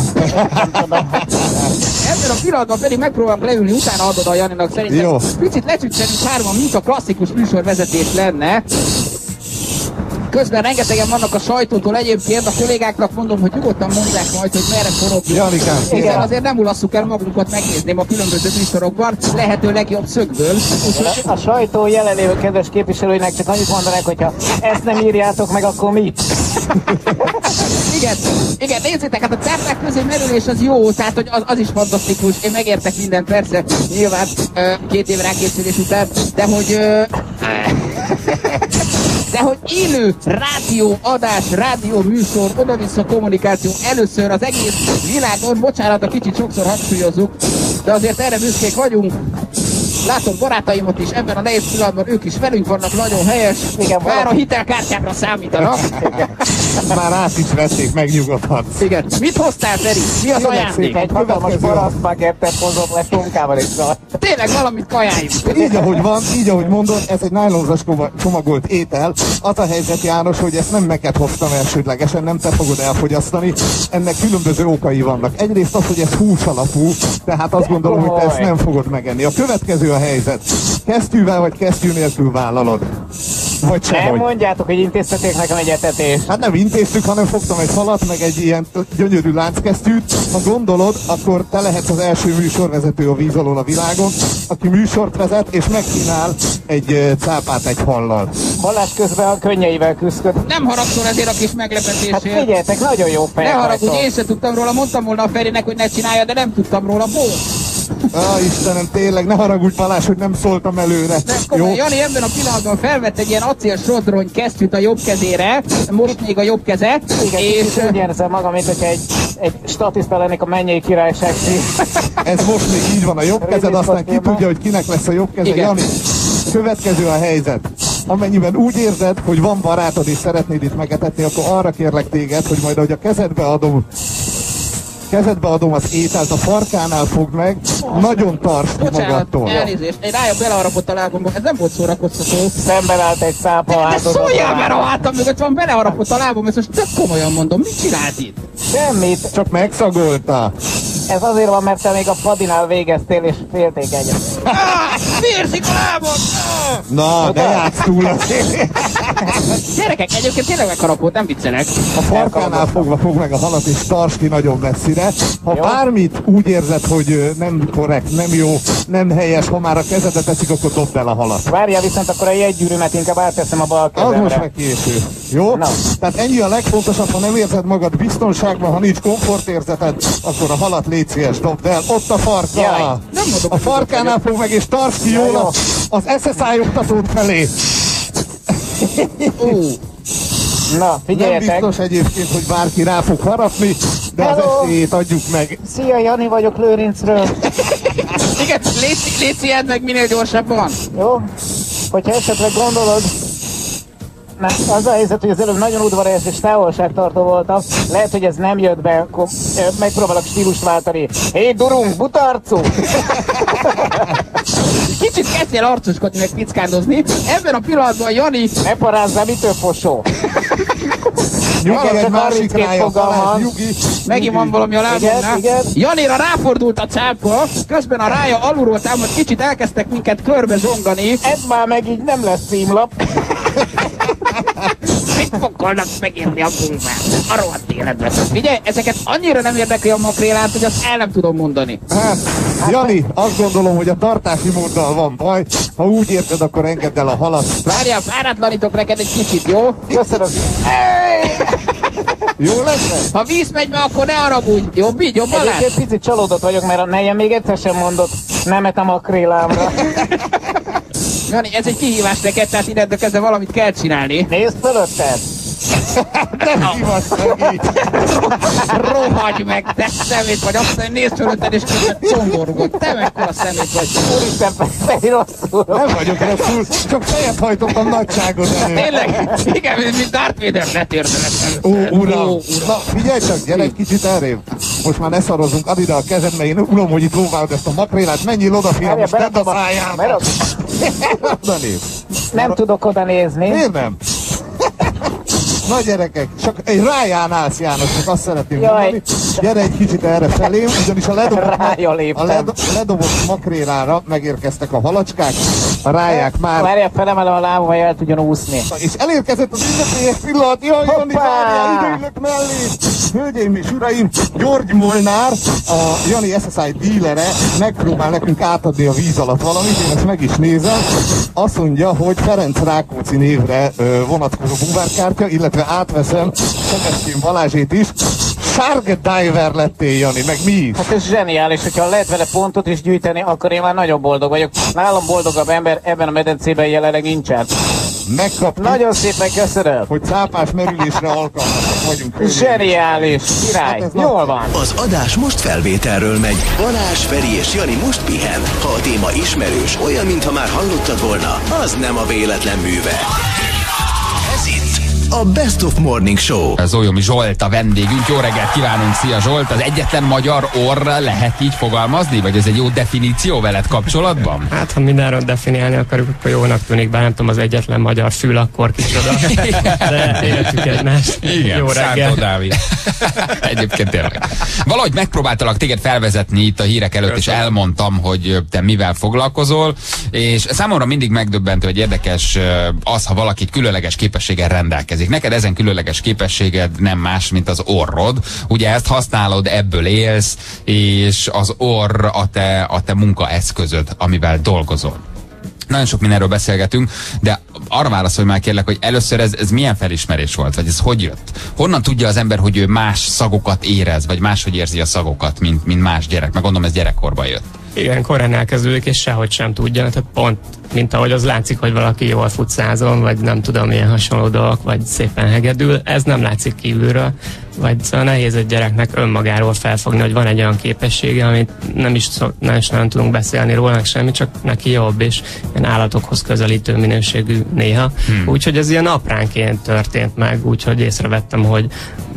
Ebben a pillanatban pedig megpróbálok leülni, utána adod a Janinak szerintem. Jó. Picit lecsücsenünk hárman, mint a klasszikus műsorvezetés lenne. Közben rengetegen vannak a sajtótól egyébként, a kollégáknak mondom, hogy nyugodtan mondják majd, hogy merre forogni. Janikám, Hiszen azért nem ulasszuk el magunkat megnézném a különböző műsorokban, lehető legjobb szögből. A sajtó jelenlévő kedves képviselőinek csak annyit mondanák, hogyha ezt nem írjátok meg, akkor mit? Igen, igen, nézzétek, hát a cárták közé merülés az jó, tehát hogy az, az is fantasztikus. Én megértek minden persze, nyilván két év rákészülés után, de hogy ö, de hogy élő rádió adás, rádió műsor, oda-vissza kommunikáció először az egész világon, bocsánat, a kicsit sokszor hangsúlyozzuk, de azért erre büszkék vagyunk. Látom barátaimat is ebben a nehéz pillanatban, ők is velünk vannak, nagyon helyes. Igen, Bár a hitelkártyákra számítanak. már át is vették, megnyugodhatsz. Igen. Mit hoztál, Feri? Mi az ajándék? szépen. Egy hatalmas parasztbagettet hozott le sonkával és szar. Tényleg valamit kajáljunk. Így, ahogy van, így, ahogy mondod, ez egy nájlonzas csomagolt étel. Az a helyzet, János, hogy ezt nem neked hoztam elsődlegesen, nem te fogod elfogyasztani. Ennek különböző okai vannak. Egyrészt az, hogy ez hús alapú, tehát azt gondolom, hogy te ezt nem fogod megenni. A következő a helyzet. Kesztyűvel vagy kesztyű nélkül vállalod? Vagy Nem sehogy. mondjátok, hogy intéztetek nekem egy etetést. Hát nem intéztük, hanem fogtam egy falat, meg egy ilyen gyönyörű lánckesztyűt. Ha gondolod, akkor te lehetsz az első műsorvezető a víz alól a világon, aki műsort vezet, és megkínál egy cápát egy hallal. Hallás közben a könnyeivel küzdköd. Nem haragszol ezért a kis Hát meglepetésért. figyeljetek, nagyon jó ne fejek haragudj, én se tudtam róla, mondtam volna a Ferinek, hogy ne csinálja, de nem tudtam róla. Bó! Ah, Istenem, tényleg, ne haragudj Balázs, hogy nem szóltam előre. Nem, komoly, Jani ebben a pillanatban felvett egy ilyen acél sodrony kesztyűt a jobb kezére, most még a jobb keze, Igen, és és úgy érzem magam, mint hogy egy, egy statiszta lennék a mennyei királyság Ez most még így van a jobb kezed, aztán ki tudja, hogy kinek lesz a jobb keze. Igen. Jani, következő a helyzet. Amennyiben úgy érzed, hogy van barátod és szeretnéd itt megetetni, akkor arra kérlek téged, hogy majd, ahogy a kezedbe adom kezedbe adom az ételt, a farkánál fogd meg, nagyon tartsd ki magadtól. elnézést, egy rája beleharapott a lábomba, ez nem volt szórakoztató. Szemben állt egy szápa De áldozat. szóljál már a hátam mögött van, beleharapott a lábom, ezt most tök komolyan mondom, mit csinált itt? Semmit. Csak megszagolta. Ez azért van, mert te még a padinál végeztél, és félték egyet. Vérzik a lábam! Na, de játsz túl azért. Gyerekek, egyébként tényleg megharapott, nem viccelek. A farkánál fogva fog meg a halat, és tartsd ki nagyon messzire. Ha bármit úgy érzed, hogy nem korrekt, nem jó, nem helyes, ha már a kezedet teszik, akkor dobd el a halat. Várjál, viszont akkor a jegygyűrűmet inkább átteszem a bal Az most kezemre. meg késő. Jó? Na. Tehát ennyi a legfontosabb, ha nem érzed magad biztonságban, ha nincs komfortérzeted, akkor a halat légy szíves, dobd el. Ott a farka. Jaj, nem mondom, a farkánál fog meg, és tartsd ki jól a- az SSI oktatót felé. Na, Nem figyeljetek. biztos egyébként, hogy bárki rá fog harapni, de az Hello. esélyét adjuk meg. Szia, Jani vagyok Lőrincről. Igen, légy, légy szíjed meg minél gyorsabban. Jó? Hogyha esetleg gondolod, nem, az a helyzet, hogy az előbb nagyon udvarias és távolságtartó voltam. Lehet, hogy ez nem jött be, megpróbálok stílust váltani. Hé, durunk, butarcú! Kicsit kezdjél arcoskodni, meg pickándozni. Ebben a pillanatban Jani... Ne parázzál, mitől fosó? Nyugi, egy másik 32 rája. Balázs, nyugi. Megint van valami a lábomnál. Janira ráfordult a cápa, közben a rája alulról támad, kicsit elkezdtek minket körbe zsongani. Ez már meg így nem lesz címlap. Mit fokolnak megírni a bulvát? A rohadt életben. Figyelj, ezeket annyira nem érdekli a makrélát, hogy azt el nem tudom mondani. Hát, Jani, azt gondolom, hogy a tartási móddal van baj. Ha úgy érted, akkor engedd el a halat. Várjál, fáradtlanítok neked egy kicsit, jó? Köszönöm. Jó lesz? Ha víz megy be, akkor ne haragudj. Jobb így, jobban lát? Egyébként picit csalódott vagyok, mert a nejem még egyszer sem mondott nemet a makrélámra. Jani, ez egy kihívás neked, tehát innentől kezdve valamit kell csinálni. Nézd fölötted! Nem hívasz meg így. Rohagy meg, te szemét vagy, azt mondja, nézd fölötted, és közben comborgod. Te mekkora szemét vagy. Úristen, persze, én rosszul. Nem vagyok rosszul, csak fejet hajtottam nagyságot elő. Tényleg? Igen, mint Darth Vader letérdelek. Ó, uram! Na, figyelj csak, gyere egy kicsit errébb. Most már ne szarozunk, add ide a kezed, mert én unom, hogy itt lóválod ezt a makrélát. Menjél oda, fiam, Várjál, most tedd a szájába. Nem tudok oda nézni. Miért nem? Na gyerekek, csak egy ráján állsz János, csak azt szeretném Jaj. mondani. Gyere egy kicsit erre felém, ugyanis a ledobott, a léptem. led, ledobott makrélára megérkeztek a halacskák, ráják már. Várjál, felemelem a lábam, hogy el tudjon úszni. És elérkezett az ünnepélyes pillanat, jaj, Jani, várjál, ide ülök mellé! Hölgyeim és uraim, György Molnár, a Jani SSI dílere megpróbál nekünk átadni a víz alatt valamit, én ezt meg is nézem. Azt mondja, hogy Ferenc Rákóczi névre vonatkozó buvárkártya, illetve átveszem Sebestyén Balázsét is. Shark Diver lettél, Jani, meg mi is. Hát ez zseniális, hogyha lehet vele pontot is gyűjteni, akkor én már nagyon boldog vagyok. Nálam boldogabb ember ebben a medencében jelenleg nincsen. Megkaptuk, Nagyon szépen köszönöm. hogy cápás merülésre alkalmasak vagyunk. és Zseniális, király. Hát Jól van. Az adás most felvételről megy. Balázs, Feri és Jani most pihen. Ha a téma ismerős, olyan, mintha már hallottad volna, az nem a véletlen műve. A Best of Morning Show. Zolyomi Zsolt a vendégünk. Jó reggelt kívánunk, szia Zsolt! Az egyetlen magyar orra lehet így fogalmazni? Vagy ez egy jó definíció veled kapcsolatban? Hát, ha mindenről definiálni akarjuk, akkor jónak tűnik, bár nem tudom, az egyetlen magyar fül akkor kicsoda. De életük egymás. Igen, Jó Szántó reggel. Dávid. Egyébként tényleg. Valahogy megpróbáltalak téged felvezetni itt a hírek előtt, és elmondtam, hogy te mivel foglalkozol, és számomra mindig megdöbbentő, hogy érdekes az, ha valaki különleges képességgel rendelkezik. Neked ezen különleges képességed nem más, mint az orrod. Ugye ezt használod, ebből élsz, és az orr a te, a te munkaeszközöd, amivel dolgozol. Nagyon sok mindenről beszélgetünk, de arra válaszolj már kérlek, hogy először ez, ez milyen felismerés volt, vagy ez hogy jött? Honnan tudja az ember, hogy ő más szagokat érez, vagy máshogy érzi a szagokat, mint, mint más gyerek? Meg gondolom ez gyerekkorban jött. Igen, korán elkezdődik, és sehogy sem tudja. Tehát pont, mint ahogy az látszik, hogy valaki jól fut százon, vagy nem tudom, milyen hasonló dolgok, vagy szépen hegedül, ez nem látszik kívülről. Vagy szóval nehéz egy gyereknek önmagáról felfogni, hogy van egy olyan képessége, amit nem is, szok, nem is nagyon tudunk beszélni róla, semmi, csak neki jobb, és ilyen állatokhoz közelítő minőségű néha. Hmm. Úgyhogy ez ilyen apránként történt meg, úgyhogy észrevettem, hogy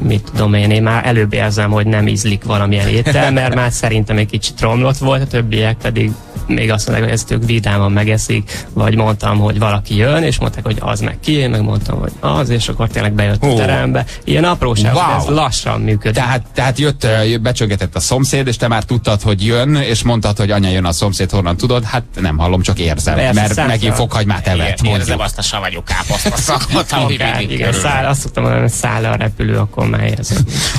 mit tudom én, én már előbb érzem, hogy nem ízlik valamilyen étel, mert már szerintem egy kicsit romlott volt, a többiek pedig még azt mondták, hogy ezt ők vidáman megeszik, vagy mondtam, hogy valaki jön, és mondták, hogy az meg ki, én meg mondtam, hogy az, és akkor tényleg bejött oh. a terembe. Ilyen apróság, wow. ez lassan működik. Tehát, tehát jött, becsögetett a szomszéd, és te már tudtad, hogy jön, és mondtad, hogy anya jön a szomszéd, honnan tudod? Hát nem hallom, csak érzem, Persze, mert megint fokhagymát evett. Ér, érzem azt a savanyú káposzta szakot, ami Igen, száll, azt tudtam mondani, hogy száll a repülő, akkor már.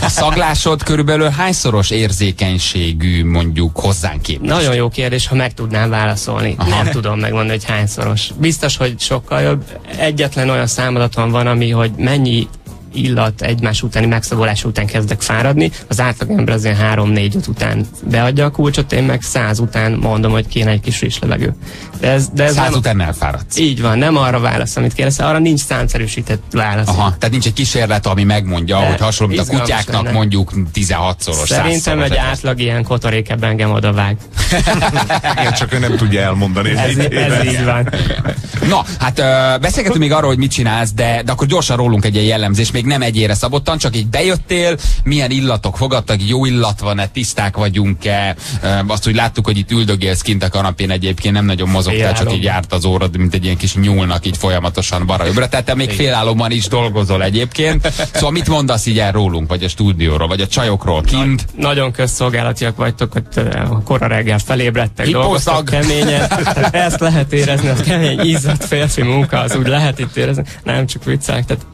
A szaglásod körülbelül hányszoros érzékenységű mondjuk hozzánk képest? Nagyon jó kérdés, ha meg tudnám válaszolni. Aha. Nem tudom megmondani, hogy hányszoros. Biztos, hogy sokkal jobb. Egyetlen olyan számadaton van, ami, hogy mennyi illat egymás utáni megszagolás után kezdek fáradni. Az átlagember az ilyen 3-4 után beadja a kulcsot, én meg 100 után mondom, hogy kéne egy kis friss levegő. De ez, de ez 100 nem, után elfáradsz. Így van, nem arra válasz, amit kérdez, arra nincs számszerűsített válasz. Aha, tehát nincs egy kísérlet, ami megmondja, De hogy hasonló, mint a kutyáknak lenne. mondjuk 16-szoros. Szerintem egy átlag ilyen kotorékebb engem oda vág. Igen, csak ő nem tudja elmondani. Ez, ez így van. Na, hát beszélgetünk még arról, hogy mit csinálsz, de, de akkor gyorsan rólunk egy ilyen jellemzés, még nem egyére szabottan, csak így bejöttél, milyen illatok fogadtak, jó illat van-e, tiszták vagyunk-e, azt úgy láttuk, hogy itt üldögélsz kint a kanapén egyébként, nem nagyon mozogtál, csak így járt az órad, mint egy ilyen kis nyúlnak így folyamatosan balra jobbra, tehát te még félállóban is dolgozol egyébként. Szóval mit mondasz így el rólunk, vagy a stúdióról, vagy a csajokról kint? Nagy, nagyon közszolgálatiak vagytok, hogy kora reggel felébredtek, dolgoztak keményen. Ezt lehet érezni, az kemény, izzadt férfi munka, az úgy lehet itt érezni. Nem csak viccelek, tehát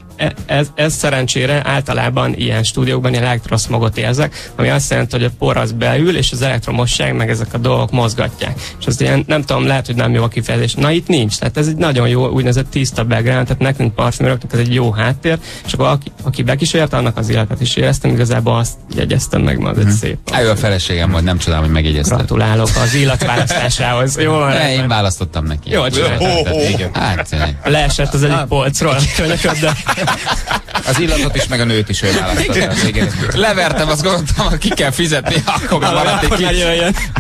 ez, ez szerencsére általában ilyen stúdiókban ilyen elektroszmogot érzek, ami azt jelenti, hogy a por az beül, és az elektromosság meg ezek a dolgok mozgatják. És az ilyen, nem tudom, lehet, hogy nem jó a kifejezés. Na itt nincs, tehát ez egy nagyon jó úgynevezett tiszta background, tehát nekünk parfümöröknek ez egy jó háttér, és akkor aki, aki bekísért, annak az életet is éreztem, igazából azt jegyeztem meg, ma, ez hmm. szép. Eljö a feleségem, vagy nem csodálom, hogy megjegyeztem. Gratulálok az illatválasztásához. Jó, van, ne, én választottam neki. Jó, csináltad. Hát, Leesett az egyik polcról, de az illatot is, meg a nőt is ő választotta. Levertem, azt gondoltam, ki kell fizetni, akkor maradt egy, kicsi,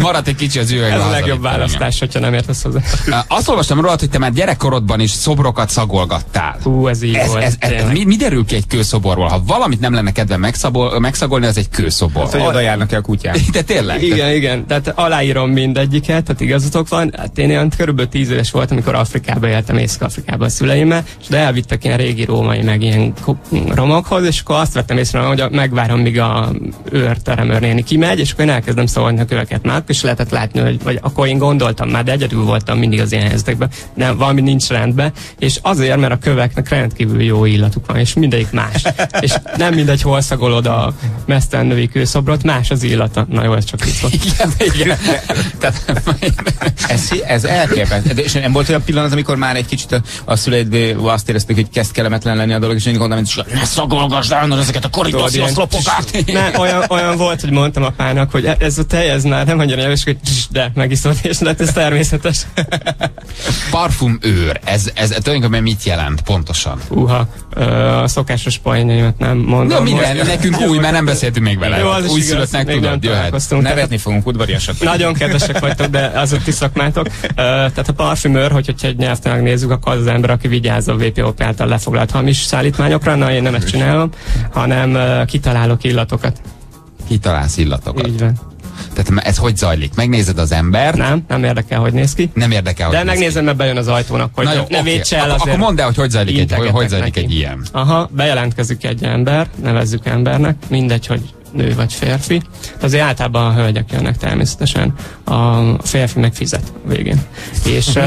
maradt egy kicsi az üveg. Ez a legjobb választás, hogyha nem értesz hozzá. Azt olvastam róla, hogy te már gyerekkorodban is szobrokat szagolgattál. Hú, ez így ez, volt. Ez, ez, mi, mi derül ki egy kőszoborról? Ha valamit nem lenne kedve megszabol, megszagolni, az egy kőszobor. Hát, hogy oda járnak el kutyák. De tényleg? Igen, igen. Tehát aláírom mindegyiket, tehát igazatok van. Hát én olyan körülbelül tíz éves voltam, amikor Afrikába éltem, Észak-Afrikába a szüleimmel, és de elvittek ilyen régi római, meg ilyen romokhoz, és akkor azt vettem észre, hogy megvárom, míg a őrteremőr néni kimegy, és akkor én elkezdem szólni a köveket már, és lehetett látni, hogy vagy akkor én gondoltam már, de egyedül voltam mindig az ilyen helyzetekben, nem, valami nincs rendben, és azért, mert a köveknek rendkívül jó illatuk van, és mindegyik más. és nem mindegy, hol szagolod a növi kőszobrot, más az illata. Na jó, ez csak itt van. Igen, igen. ez, ez elképesztő. És nem volt olyan pillanat, amikor már egy kicsit a, a szüleid azt érezték, hogy kezd kellemetlen lenni a dolog, és én gondolom, hogy ne szagolgassd el ezeket a koridorsi oszlopokat. Ne, olyan, olyan volt, hogy mondtam apának, hogy ez a tej, ez már nem annyira jelös, hogy de megiszod, és lett ez természetes. Parfum őr, ez, ez tulajdonképpen mit jelent pontosan? Uha, a szokásos poénjaimat nem mondom. No, minden, most. nekünk új, mert nem beszéltünk még vele. Jó, az új szülöttnek tudod, jöhet. Nevetni fogunk udvariasat. Nagyon kedvesek vagytok, de az a ti szakmátok. Tehát a parfümőr, hogyha egy nyelvtelen nézzük, akkor az, az ember, aki vigyáz a VPO által lefoglalt hamis szállítmányokra, na én nem ezt csinálom, hanem kitalálok illatokat. Kitalálsz illatokat. Így van. Tehát ez hogy zajlik? Megnézed az ember? Nem, nem érdekel, hogy néz ki. Nem érdekel, hogy De megnézem, mert bejön az ajtónak, hogy Na jó, ne okay. védse el azért. Akkor mondd el, hogy hogy zajlik, egy, hogy, hogy zajlik egy ilyen. Aha, bejelentkezik egy ember, nevezzük embernek, mindegy, hogy nő vagy férfi. Azért általában a hölgyek jönnek természetesen, a férfi meg fizet a végén. És uh,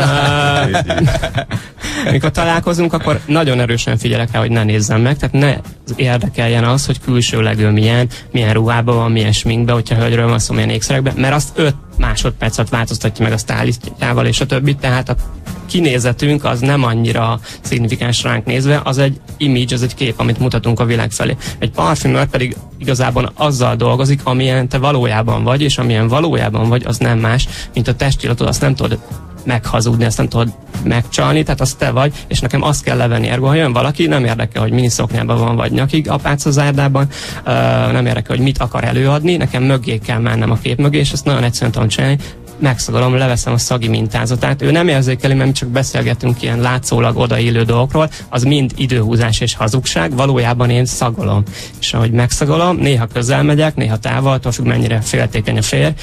mikor találkozunk, akkor nagyon erősen figyelek rá, hogy ne nézzem meg, tehát ne érdekeljen az, hogy külsőleg ő milyen, milyen ruhában van, milyen sminkben, hogyha hölgyről van szó, milyen ékszerekben, mert azt öt másodpercet változtatja meg a sztálistjával és a többi, tehát a kinézetünk az nem annyira szignifikáns ránk nézve, az egy image, az egy kép, amit mutatunk a világ felé. Egy parfümör pedig igazából azzal dolgozik, amilyen te valójában vagy, és amilyen valójában vagy, az nem más, mint a testillatod, azt nem tudod meghazudni, ezt nem tudod megcsalni, tehát az te vagy, és nekem azt kell levenni. Ergo, ha jön valaki, nem érdekel, hogy miniszoknyában van, vagy nyakig apác az uh, nem érdekel, hogy mit akar előadni, nekem mögé kell mennem a kép mögé, és ezt nagyon egyszerűen tudom csinálni, megszagolom, leveszem a szagi mintázatát. Ő nem érzékeli, mert mi csak beszélgetünk ilyen látszólag odaillő dolgokról, az mind időhúzás és hazugság, valójában én szagolom. És ahogy megszagolom, néha közel megyek, néha távol, függ mennyire féltékeny a fér,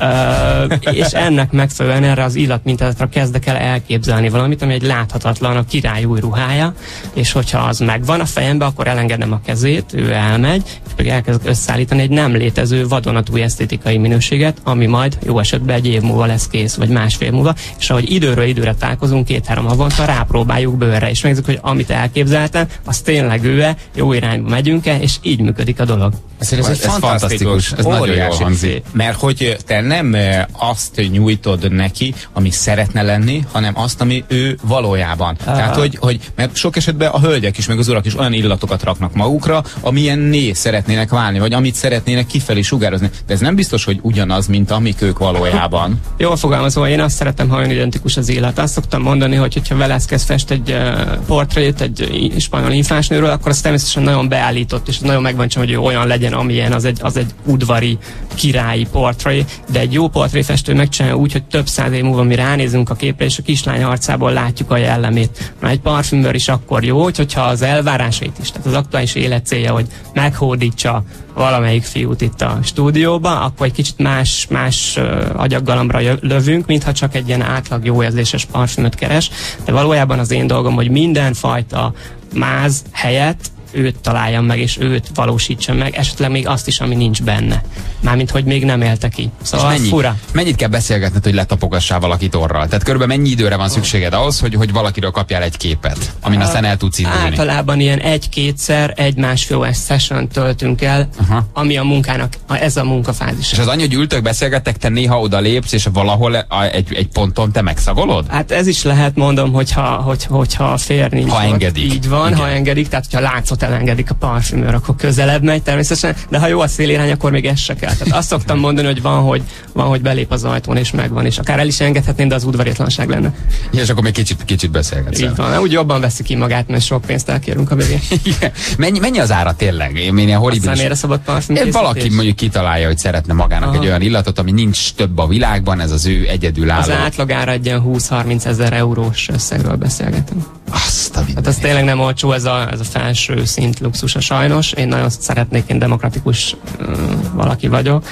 uh, és ennek megfelelően erre az illatmintázatra kezdek el elképzelni valamit, ami egy láthatatlan a király új ruhája, és hogyha az megvan a fejembe, akkor elengedem a kezét, ő elmegy, és pedig elkezdek összeállítani egy nem létező vadonatúj esztétikai minőséget, ami majd jó esetben egy év múlva lesz kész, vagy másfél múlva, és ahogy időről időre találkozunk, két-három havonta rápróbáljuk bőrre, és megnézzük, hogy amit elképzeltem, az tényleg ő-e, jó irányba megyünk-e, és így működik a dolog. Ez, ez, egy fantasztikus, ez nagyon jól hangzik. Mert hogy te nem azt nyújtod neki, ami szeretne lenni, hanem azt, ami ő valójában. Ah. Tehát, hogy, hogy mert sok esetben a hölgyek is, meg az urak is olyan illatokat raknak magukra, amilyenné szeretnének válni, vagy amit szeretnének kifelé sugározni. De ez nem biztos, hogy ugyanaz, mint amik ők valójában. Jól fogalmazva, én azt szeretem, ha olyan identikus az élet. Azt szoktam mondani, hogy hogyha Velázquez fest egy uh, portrét egy spanyol infásnőről, akkor az természetesen nagyon beállított, és nagyon megvan, hogy olyan legyen, amilyen, az egy, az egy udvari királyi portré, de egy jó portréfestő megcsinálja úgy, hogy több száz év múlva mi ránézünk a képre, és a kislány arcából látjuk a jellemét. Mert egy parfümőr is akkor jó, hogyha az elvárásait is, tehát az aktuális élet célja, hogy meghódítsa valamelyik fiút itt a stúdióba, akkor egy kicsit más, más agyaggalambra lövünk, mintha csak egy ilyen átlag jó érzéses parfümöt keres, de valójában az én dolgom, hogy mindenfajta máz helyett őt találjam meg, és őt valósítsam meg, esetleg még azt is, ami nincs benne. Mármint, hogy még nem élte ki. Szóval és mennyi, fura. Mennyit kell beszélgetned, hogy letapogassál valakit orral? Tehát körülbelül mennyi időre van szükséged ahhoz, hogy, hogy valakiről kapjál egy képet, amin aztán el tudsz indulni? Általában ilyen egy-kétszer, egy-másfél órás session töltünk el, Aha. ami a munkának, ez a munkafázis. És az annyi, hogy ültök, beszélgettek, te néha oda lépsz, és valahol egy, egy ponton te megszagolod? Hát ez is lehet, mondom, hogyha, hogy, hogyha fér nincs. Ha ott. engedik. Így van, Igen. ha engedik, tehát hogyha látszott elengedik a parfümőr, akkor közelebb megy természetesen, de ha jó a szélirány, akkor még ez se kell. Tehát azt szoktam mondani, hogy van, hogy, van, hogy belép az ajtón és megvan, és akár el is engedhetném, de az udvariatlanság lenne. Ja, és akkor még kicsit, kicsit beszélgetsz. Így van, úgy jobban veszi ki magát, mert sok pénzt elkérünk a végén. mennyi, mennyi az ára tényleg? Én ilyen horribilis. Aztán szabad parfüm Valaki mondjuk kitalálja, hogy szeretne magának Aha. egy olyan illatot, ami nincs több a világban, ez az ő egyedülálló. Az átlagára egy ilyen 20-30 ezer eurós összegről beszélgetünk. Azt a hát az tényleg nem olcsó, ez a, ez a felső szint luxusa sajnos. Én nagyon szeretnék, én demokratikus uh, valaki vagyok.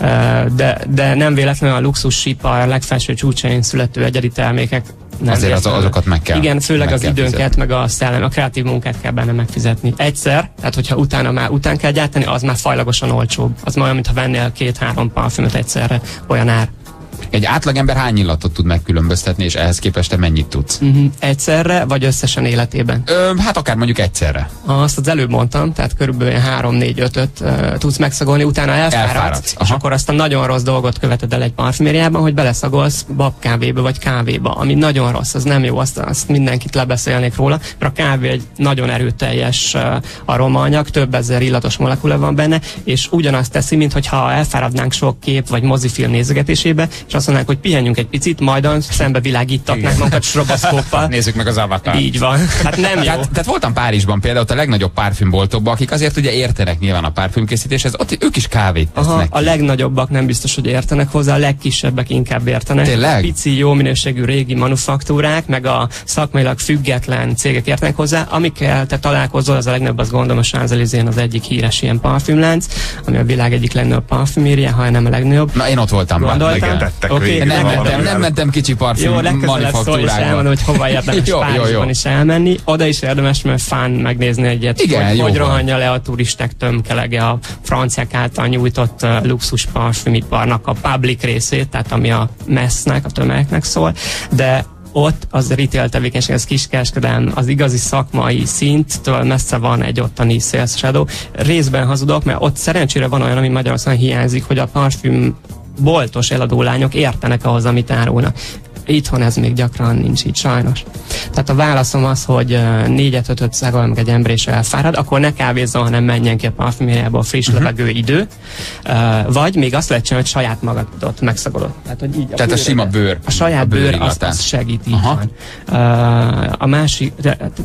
Uh, de, de nem véletlenül a luxusipar a legfelső csúcsain születő egyedi termékek nem Azért az, azokat meg kell. Igen, főleg az időnket, fizetni. meg a szellem, a kreatív munkát kell benne megfizetni. Egyszer, tehát hogyha utána már után kell gyártani, az már fajlagosan olcsóbb. Az már olyan, mintha vennél két-három parfümöt egyszerre, olyan ár. Egy átlagember hány illatot tud megkülönböztetni, és ehhez képest te mennyit tudsz? Uh-huh. Egyszerre, vagy összesen életében? Ö, hát akár mondjuk egyszerre. Azt az előbb mondtam, tehát körülbelül 3-4-5-öt uh, tudsz megszagolni, utána elfáradsz, elfáradsz. és akkor azt a nagyon rossz dolgot követed el egy parfümériában, hogy beleszagolsz babkávéba vagy kávéba, ami nagyon rossz, az nem jó, azt, azt mindenkit lebeszélnék róla, mert a kávé egy nagyon erőteljes uh, aromaanyag, több ezer illatos molekula van benne, és ugyanazt teszi, mintha elfáradnánk sok kép vagy mozifilm nézegetésébe, és azt mondanák, hogy pihenjünk egy picit, majd szembe világítatnánk magunkat stroboszkóppal. Nézzük meg az avatar. Így van. Hát nem jó. Tehát, tehát voltam Párizsban például, ott a legnagyobb parfümboltokban, akik azért ugye értenek nyilván a parfümkészítéshez, ott ők is kávét tesznek. Aha, a legnagyobbak nem biztos, hogy értenek hozzá, a legkisebbek inkább értenek. Tényleg? A pici, jó minőségű régi manufaktúrák, meg a szakmailag független cégek értenek hozzá, amikkel te találkozol, az a legnagyobb, az gondolom a Sanzelizén az egyik híres ilyen parfümlánc, ami a világ egyik legnagyobb parfümérje, ha nem a legnagyobb. Na én ott voltam. Gondoltam? Oké, okay, nem, mentem, nem mentem kicsi parfüm Jó, legközelebb szól és elmondom, hogy hova érdemes jó, jó, jó. is elmenni. Oda is érdemes, mert fán megnézni egyet, Igen, hogy, hogy rohanja le a turisták tömkelege a franciák által nyújtott uh, luxus parfümiparnak a public részét, tehát ami a messznek, a tömegeknek szól, de ott az retail tevékenység, az kiskereskedelem, az igazi szakmai szinttől messze van egy ottani sales shadow. Részben hazudok, mert ott szerencsére van olyan, ami Magyarországon hiányzik, hogy a parfüm boltos eladó lányok értenek ahhoz, amit árulnak itthon ez még gyakran nincs így sajnos. Tehát a válaszom az, hogy négyet, ötöt szagol meg egy ember és elfárad, akkor ne kávézzon, hanem menjen ki a parfümériába a friss uh-huh. levegő idő, uh, vagy még azt lehet csinálni, hogy saját magadot megszagolod. Tehát, hogy így a, Tehát a sima bőr. A saját a bőr, bőr az, az segít, így Aha. van. Uh, a másik,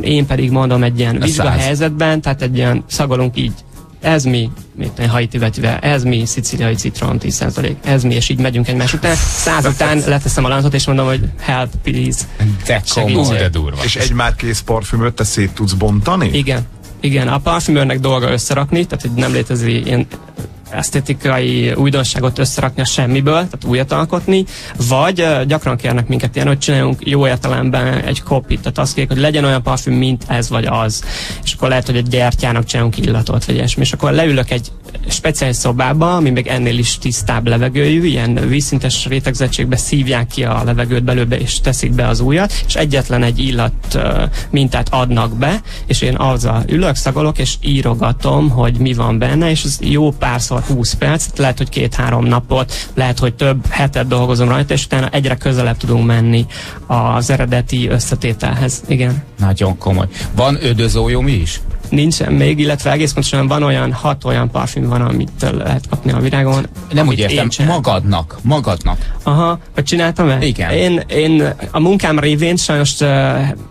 én pedig mondom egy ilyen vizsgahelyzetben, tehát egy ilyen szagolunk így ez mi, mit tudom, haiti vetivel, ez mi, szicíliai citrom 10%, ez mi, és így megyünk egymás után. Száz után leteszem a láncot, és mondom, hogy help, please. De komoly, de durva. És egy már kész parfümöt te szét tudsz bontani? Igen. Igen, a parfümőrnek dolga összerakni, tehát hogy nem létezik ilyen esztétikai újdonságot összerakni a semmiből, tehát újat alkotni, vagy gyakran kérnek minket ilyen, hogy csináljunk jó értelemben egy kopit, tehát azt kérjük, hogy legyen olyan parfüm, mint ez vagy az. És akkor lehet, hogy egy gyertyának csinálunk illatot, vagy ilyesmi. És akkor leülök egy speciális szobába, ami még ennél is tisztább levegőjű, ilyen vízszintes rétegzettségbe szívják ki a levegőt belőle, és teszik be az újat, és egyetlen egy illat mintát adnak be, és én azzal ülök, szagolok, és írogatom, hogy mi van benne, és ez jó párszor 20 perc, lehet, hogy két-három napot, lehet, hogy több hetet dolgozom rajta, és utána egyre közelebb tudunk menni az eredeti összetételhez. Igen. Nagyon komoly. Van ödözójom is? Nincsen még, illetve egész pontosan van olyan, hat olyan parfüm van, amit lehet kapni a virágon. Nem úgy értem, magadnak, magadnak. Aha, hogy csináltam-e? Igen. Én, én a munkám révén sajnos uh,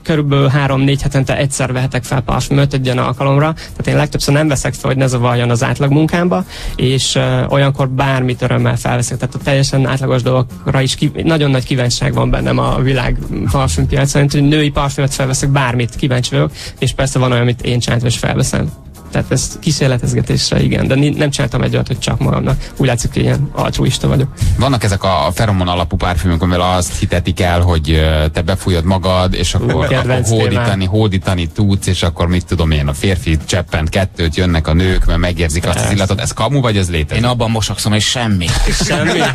körülbelül három-négy hetente egyszer vehetek fel parfümöt egy ilyen alkalomra, tehát én legtöbbször nem veszek fel, hogy ne zavarjon az átlag munkámba, és uh, olyankor bármit örömmel felveszek, tehát a teljesen átlagos dolgokra is ki, nagyon nagy kíváncsiság van bennem a világ parfümpiacon, hogy női parfümöt felveszek, bármit kíváncsi vagyok, és persze van olyan, amit én csináltam, és felveszem. Tehát ez kísérletezgetésre igen, de nem csináltam egy olyat, hogy csak magamnak. Úgy látszik, hogy ilyen altruista vagyok. Vannak ezek a feromon alapú párfümök, amivel azt hitetik el, hogy te befújod magad, és akkor, akkor hódítani, hódítani tudsz, és akkor mit tudom én, a férfi cseppent kettőt, jönnek a nők, mert megérzik azt az illatot. Ez kamu, vagy ez létezik? Én abban mosakszom, és semmi. semmi?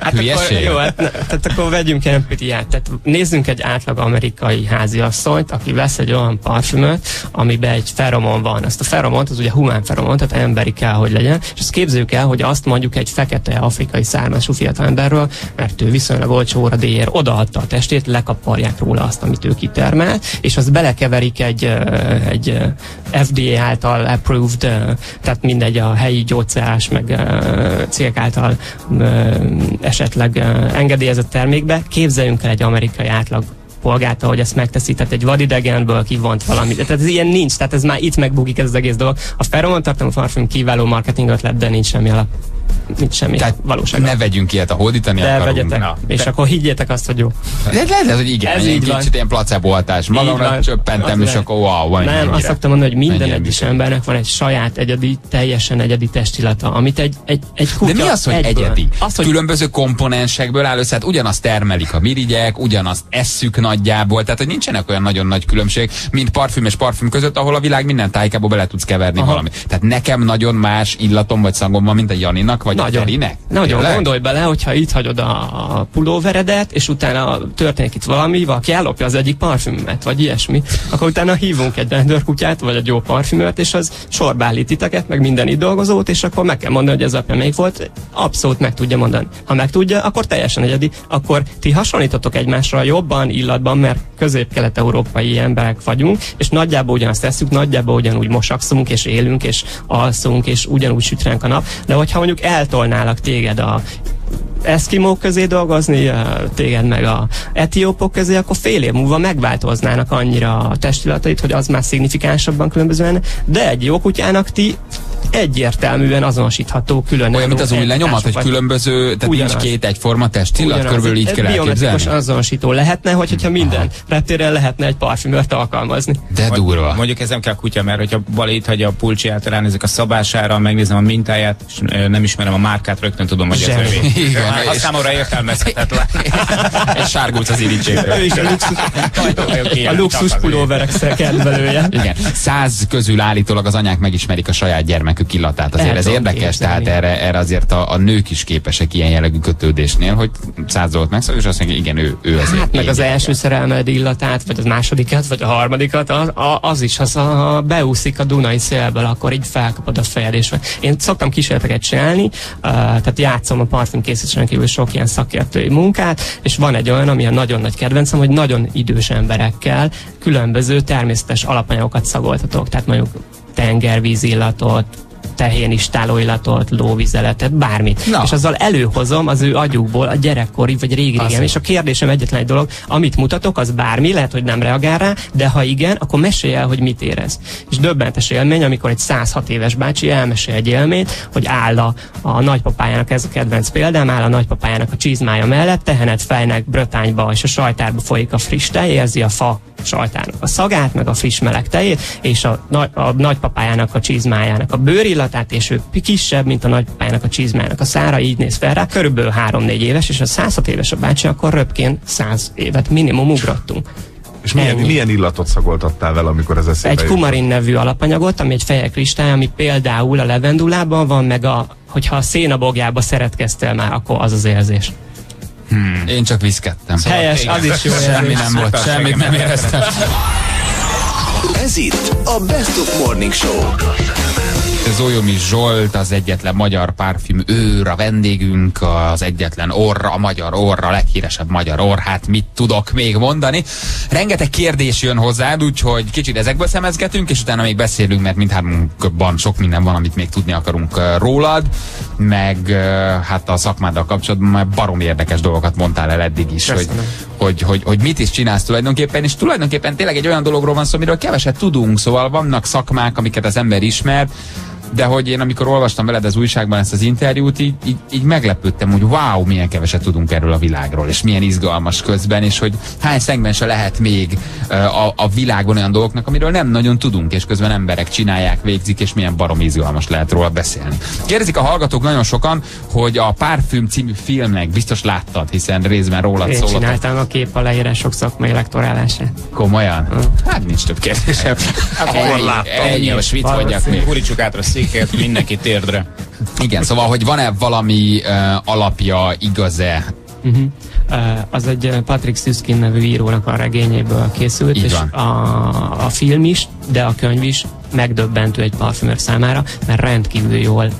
Hát Hülyeség? Akkor, jó, hát, tehát akkor vegyünk egy empiriát. Tehát nézzünk egy átlag amerikai háziasszonyt, aki vesz egy olyan parfümöt, amiben egy feromon van. Azt a feromon feromont, az ugye humán feromon, tehát emberi kell, hogy legyen, és azt képzeljük el, hogy azt mondjuk egy fekete afrikai származású fiatalemberről, mert ő viszonylag olcsó óradéért odaadta a testét, lekaparják róla azt, amit ő kitermelt, és azt belekeverik egy, egy FDA által approved, tehát mindegy a helyi gyógyszerás, meg cégek által esetleg engedélyezett termékbe, képzeljünk el egy amerikai átlag polgárta, hogy ezt megteszi, tehát egy vadidegenből kivont valamit. Tehát ez ilyen nincs, tehát ez már itt megbukik ez az egész dolog. A feromon tartalmú parfüm kiváló marketing ötlet, de nincs semmi alap nincs semmi Tehát valóság. Ne vegyünk ilyet a hódítani De akarunk. vegyetek, Na, és te... akkor higgyétek azt, hogy jó. De lehet, hogy igen, ez így kicsit ilyen placebo hatás. Magamra csöppentem, és akkor wow, van Nem, azt szoktam mondani, hogy minden egyes embernek van egy saját egyedi, teljesen egyedi testillata, amit egy, egy, egy kutya De mi az, hogy egyből. egyedi? Az, hogy Különböző komponensekből áll össze, hát ugyanazt termelik a mirigyek, ugyanazt esszük nagyjából, tehát hogy nincsenek olyan nagyon nagy különbség, mint parfüm és parfüm között, ahol a világ minden tájékából bele tudsz keverni Aha. valamit. Tehát nekem nagyon más illatom vagy szangom van, mint a Janinak, vagy nagyon, a Ferinek? Nagyon, Tényleg? gondolj bele, hogyha itt hagyod a pulóveredet, és utána történik itt valami, valaki ellopja az egyik parfümmet, vagy ilyesmi, akkor utána hívunk egy rendőrkutyát, vagy egy jó parfümöt, és az sorba állít titeket, meg minden itt dolgozót, és akkor meg kell mondani, hogy ez apja még volt, abszolút meg tudja mondani. Ha meg tudja, akkor teljesen egyedi, akkor ti hasonlítotok egymásra jobban, illatban, mert közép-kelet-európai emberek vagyunk, és nagyjából ugyanazt tesszük, nagyjából ugyanúgy mosakszunk, és élünk, és alszunk, és ugyanúgy süt ránk a nap, de hogyha mondjuk eltolnálak téged a eszkimók közé dolgozni, téged meg a etiópok közé, akkor fél év múlva megváltoznának annyira a testületeit, hogy az már szignifikánsabban különböző lenne, de egy jó kutyának ti egyértelműen azonosítható külön. Olyan, mint az új lenyomat, hogy különböző, tehát Ugyanaz. nincs két egyforma testillat, körülbelül így kell elképzelni. azonosító lehetne, hogy, hogyha minden reptéren lehetne egy parfümört alkalmazni. De durva. Mondjuk ez nem kell kutya, mert hogyha Bali itt hagyja a pulcsiát, ránézek a szabására, megnézem a mintáját, és nem ismerem a márkát, rögtön tudom, hogy ez övé. Az számomra értelmezhetetlen. Egy sárgulc az luxus, a luxus pulóverek kedvelője. Igen. Száz közül állítólag az anyák megismerik a saját gyermek nőkük illatát. Azért ez érdekes, tehát erre, erre azért a, a nők is képesek ilyen jellegű kötődésnél, hogy száz megszól, és azt mondja, igen, ő, ő azért Hát meg az első szerelmed illatát, vagy az másodikat, vagy a harmadikat, az, a- az is, az a, beúszik a Dunai szélből, akkor így felkapod a fejed. És én szoktam kísérleteket csinálni, uh, tehát játszom a parfümkészítésen kívül sok ilyen szakértői munkát, és van egy olyan, ami a nagyon nagy kedvencem, hogy nagyon idős emberekkel különböző természetes alapanyagokat szagoltatok, tehát mondjuk tengervíz illatot, tehén istáló illatot, lóvizeletet, bármit. Na. És azzal előhozom az ő agyukból a gyerekkori vagy régi régen. És a kérdésem egyetlen egy dolog, amit mutatok, az bármi, lehet, hogy nem reagál rá, de ha igen, akkor mesélj el, hogy mit érez. És döbbentes élmény, amikor egy 106 éves bácsi elmesél egy élményt, hogy áll a, a nagypapájának, ez a kedvenc példám, áll a nagypapájának a csizmája mellett, tehenet fejnek brötányba és a sajtárba folyik a friss tej, érzi a fa sajtának a szagát, meg a friss meleg tejét, és a, nagy, a nagypapájának a csizmájának a bőrillatát, és ő kisebb, mint a nagypapájának a csizmájának a szára, így néz fel rá. Körülbelül 3-4 éves, és a 106 éves a bácsi, akkor röpként 100 évet minimum ugrottunk. És milyen, Ennyi. milyen illatot szagoltattál vele, amikor ez eszébe Egy jutott? kumarin nevű alapanyagot, ami egy fejekristály, ami például a levendulában van, meg a, hogyha a szénabogjába szeretkeztél már, akkor az az érzés. Hmm. Én csak viszkettem. Helyes, az is jó Semmi nem volt, semmit nem éreztem. Ez itt a Best of Morning Show. Zolyomi Zsolt, az egyetlen magyar parfüm őr, a vendégünk, az egyetlen orra, a magyar orra, a leghíresebb magyar orr, hát mit tudok még mondani. Rengeteg kérdés jön hozzád, úgyhogy kicsit ezekből szemezgetünk, és utána még beszélünk, mert mindhármunkban sok minden van, amit még tudni akarunk uh, rólad, meg uh, hát a szakmáddal kapcsolatban már barom érdekes dolgokat mondtál el eddig is, hogy, hogy, hogy, hogy mit is csinálsz tulajdonképpen, és tulajdonképpen tényleg egy olyan dologról van szó, amiről keveset tudunk, szóval vannak szakmák, amiket az ember ismer, de hogy én amikor olvastam veled az újságban ezt az interjút, így, így, így meglepődtem, hogy wow, milyen keveset tudunk erről a világról, és milyen izgalmas közben, és hogy hány szegben se lehet még a, a világban olyan dolgoknak, amiről nem nagyon tudunk, és közben emberek csinálják, végzik, és milyen barom izgalmas lehet róla beszélni. Kérdezik a hallgatók nagyon sokan, hogy a Parfüm című filmnek biztos láttad, hiszen részben rólad Én szólott. csináltam a kép a leírások szakmai lektorálását. Komolyan? Hát nincs több kérdésem. Ennyi, ennyi, most mit mondjak még? Gurítsuk át a széket, mindenki térdre. Igen, szóval, hogy van-e valami uh, alapja, igaz-e? Uh-huh. Uh, az egy Patrick Süskin nevű írónak a regényéből készült, Így és van. a, a film is, de a könyv is megdöbbentő egy parfümőr számára, mert rendkívül jól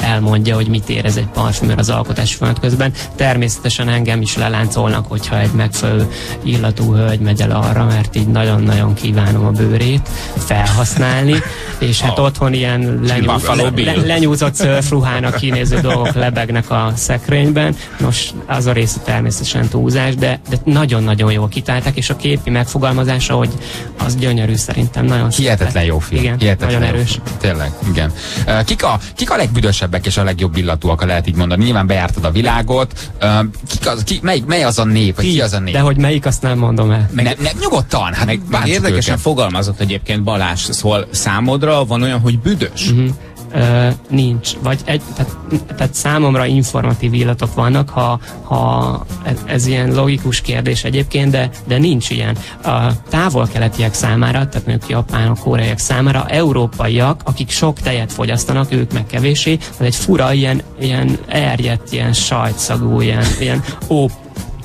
elmondja, hogy mit érez egy parfümőr az alkotás folyamat közben. Természetesen engem is leláncolnak, hogyha egy megfelelő illatú hölgy megy el arra, mert így nagyon-nagyon kívánom a bőrét felhasználni, és hát otthon ilyen lenyú, Buffalo le, lenyúzott szörfruhának kinéző dolgok lebegnek a szekrényben. Nos, az a része természetesen túlzás, de, de nagyon-nagyon jól kitálták, és a képi megfogalmazása, hogy az gyönyörű szerintem. Nagyon Hihetetlen jó film. Igen, Hihetetlen nagyon erős. film. Tényleg, igen. Kik a, kik a legbüdösebbek és a legjobb illatúak, ha lehet így mondani? Nyilván bejártad a világot. Az, ki, mely, mely az a nép, vagy ki az a nép? De hogy melyik, azt nem mondom el. Ne, ne, nyugodtan, hát Meg, meg érdekesen őket. fogalmazott egyébként Balázs, szóval számodra van olyan, hogy büdös? Uh-huh. Nincs. Vagy egy, tehát, tehát számomra informatív illatok vannak, ha, ha ez ilyen logikus kérdés egyébként, de, de nincs ilyen. A távol-keletiek számára, tehát mondjuk japánok, koreaiak számára, európaiak, akik sok tejet fogyasztanak, ők meg kevésé, az egy fura, ilyen, ilyen erjedt, ilyen sajtszagú, ilyen, ilyen ó,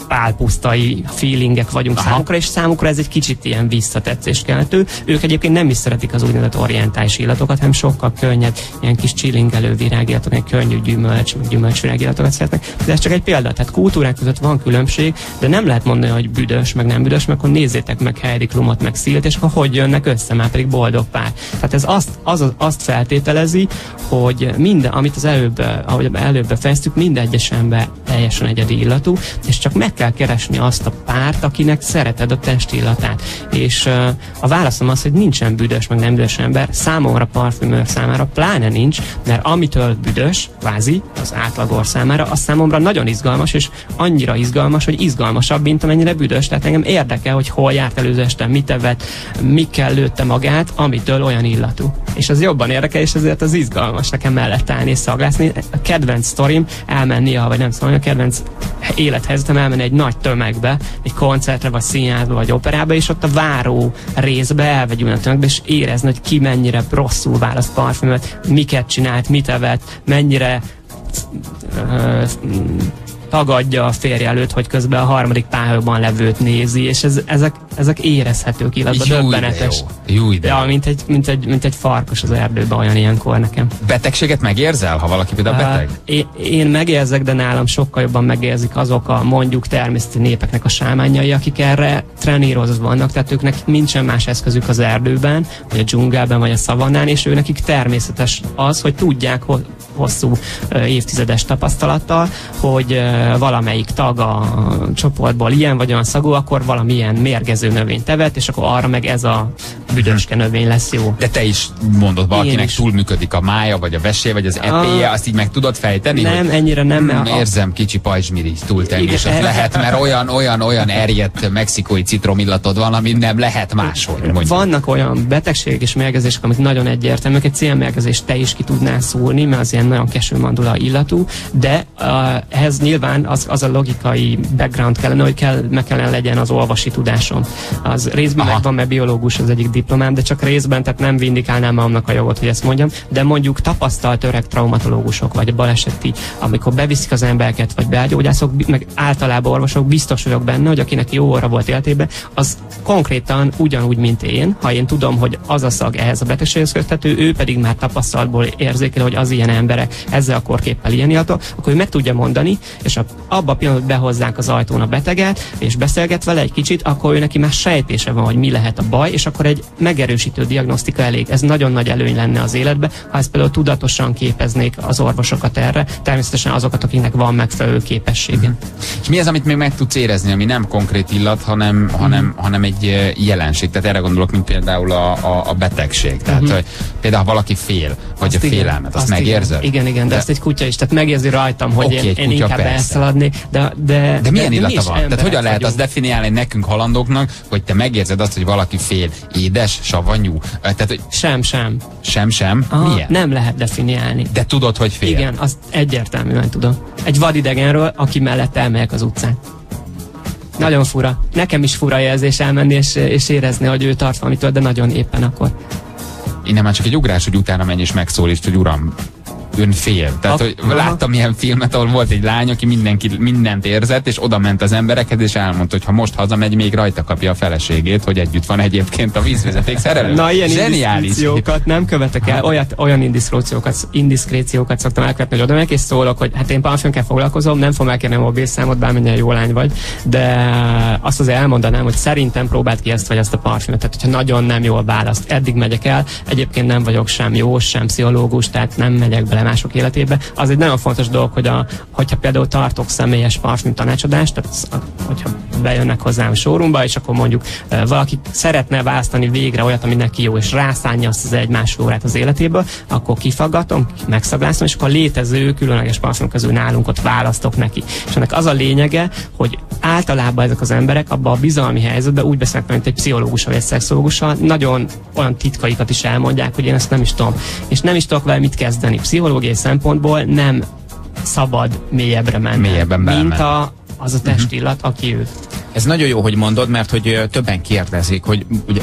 pálpusztai feelingek vagyunk Aha. számukra, és számukra ez egy kicsit ilyen visszatetszés keltő. Ők egyébként nem is szeretik az úgynevezett orientális illatokat, hanem sokkal könnyebb, ilyen kis csilingelő virágillatok, egy könnyű gyümölcs, meg gyümölcsvirágillatokat szeretnek. De ez csak egy példa, tehát kultúrák között van különbség, de nem lehet mondani, hogy büdös, meg nem büdös, mert akkor nézzétek meg Heidi Klumot, meg Szilt, és akkor hogy jönnek össze, már pedig boldog pár. Tehát ez azt, az, azt feltételezi, hogy minden, amit az előbb, ahogy előbb befejeztük, minden egyes ember teljesen egyedi illatú, és csak meg kell keresni azt a párt, akinek szereted a testillatát. És uh, a válaszom az, hogy nincsen büdös, meg nem büdös ember, számomra parfümőr számára pláne nincs, mert amitől büdös, kvázi, az átlagor számára, az számomra nagyon izgalmas, és annyira izgalmas, hogy izgalmasabb, mint amennyire büdös. Tehát engem érdekel, hogy hol járt előző este, mit evett, mikkel lőtte magát, amitől olyan illatú. És az jobban érdekel, és ezért az izgalmas nekem mellett állni és szaglászni. A kedvenc sztorim elmenni, vagy nem szóval, a kedvenc élethelyzetem elmenni egy nagy tömegbe, egy koncertre, vagy színházba, vagy operába, és ott a váró részbe elvegyülni a tömegbe, és érezni, hogy ki mennyire rosszul választ parfümöt, miket csinált, mit evett, mennyire tagadja a férje előtt, hogy közben a harmadik pályában levőt nézi, és ez, ezek, ezek érezhetők illetve ide, döbbenetes. jó. Jó ide. Ja, mint egy, mint, egy, mint egy farkas az erdőben olyan ilyenkor nekem. Betegséget megérzel, ha valaki például beteg? Uh, én, én megérzek, de nálam sokkal jobban megérzik azok a mondjuk természeti népeknek a sámányai, akik erre trenírozva vannak, tehát őknek nincsen más eszközük az erdőben, vagy a dzsungelben, vagy a szavannán, és ő nekik természetes az, hogy tudják, hogy hosszú évtizedes tapasztalattal, hogy valamelyik tag a csoportból ilyen vagy olyan szagú, akkor valamilyen mérgező növényt tevet, és akkor arra meg ez a büdöske növény lesz jó. De te is mondod valakinek is. túl működik a mája, vagy a vesé, vagy az epéje, Ah. azt így meg tudod fejteni? Nem, hogy, ennyire nem, mert a- érzem, kicsi pajzsmirigy túltengés, az lehet, mert olyan, olyan, olyan erjedt mexikói citromillatod van, ami nem lehet máshogy, mondjuk. Vannak olyan betegségek és mérgezések, amik nagyon egyértelműek. Egy célmérgezést te is ki tudnál szúrni, mert az ilyen nagyon keső mandula illatú, de uh, ehhez nyilván az, az a logikai background kellene, hogy kell, meg kellene legyen az olvasi tudásom. Az részben Aha. megvan, mert biológus az egyik diplomám, de csak részben, tehát nem vindikálnám magamnak a jogot, hogy ezt mondjam, de mondjuk tapasztalt öreg traumatológusok, vagy baleseti, amikor beviszik az embereket, vagy belgyógyászok, bi- meg általában orvosok, biztos vagyok benne, hogy akinek jó óra volt életében, az konkrétan ugyanúgy, mint én, ha én tudom, hogy az a szag ehhez a betegséghez köthető, ő pedig már tapasztalatból érzékel, hogy az ilyen emberek ezzel a korképpel ilyen illatok, akkor ő meg tudja mondani, és a, abba a pillanatban behozzák az ajtón a beteget, és beszélget vele egy kicsit, akkor ő neki már sejtése van, hogy mi lehet a baj, és akkor egy megerősítő diagnosztika elég. Ez nagyon nagy előny lenne az életbe, ha ezt például tudatosan képeznék az orvosokat erre, természetesen azokat, akiknek van megfelelő képessége. És mi az, amit még meg tudsz érezni, ami nem konkrét illat, hanem, hanem, hanem egy eh, jelenség? Tehát erre gondolok, mint például a, a, a betegség. Tehát, Mhm. hogy például ha valaki fél, vagy a igen, félelmet, azt, igen. megérzed? Igen, igen, de, De- ezt egy kutya is, tehát megérzi rajtam, hogy Oké, én, én inkább persze. Elszaladni, de, de, De milyen mi illata is van? Tehát hogyan lehet vagyunk. azt definiálni nekünk halandóknak, hogy te megérzed azt, hogy valaki fél édes, savanyú? Tehát, hogy sem, sem. Sem, sem? Aha, Milyen? Nem lehet definiálni. De tudod, hogy fél? Igen, azt egyértelműen tudom. Egy vadidegenről, aki mellett elmegyek az utcán. Nagyon fura. Nekem is fura érzés elmenni és, és érezni, hogy ő tart valamitől, de nagyon éppen akkor. Innen már csak egy ugrás, hogy utána menj és megszólítsd, hogy uram, ön fél. Tehát, hogy aha. láttam ilyen filmet, ahol volt egy lány, aki mindenki, mindent érzett, és oda ment az emberekhez, és elmondta, hogy ha most hazamegy, még rajta kapja a feleségét, hogy együtt van egyébként a vízvezeték szerelő. Na, ilyen indiszkréciókat nem követek el, olyat, olyan indiszkréciókat, indiszkréciókat szoktam elkövetni, hogy oda megyek és szólok, hogy hát én parfümkel foglalkozom, nem fogom elkérni a mobilszámot, bármennyire jó lány vagy, de azt azért elmondanám, hogy szerintem próbált ki ezt vagy ezt a parfümöt, tehát hogyha nagyon nem jól választ, eddig megyek el, egyébként nem vagyok sem jó, sem pszichológus, tehát nem megyek bele mások életébe. Az egy nagyon fontos dolog, hogy a, hogyha például tartok személyes parfüm tanácsadást, tehát hogyha bejönnek hozzám showroomba, és akkor mondjuk valaki szeretne választani végre olyat, ami neki jó, és rászánja azt az egy-másfél órát az életéből, akkor kifaggatom, megszaglázom, és akkor a létező különleges parfüm közül nálunk ott választok neki. És ennek az a lényege, hogy általában ezek az emberek abban a bizalmi helyzetben úgy beszélnek, mint egy pszichológussal vagy egy szexológussal, nagyon olyan titkaikat is elmondják, hogy én ezt nem is tudom. És nem is tudok vele mit kezdeni. Pszichológiai szempontból nem szabad mélyebbre menni. Mélyebben mint a, az a testillat, aki ő. Ez nagyon jó, hogy mondod, mert hogy többen kérdezik, hogy ugye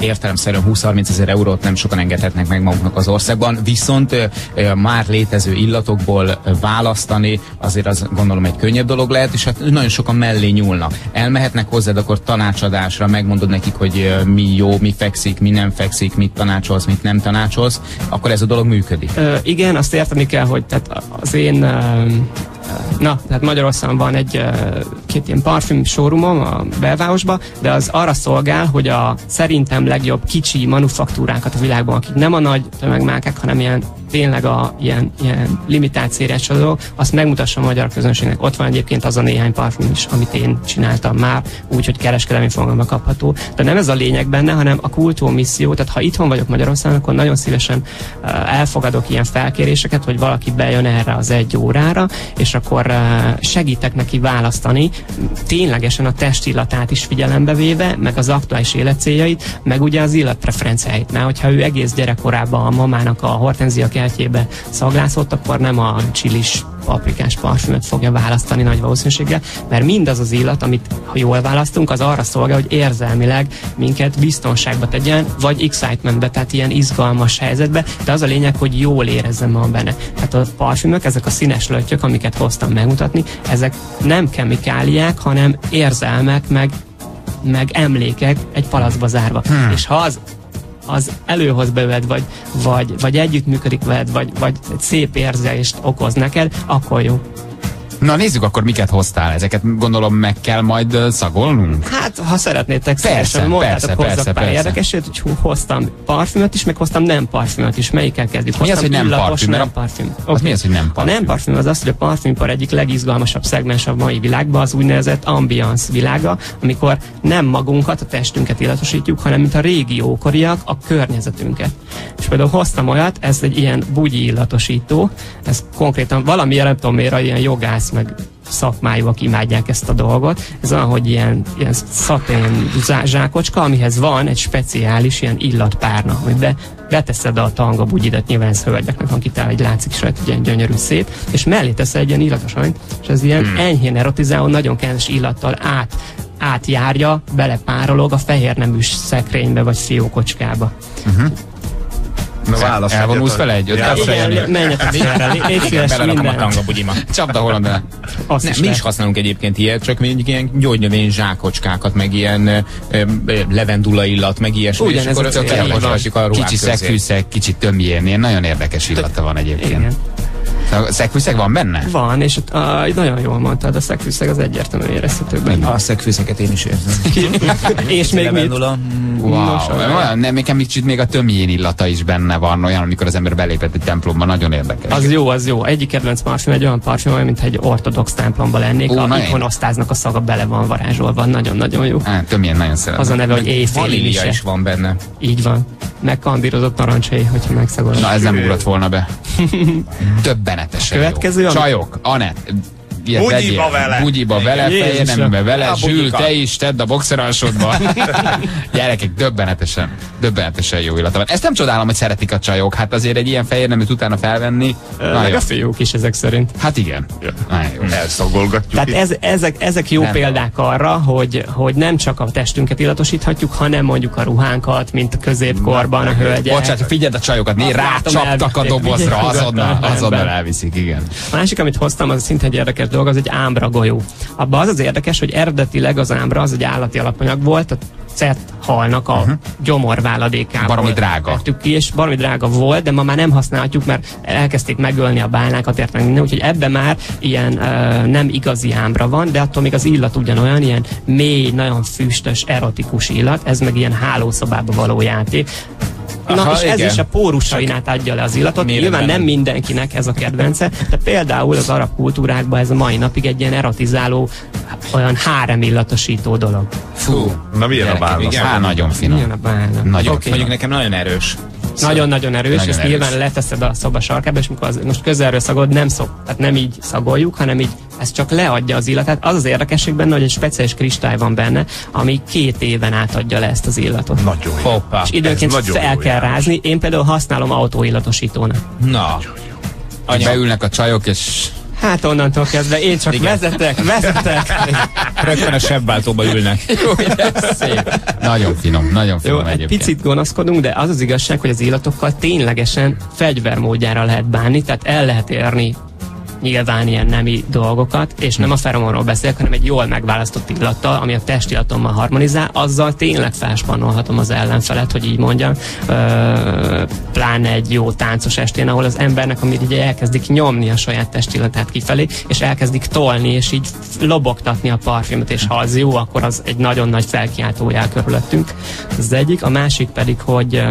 értelemszerűen 20-30 ezer eurót nem sokan engedhetnek meg maguknak az országban, viszont már létező illatokból választani azért az gondolom egy könnyebb dolog lehet, és hát nagyon sokan mellé nyúlnak. Elmehetnek hozzád akkor tanácsadásra, megmondod nekik, hogy mi jó, mi fekszik, mi nem fekszik, mit tanácsolsz, mit nem tanácsolsz, akkor ez a dolog működik. Ö, igen, azt érteni kell, hogy tehát az én Na, tehát Magyarországon van egy két ilyen parfüm showroomom a belvárosban, de az arra szolgál, hogy a szerintem legjobb kicsi manufaktúrákat a világban, akik nem a nagy tömegmárkák, hanem ilyen tényleg a ilyen, ilyen limitált szériás dolgok, azt megmutassa a magyar közönségnek. Ott van egyébként az a néhány parfüm is, amit én csináltam már, úgyhogy kereskedelmi fogalma kapható. De nem ez a lényeg benne, hanem a kultúr misszió. Tehát ha itthon vagyok Magyarországon, akkor nagyon szívesen uh, elfogadok ilyen felkéréseket, hogy valaki bejön erre az egy órára, és akkor uh, segítek neki választani, ténylegesen a testillatát is figyelembe véve, meg az aktuális életcéljait, meg ugye az illatpreferenciáit. Mert hogyha ő egész gyerekkorában a mamának a hortenzia kertjébe szaglászott, akkor nem a csilis paprikás parfümöt fogja választani nagy valószínűséggel, mert mindaz az illat, amit ha jól választunk, az arra szolgál, hogy érzelmileg minket biztonságba tegyen, vagy excitementbe, tehát ilyen izgalmas helyzetbe, de az a lényeg, hogy jól érezzem magam benne. Tehát a parfümök, ezek a színes lötyök, amiket hoztam megmutatni, ezek nem kemikáliák, hanem érzelmek, meg meg emlékek egy palacba zárva. Hmm. És ha az az előhoz beved, vagy, vagy, vagy együttműködik veled, vagy, vagy egy szép érzést okoz neked, akkor jó. Na nézzük akkor, miket hoztál. Ezeket gondolom meg kell majd szagolnunk? Hát, ha szeretnétek, persze, persze, persze, persze. érdekeset, hogy hú, hoztam parfümöt is, meg hoztam nem parfümöt is. Melyikkel kezdjük? Mi az, hogy nem parfüm? Nem a- parfüm. Az mi az, hogy nem A parfüm? nem parfüm az az, hogy a parfümpar egyik legizgalmasabb szegmens a mai világban, az úgynevezett ambiance világa, amikor nem magunkat, a testünket illatosítjuk, hanem mint a régi ókoriak, a környezetünket. És például hoztam olyat, ez egy ilyen bugyi illatosító, ez konkrétan valamilyen, nem tudom miért, ilyen jogász meg szakmájúak imádják ezt a dolgot. Ez olyan, hogy ilyen, ilyen szatén zsákocska, amihez van egy speciális ilyen illatpárna, be, beteszed a tanga bugyidat, nyilván ez hölgyeknek van kitál, egy látszik is rajta, ilyen gyönyörű szép, és mellé teszel egy ilyen illatos alanyt, és ez ilyen hmm. enyhén erotizáló, nagyon kedves illattal át átjárja, belepárolog a fehér neműs szekrénybe vagy fiókocskába. Uh-huh. Na válasz Elvonulsz vele Igen, igen. menjetek félre, légy Igen, szíves belerakom a minden. tanga bugyima. Csapda holland bele. Azt Ne, mi is használunk egyébként ilyet, csak még ilyen gyógynövény zsákocskákat, meg ilyen levendula illat, meg ilyesmi. Ugyanez és akkor a Kicsi közé. szegfűszeg, kicsit tömjén, ilyen nagyon érdekes illata van egyébként. A Szegfűszeg van benne? Van, és uh, nagyon jól mondtad, a szegfűszeg az egyértelműen érezhető benne. A szegfűszeket én is érzem. és még mit? Wow, Nos, olyan, nem, nekem kicsit még a tömjén illata is benne van, olyan, amikor az ember belépett egy templomba, nagyon érdekes. Az jó, az jó. Egyik kedvenc parfüm egy olyan parfüm, olyan, mint egy ortodox templomba lennék. Ó, a nagyon. ikonosztáznak a szaga bele van varázsolva. Nagyon-nagyon jó. Á, tömjén nagyon szeretem. Az a neve, hogy mise. is van benne. Így van. Megkandírozott narancsai, hogyha megszagolod. Na, ez nem ugrott volna be. Döbbenetesen Következő, jó. ami- Csajok, Anett, ilyet Bugyiba vegyél. vele. Bugyiba vele, fejénembe vele, bugyika. te is tedd a boxeralsodba. Gyerekek, döbbenetesen, döbbenetesen jó illata van. Ezt nem csodálom, hogy szeretik a csajok. Hát azért egy ilyen fehér neműt utána felvenni. Ö, Na Meg a fiúk is ezek szerint. Hát igen. Jó. Elszagolgatjuk. Tehát ez, ezek, ezek jó Nem. példák arra, hogy, hogy nem csak a testünket illatosíthatjuk, hanem mondjuk a ruhánkat, mint a középkorban a hölgyek. Bocsánat, figyeld a csajokat, látom, rácsaptak a dobozra, azonnal, azonnal elviszik, igen. A másik, amit hoztam, az szinte egy érdekes dolog, az egy ámbra golyó. Abban az az érdekes, hogy eredetileg az ámbra az egy állati alapanyag volt, a cet halnak a uh-huh. gyomorváladékából. Baromi drága. ki, és baromi drága volt, de ma már nem használhatjuk, mert elkezdték megölni a bálnákat, értem minden, úgyhogy ebben már ilyen uh, nem igazi ámbra van, de attól még az illat ugyanolyan, ilyen mély, nagyon füstös, erotikus illat, ez meg ilyen hálószobába való játék. Na, Aha, és ez igen. is a pórusainát adja le az illatot. Miért Nyilván nem? mindenkinek ez a kedvence, de például az arab kultúrákban ez a mai napig egy ilyen erotizáló, olyan hárem illatosító dolog. Fú, Na milyen a gyerekek, válasz? igen. Nagyon finom. Milyen a bálna? Nagyon Oké. Mondjuk nekem nagyon erős. Nagyon-nagyon erős, Nagyon és erős. nyilván leteszed a szoba sarkába, és mikor az, most közelről szagod, nem szok, tehát nem így szagoljuk, hanem így ez csak leadja az illatát. Az az érdekesség benne, hogy egy speciális kristály van benne, ami két éven át adja le ezt az illatot. Nagyon jó. Hoppá. És időnként nagyon fel jó kell János. rázni. Én például használom autóillatosítónak. Na. Anya, Beülnek a csajok, és Hát onnantól kezdve én csak Igen. vezetek, vezetek. rögtön a sebváltóba ülnek. szép. Nagyon finom, nagyon Jó, finom egy egyébként. picit gonoszkodunk, de az az igazság, hogy az illatokkal ténylegesen fegyvermódjára lehet bánni, tehát el lehet érni nyilván ilyen nemi dolgokat, és nem a feromonról beszélek, hanem egy jól megválasztott illattal, ami a testillatommal harmonizál, azzal tényleg felspannolhatom az ellenfelet, hogy így mondjam, pláne egy jó táncos estén, ahol az embernek, amit ugye elkezdik nyomni a saját testillatát kifelé, és elkezdik tolni, és így lobogtatni a parfümöt, és ha az jó, akkor az egy nagyon nagy felkiáltó jel körülöttünk. Ez egyik. A másik pedig, hogy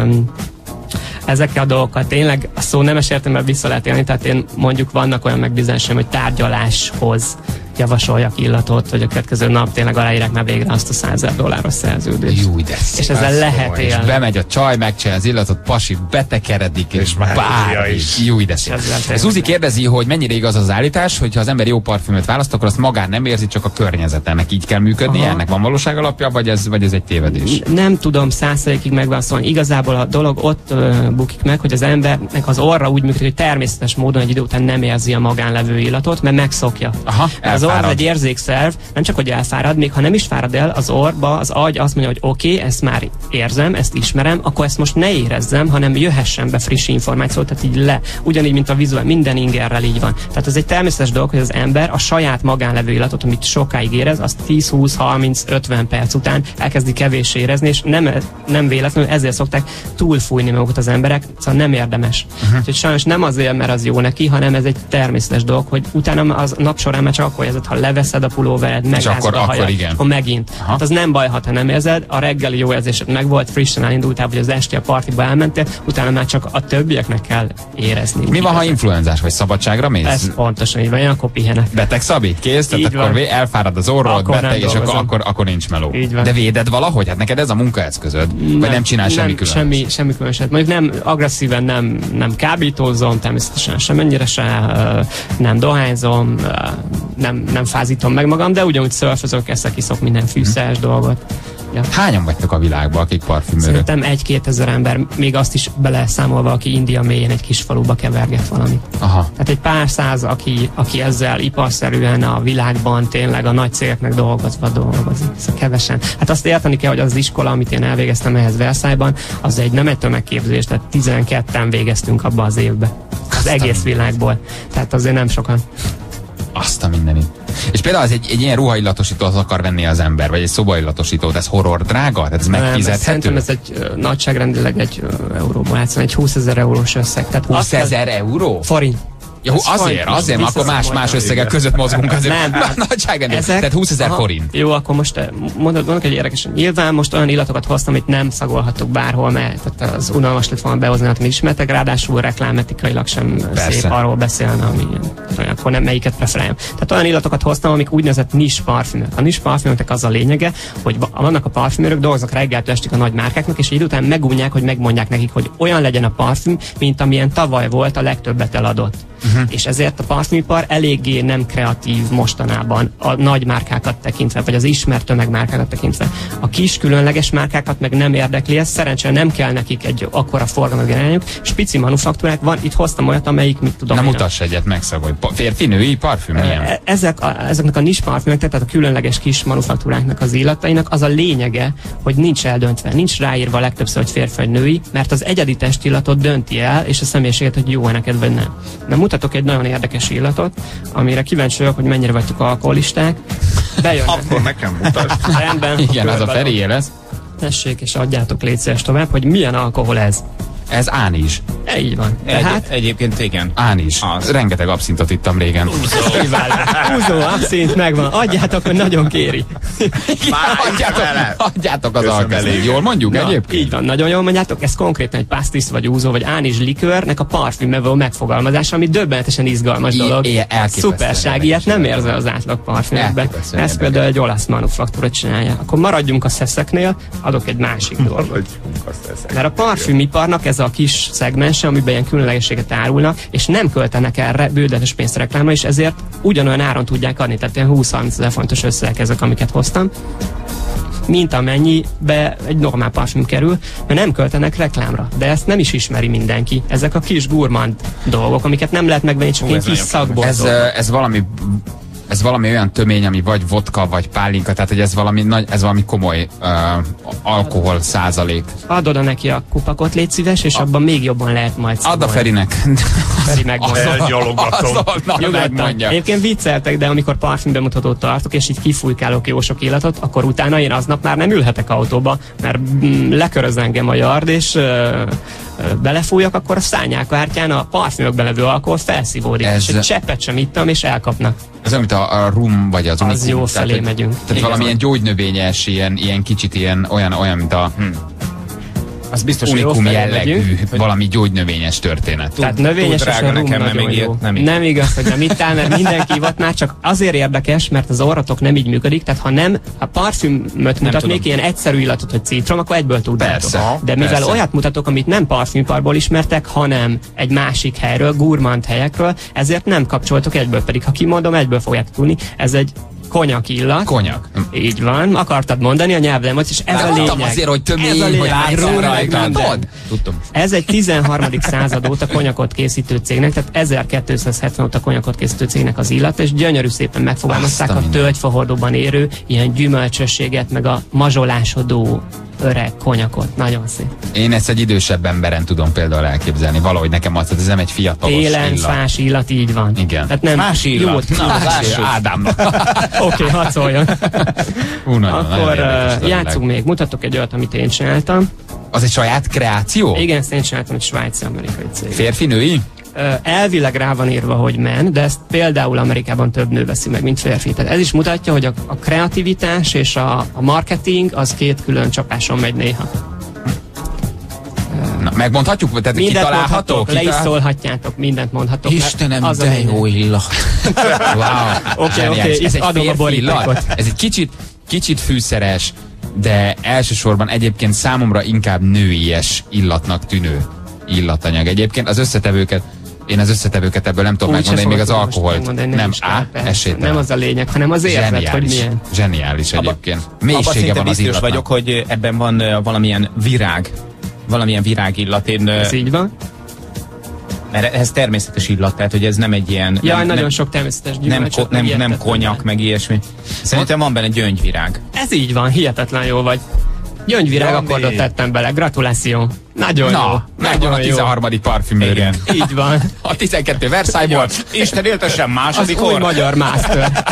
ezekkel a dolgokkal. Tényleg a szó nemes értelemben vissza lehet élni, tehát én mondjuk vannak olyan megbízásom, hogy tárgyaláshoz javasoljak illatot, hogy a következő nap tényleg aláírják már végre azt a 100 ezer dolláros szerződést. Jó, de És ezzel lehet és élni. bemegy a csaj, megcsinálja az illatot, pasi betekeredik, és, és már bármi. is. Jó, de szép. Zuzi kérdezi, hogy mennyire igaz az állítás, hogy ha az ember jó parfümöt választ, akkor azt magán nem érzi, csak a környezetelnek így kell működnie. Aha. Ennek van valóság alapja, vagy ez, vagy ez egy tévedés? Nem tudom százszerékig megválaszolni. Igazából a dolog ott ö, bukik meg, hogy az embernek az orra úgy működik, hogy természetes módon egy idő után nem érzi a magánlevő illatot, mert megszokja. Aha, az orr elfárad. egy érzékszerv, nem csak hogy elfárad, még ha nem is fárad el, az orrba az agy azt mondja, hogy oké, okay, ezt már érzem, ezt ismerem, akkor ezt most ne érezzem, hanem jöhessen be friss információ, tehát így le. Ugyanígy, mint a vizuál, minden ingerrel így van. Tehát ez egy természetes dolog, hogy az ember a saját magánlevő illatot, amit sokáig érez, azt 10, 20, 30, 50 perc után elkezdi kevés érezni, és nem, nem véletlenül ezért szokták túlfújni magukat az emberek, szóval nem érdemes. Uh-huh. Úgyhogy sajnos nem azért, mert az jó neki, hanem ez egy természetes dolog, hogy utána az nap során már csak akkor érzed, ha leveszed a pulóvered, megrázod akkor- a akkor hajad, igen. akkor megint. Hát az nem baj, ha te nem érzed, a reggeli jó érzésed meg volt, frissen elindultál, vagy az esti a partiba elmentél, utána már csak a többieknek kell érezni. Mi van, ha influenzás vagy szabadságra mész? Ez pontosan így van, én akkor pihenek. Beteg Szabi, kész, tehát Így akkor van. elfárad az orrod, Akkor nem beteg, és akkor, akkor, akkor nincs meló. Így van. De véded valahogy? Hát neked ez a munkaeszközöd? Vagy nem csinál semmi nem, külön? Semmi, semmi különöset. Mondjuk nem agresszíven nem, nem kábítózom, természetesen semennyire se, nem dohányzom, nem, nem fázítom meg magam, de ugyanúgy szörfözök, eszek, iszok minden fűszeres dolgot. Ja. Hányan vagytok a világban, akik parfümőrök? Szerintem egy-két ezer ember, még azt is beleszámolva, aki India mélyén egy kis faluba keverget valamit. Aha. Tehát egy pár száz, aki, aki ezzel iparszerűen a világban tényleg a nagy cégeknek dolgozva dolgozik. Szóval kevesen. Hát azt érteni kell, hogy az iskola, amit én elvégeztem ehhez Versailles-ban, az egy nem egy tömegképzés, tehát 12-en végeztünk abba az évbe. Az egész világból. Tehát azért nem sokan. Azt a mindenit. És például az egy, egy ilyen ruhaillatosítót akar venni az ember, vagy egy szobaillatosítót, ez horror drága? Tehát ez Nem, megfizethető? Szerintem ez egy ö, nagyságrendileg egy ö, euróból látszom, egy 20 ezer eurós összeg. Tehát 20 azt kell- ezer euró? Forint. Ja, Ez azért, azért, mert akkor más, más összegek között mozgunk azért. Nem, nem. Nagyságrendileg. Tehát 20 ezer forint. Jó, akkor most eh, mondod, mondok egy érdekes. Nyilván most olyan illatokat hoztam, amit nem szagolhatok bárhol, mert tehát az unalmas lett volna behozni, amit ismertek, ráadásul reklámetikailag sem Persze. szép arról beszélni, ami akkor nem melyiket preferálom. Tehát olyan illatokat hoztam, amik úgynevezett nis parfümök. A nis parfümöknek az a lényege, hogy va- vannak a parfümörök, dolgoznak reggeltől estig a nagy márkáknak, és így után megunják, hogy megmondják nekik, hogy olyan legyen a parfüm, mint amilyen tavaly volt a legtöbbet eladott. Uh-huh. És ezért a parfümipar eléggé nem kreatív mostanában a nagy márkákat tekintve, vagy az ismert tömegmárkákat tekintve. A kis különleges márkákat meg nem érdekli ez, szerencsére nem kell nekik egy akkora forgalmat generálniuk. Spici manufaktúrák van, itt hoztam olyat, amelyik, mit tudom a- mutass egyet, megszagolj. Férfi, női parfüm, milyen? E- ezek a, ezeknek a nis parfümök, tehát a különleges kis manufaktúráknak az illatainak az a lényege, hogy nincs eldöntve, nincs ráírva legtöbbször, hogy férfi vagy női, mert az egyedi testillatot dönti el, és a személyiséget, hogy jó-e neked vagy nem. Na mutatok egy nagyon érdekes illatot, amire kíváncsi vagyok, hogy mennyire vagytok alkoholisták. Bejönnek. Akkor nekem mutasd. Rendben. Igen, az a Ferié lesz. Tessék, és adjátok légy tovább, hogy milyen alkohol ez. Ez ánizs. Így van. Egy, Tehát egyébként igen. Ánizs. Az. Rengeteg abszintot ittam régen. Húzó, abszint megvan. Adjátok, hogy nagyon kéri. Adjátok, adjátok az elég. Jól mondjuk Na, egyébként? Így van, nagyon jól mondjátok, ez konkrétan egy pastis vagy úzó vagy ánizs likőrnek a parfümmevő megfogalmazása, ami döbbenetesen izgalmas I- dolog. Szuperság, ilyet nem érzel az átlag. Elképesztően Ez például egy olasz manufaktúra csinálja. Akkor maradjunk a szeszeknél, adok egy másik dolgot. Mert a parfümiparnak ez a kis szegmense, amiben ilyen különlegességet árulnak, és nem költenek erre bődetes pénzt reklámra, és ezért ugyanolyan áron tudják adni. Tehát ilyen 20-30 ezer fontos összegek ezek, amiket hoztam mint amennyibe egy normál parfüm kerül, mert nem költenek reklámra. De ezt nem is ismeri mindenki. Ezek a kis gurmand dolgok, amiket nem lehet megvenni, csak ilyen kis szakból. Ez, ez valami ez valami olyan tömény, ami vagy vodka, vagy pálinka, tehát hogy ez valami, nagy, ez valami komoly uh, alkohol százalék. Add oda neki a kupakot, légy szíves, és abban még jobban lehet majd Add a. Ferinek. Feri megmondja. Nyugodtan. megmondja. Egyébként vicceltek, de amikor parfümbemutatót tartok, és így kifújkálok jó sok illatot, akkor utána én aznap már nem ülhetek autóba, mert mm, leköröz engem a yard, és ö, belefújok, akkor a szányákvártyán a parfümökben levő alkohol felszívódik. Ez- És egy cseppet sem ittam, és elkapnak. Ez olyan, mint a, a rum, vagy az Az unikum. jó Tehát, felé hogy- megyünk. Tehát Igazán. valamilyen gyógynövényes, ilyen, ilyen kicsit ilyen, olyan, olyan, mint a, hm, Az biztos, unikum jellegű, megyünk, hogy- valami gyógynövényes történet. Tehát növényes túl drága nekem, nem jó. nem Nem, ígért. nem igaz, hogy nem ittál, mert mindenki ivott már, csak azért érdekes, mert az orratok nem így működik, tehát ha nem, ha parfümöt mutatnék, ilyen egyszerű illatot, hogy citrom, akkor egyből tudnátok. Persze, De mivel persze. olyat mutatok, amit nem parfümparból ismertek, hanem egy másik helyről, gurmand helyekről, ezért nem kapcsoltok egyből, pedig ha kimondom, egyből fogják tudni, ez egy konyak illat. Konyak. Így van, akartad mondani a nyelvem, és ez De a lényeg. azért, hogy Ez a tömény, lényeg. hogy látszik Rum, rajta. Tudtam. Ez egy 13. század óta konyakot készítő cégnek, tehát 1270 óta konyakot készítő cégnek az illat, és gyönyörű szépen megfogalmazták Azt a tölgyfahordóban érő ilyen gyümölcsösséget, meg a mazsolásodó öreg konyakot. Nagyon szép. Én ezt egy idősebb emberen tudom például elképzelni. Valahogy nekem azt, ez nem egy fiatalos Télen illat. fás illat, így van. Igen. Tehát nem Fás illat. Jót, Na, jót- lássuk. Oké, hadd szóljon. Hú, nagyon, nagyon Akkor uh, játszunk még. Mutatok egy olyat, amit én csináltam. Az egy saját kreáció? Igen, ezt én csináltam egy svájci-amerikai cég. Férfi, női? Ö, elvileg rá van írva, hogy men, de ezt például Amerikában több nő veszi meg, mint férfi. Tehát ez is mutatja, hogy a, a kreativitás és a, a marketing az két külön csapáson megy néha. Megmondhatjuk? Tehát Mindent kitalálható? le is szólhatjátok, mindent mondhatok. Istenem, az a de jó illat. Wow. Oké, oké, Ez adom a borítékot. illat. Ez egy kicsit, kicsit fűszeres, de elsősorban egyébként számomra inkább nőies illatnak tűnő illatanyag. Egyébként az összetevőket én az összetevőket ebből nem tudom Úgy megmondani, még az alkoholt. megmondani, Nem, is kell, á. Nem az a lényeg, hanem az hogy Zseniális. milyen. Zseniális egyébként. Abba Mélysége szinte van az biztos illatnak. vagyok, hogy ebben van valamilyen virág. Valamilyen virágillat. Én, Ez így van. mert ez természetes illat, tehát hogy ez nem egy ilyen... Jaj, nem, nagyon nem, sok természetes nem, gyümölcsöt, ko, nem, nem ilyetet konyak, meg ilyesmi. Szerintem van benne gyöngyvirág. Ez így van, hihetetlen jó vagy. Gyöngyvirág akkordot tettem bele, gratuláció. Nagyon jó. Na, a Nagyon jó. 13. parfümőrünk. Így van. A 12 Versailles-ból. Isten éltesen Az második új or. magyar master.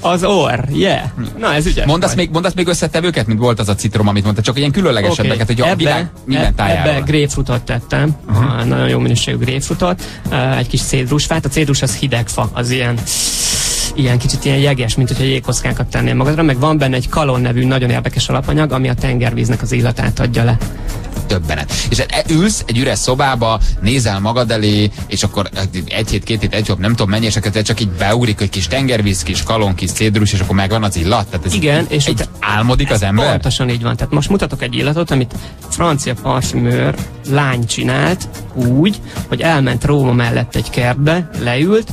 Az orr, yeah. Na ez ügyes Mondasz vagy. még, mondasz még összetevőket, mint volt az a citrom, amit mondta, csak ilyen különlegesebbeket, hogy a világ minden eb- Ebbe tájáról. grapefruitot tettem, uh-huh. nagyon jó minőségű grapefruitot, egy kis cédrusfát. A cédrus az hideg fa, az ilyen ilyen kicsit ilyen jeges, mint hogyha jégkockákat tennél magadra, meg van benne egy kalon nevű nagyon érdekes alapanyag, ami a tengervíznek az illatát adja le. Többenet. És e- ülsz egy üres szobába, nézel magad elé, és akkor egy hét, két hét, egy hét, nem tudom mennyi, és akkor csak így beugrik, hogy kis tengervíz, kis kalon, kis cédrus, és akkor megvan az illat. Tehát ez Igen, és egy álmodik az ember? Pontosan így van. Tehát most mutatok egy illatot, amit francia parfümőr lány csinált úgy, hogy elment Róma mellett egy kertbe, leült,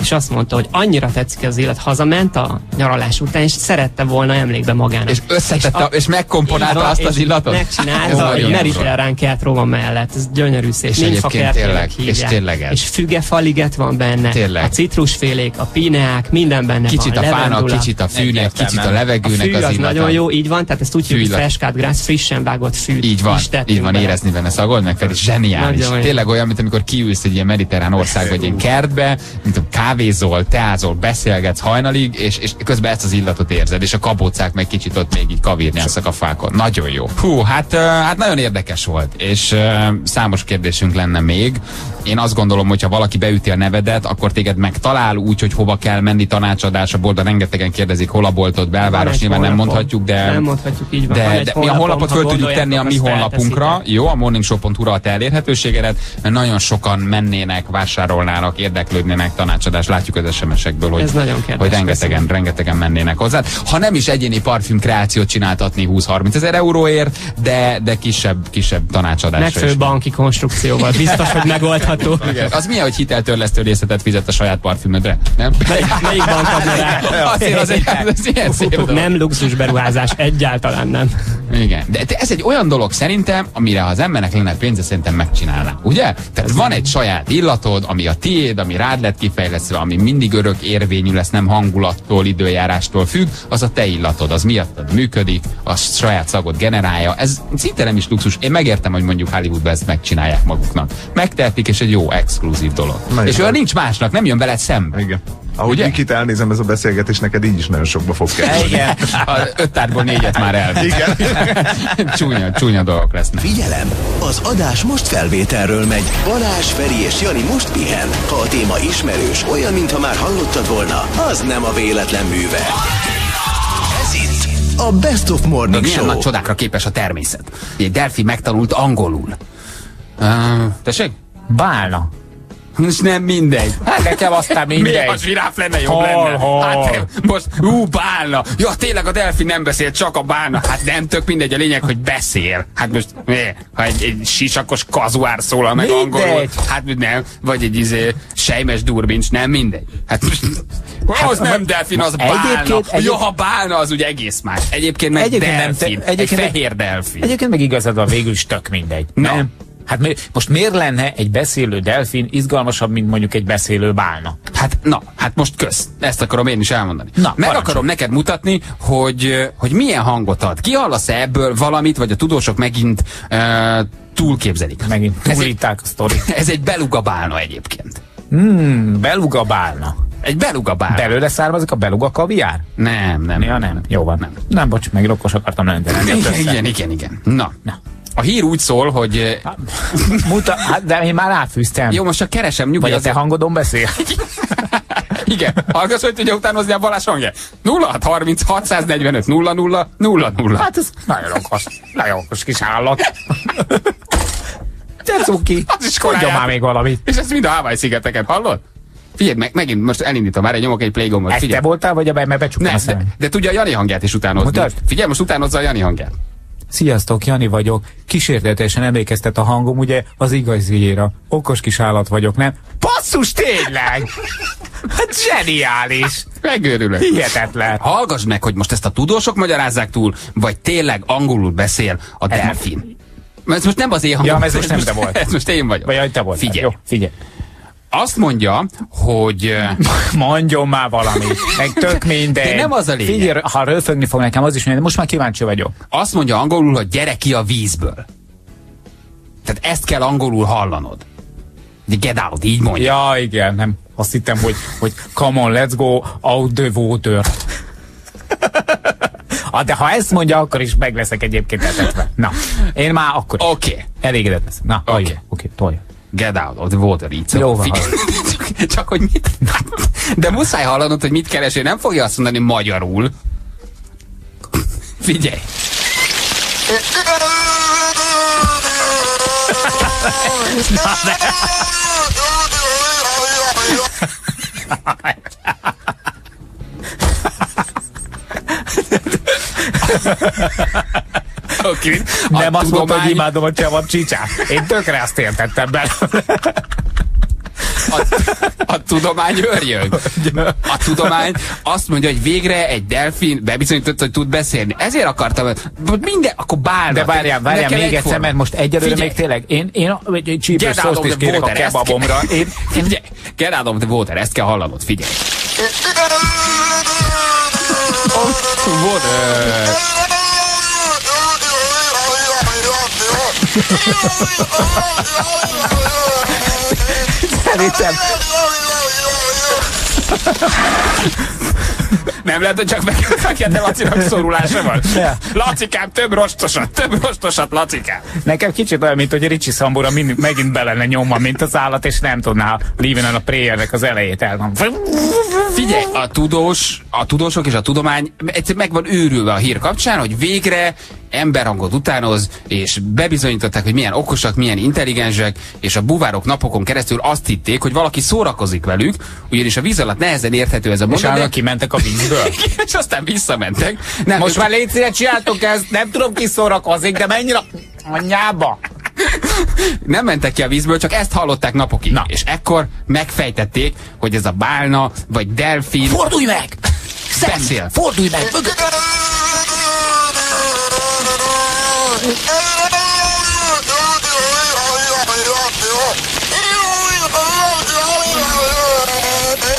és azt mondta, hogy annyira tetszik az illat, hazament a nyaralás után, és szerette volna emlékbe magának. És összetette, és, és megkomponálta van, azt az illatot? Ez Megcsinálta, hogy mediterrán kert Róma mellett. Ez gyönyörű szép. És egyébként tényleg, és tényleg ez. És fügefaliget van benne. Tényleg. A citrusfélék, a pineák, minden benne Kicsit van. a fának, levendula. kicsit a fűnek, Egyértelműen. kicsit a A levegőnek fű az az nagyon jó, így van, tehát ezt úgy hívjuk, cut grass, frissen vágott fűt Így van, így van, érezni benne szagod, meg Feri, zseniális. Tényleg olyan, mint amikor kiülsz egy ilyen mediterrán országba, egy ilyen kertbe, mint tudom, kávézol, teázol, beszélgetsz hajnalig, és, és közben ezt az illatot érzed, és a kabócák meg kicsit ott még így kavírnyászak a fákon. Nagyon jó. Hú, hát, hát nagyon érdekes volt, és számos kérdésünk lenne még. Én azt gondolom, hogy ha valaki beüti a nevedet, akkor téged megtalál úgy, hogy hova kell menni tanácsadás a boltban. Rengetegen kérdezik, hol a boltod, Van belváros, nyilván nem mondhatjuk, de Nem mondhatjuk, így van. Van de, egy de mi a honlapot föl tudjuk tenni a mi honlapunkra, jó, a morningshow.hu-ra a te elérhetőségedet, mert nagyon sokan mennének, vásárolnának, érdeklődnének tanácsadást, látjuk az SMS-ekből, hogy, hogy rengetegen, rengetegen mennének hozzá. Ha nem is egyéni parfüm kreációt csináltatni 20-30 ezer euróért, de, de kisebb, kisebb tanácsadásra Megfelelő is. banki konstrukcióval. Biztos, hogy megoldható. Igen. Az milyen, hogy hiteltörlesztő részletet fizet a saját parfümödre? Nem? Melyik, melyik bank adna rá? Azért az, egy, az ilyen szép dolog. Nem luxus beruházás, egyáltalán nem. Igen, de ez egy olyan dolog szerintem, amire ha az embernek lenne pénze, szerintem megcsinálná. Ugye? Tehát van egy saját illatod, ami a tiéd, ami rád lett kifejlesztve, ami mindig örök érvényű lesz, nem hangulattól, időjárástól függ, az a te illatod, az miattad működik, a saját szagot generálja. Ez szinte nem is luxus. Én megértem, hogy mondjuk Hollywoodban ezt megcsinálják maguknak. Megtehetik, és egy jó exkluzív dolog. Na, és olyan nincs másnak, nem jön veled szembe. Igen. Ahogy? Mikit elnézem, ez a beszélgetés neked így is nagyon sokba fog kerülni. Igen. A öt tárgyból négyet már el. Igen. csúnya, csúnya dolgok lesznek. Figyelem! Az adás most felvételről megy. Balázs, Feri és Jani most pihen. Ha a téma ismerős, olyan, mintha már hallottad volna, az nem a véletlen műve. Ez itt a Best of De Morning milyen Show. nagy csodákra képes a természet. Egy delfi megtanult angolul. Uh, tessék? Bálna. És nem mindegy. Hát nekem aztán mindegy. Miért a zsiráf lenne jobb Hol, lenne? hol? Hát most, ú, bálna. Ja, tényleg a delfi nem beszél, csak a bálna. Hát nem, tök mindegy, a lényeg, hogy beszél. Hát most mi? Ha egy, egy sisakos kazuár szólal meg Mindegy. angolul, hát nem, vagy egy izé, sejmes durbincs, nem mindegy. Hát most, az nem delfin, az bálna. Egyébként- Jó, ha bálna, az ugye egész más. Egyébként meg Egyébként nem, delfin. te- egyébként egy fehér delfin. Egyébként meg igazad van, végül is tök mindegy. Na. Nem? Hát mi, most miért lenne egy beszélő delfin izgalmasabb, mint mondjuk egy beszélő bálna? Hát, na, hát most kösz. Ezt akarom én is elmondani. Na, Meg parancsolj. akarom neked mutatni, hogy, hogy milyen hangot ad. Kihallasz -e ebből valamit, vagy a tudósok megint uh, túlképzelik? Megint túlíták a sztorit. ez egy beluga bálna egyébként. Hmm, beluga bálna. Egy beluga bálna. Belőle származik a beluga kaviár? Nem, nem. Ja, nem. Jó van. Nem. Nem, bocs, meg okos akartam lenni, nem Igen, igen, igen, igen. Na. Na. A hír úgy szól, hogy... Muta, hát, de én már átfűztem. Jó, most csak keresem nyugi. Vagy a te hangodon beszél? Igen, hallgass, hogy tudja utánozni a Balázs hangját. 0630 645 00 00. Hát ez nagyon okos. Nagyon okos kis állat. Te cuki. Az is koráját. már még valamit. És ez mind a Hawaii szigeteken, hallod? Figyelj, meg, megint most elindítom már, egy nyomok egy play gombot. Ezt Figyelj. te voltál, vagy ebben becsuktam a Ne, de, de tudja a Jani hangját is utánozni. Mutasd. Figyelj, most utánozza a Jani hangját. Sziasztok, Jani vagyok. Kísérletesen emlékeztet a hangom, ugye, az igazijéra. Okos kis állat vagyok, nem? Basszus, tényleg! Hát zseniális! Megőrülök. Hihetetlen. Hallgass meg, hogy most ezt a tudósok magyarázzák túl, vagy tényleg angolul beszél a delfin. Ez most nem az én hangom. Ja, ez most nem te volt. Ez most én vagyok. Vagy te voltál. Figyelj. Jó, figyelj. Azt mondja, hogy... Mondjon már valamit. Meg tök mindegy. De nem az a lényeg. Figyelj, ha röfögni fog nekem, az is minden. Most már kíváncsi vagyok. Azt mondja angolul, hogy gyere ki a vízből. Tehát ezt kell angolul hallanod. De get out, így mondja. Ja, igen, nem. Azt hittem, hogy, hogy come on, let's go out the water. ah, de ha ezt mondja, akkor is meg leszek egyébként etetve. Na, én már akkor. Oké. Okay. elégedett leszek. Na, Oké. oké, oké, tolj. Get out of the water, így. Jó van, csak, csak, hogy mit... De muszáj hallanod, hogy mit kereső. Nem fogja azt mondani magyarul. Figyelj. Oké. Nem A azt mondta, hogy tudomány- imádom a csavapcsicsát. Én tökre azt értettem bele. a, a tudomány örjön. A tudomány azt mondja, hogy végre egy delfin bebizonyított, hogy tud beszélni. Ezért akartam, minden, akkor bálna. De várjál, várjál még egyszer, egyforma. mert most egyelőre Figyelj. még tényleg, én, én egy, egy csípős szószt is kérek a water, ezt kebabomra. Én, Figyelj, get out of the water, ezt kell hallanod, figyelj. Water. Szerintem Nem lehet, hogy csak meg fekete Lacinak szorulása van. Ja. Lacikám, több rostosat, több rostosat, Lacikám. Nekem kicsit olyan, mint hogy Ricsi Szambura mind, megint be lenne nyomva, mint az állat, és nem tudná Leaving on a Prayer-nek az elejét elmondani. Figyelj, a tudós, a tudósok és a tudomány egyszer meg van őrülve a hír kapcsán, hogy végre emberhangot utánoz, és bebizonyították, hogy milyen okosak, milyen intelligensek, és a buvárok napokon keresztül azt hitték, hogy valaki szórakozik velük, ugyanis a víz alatt nehezen érthető ez a És mondat. állnak de- kimentek a vízből. és aztán visszamentek. Nem, Most már légy szíves, csináltok ezt, nem tudom ki szórakozik, de mennyire anyába. nem mentek ki a vízből, csak ezt hallották napokig. Na. És ekkor megfejtették, hogy ez a bálna, vagy delfin Fordulj meg! beszél. Fordulj meg! Mögött.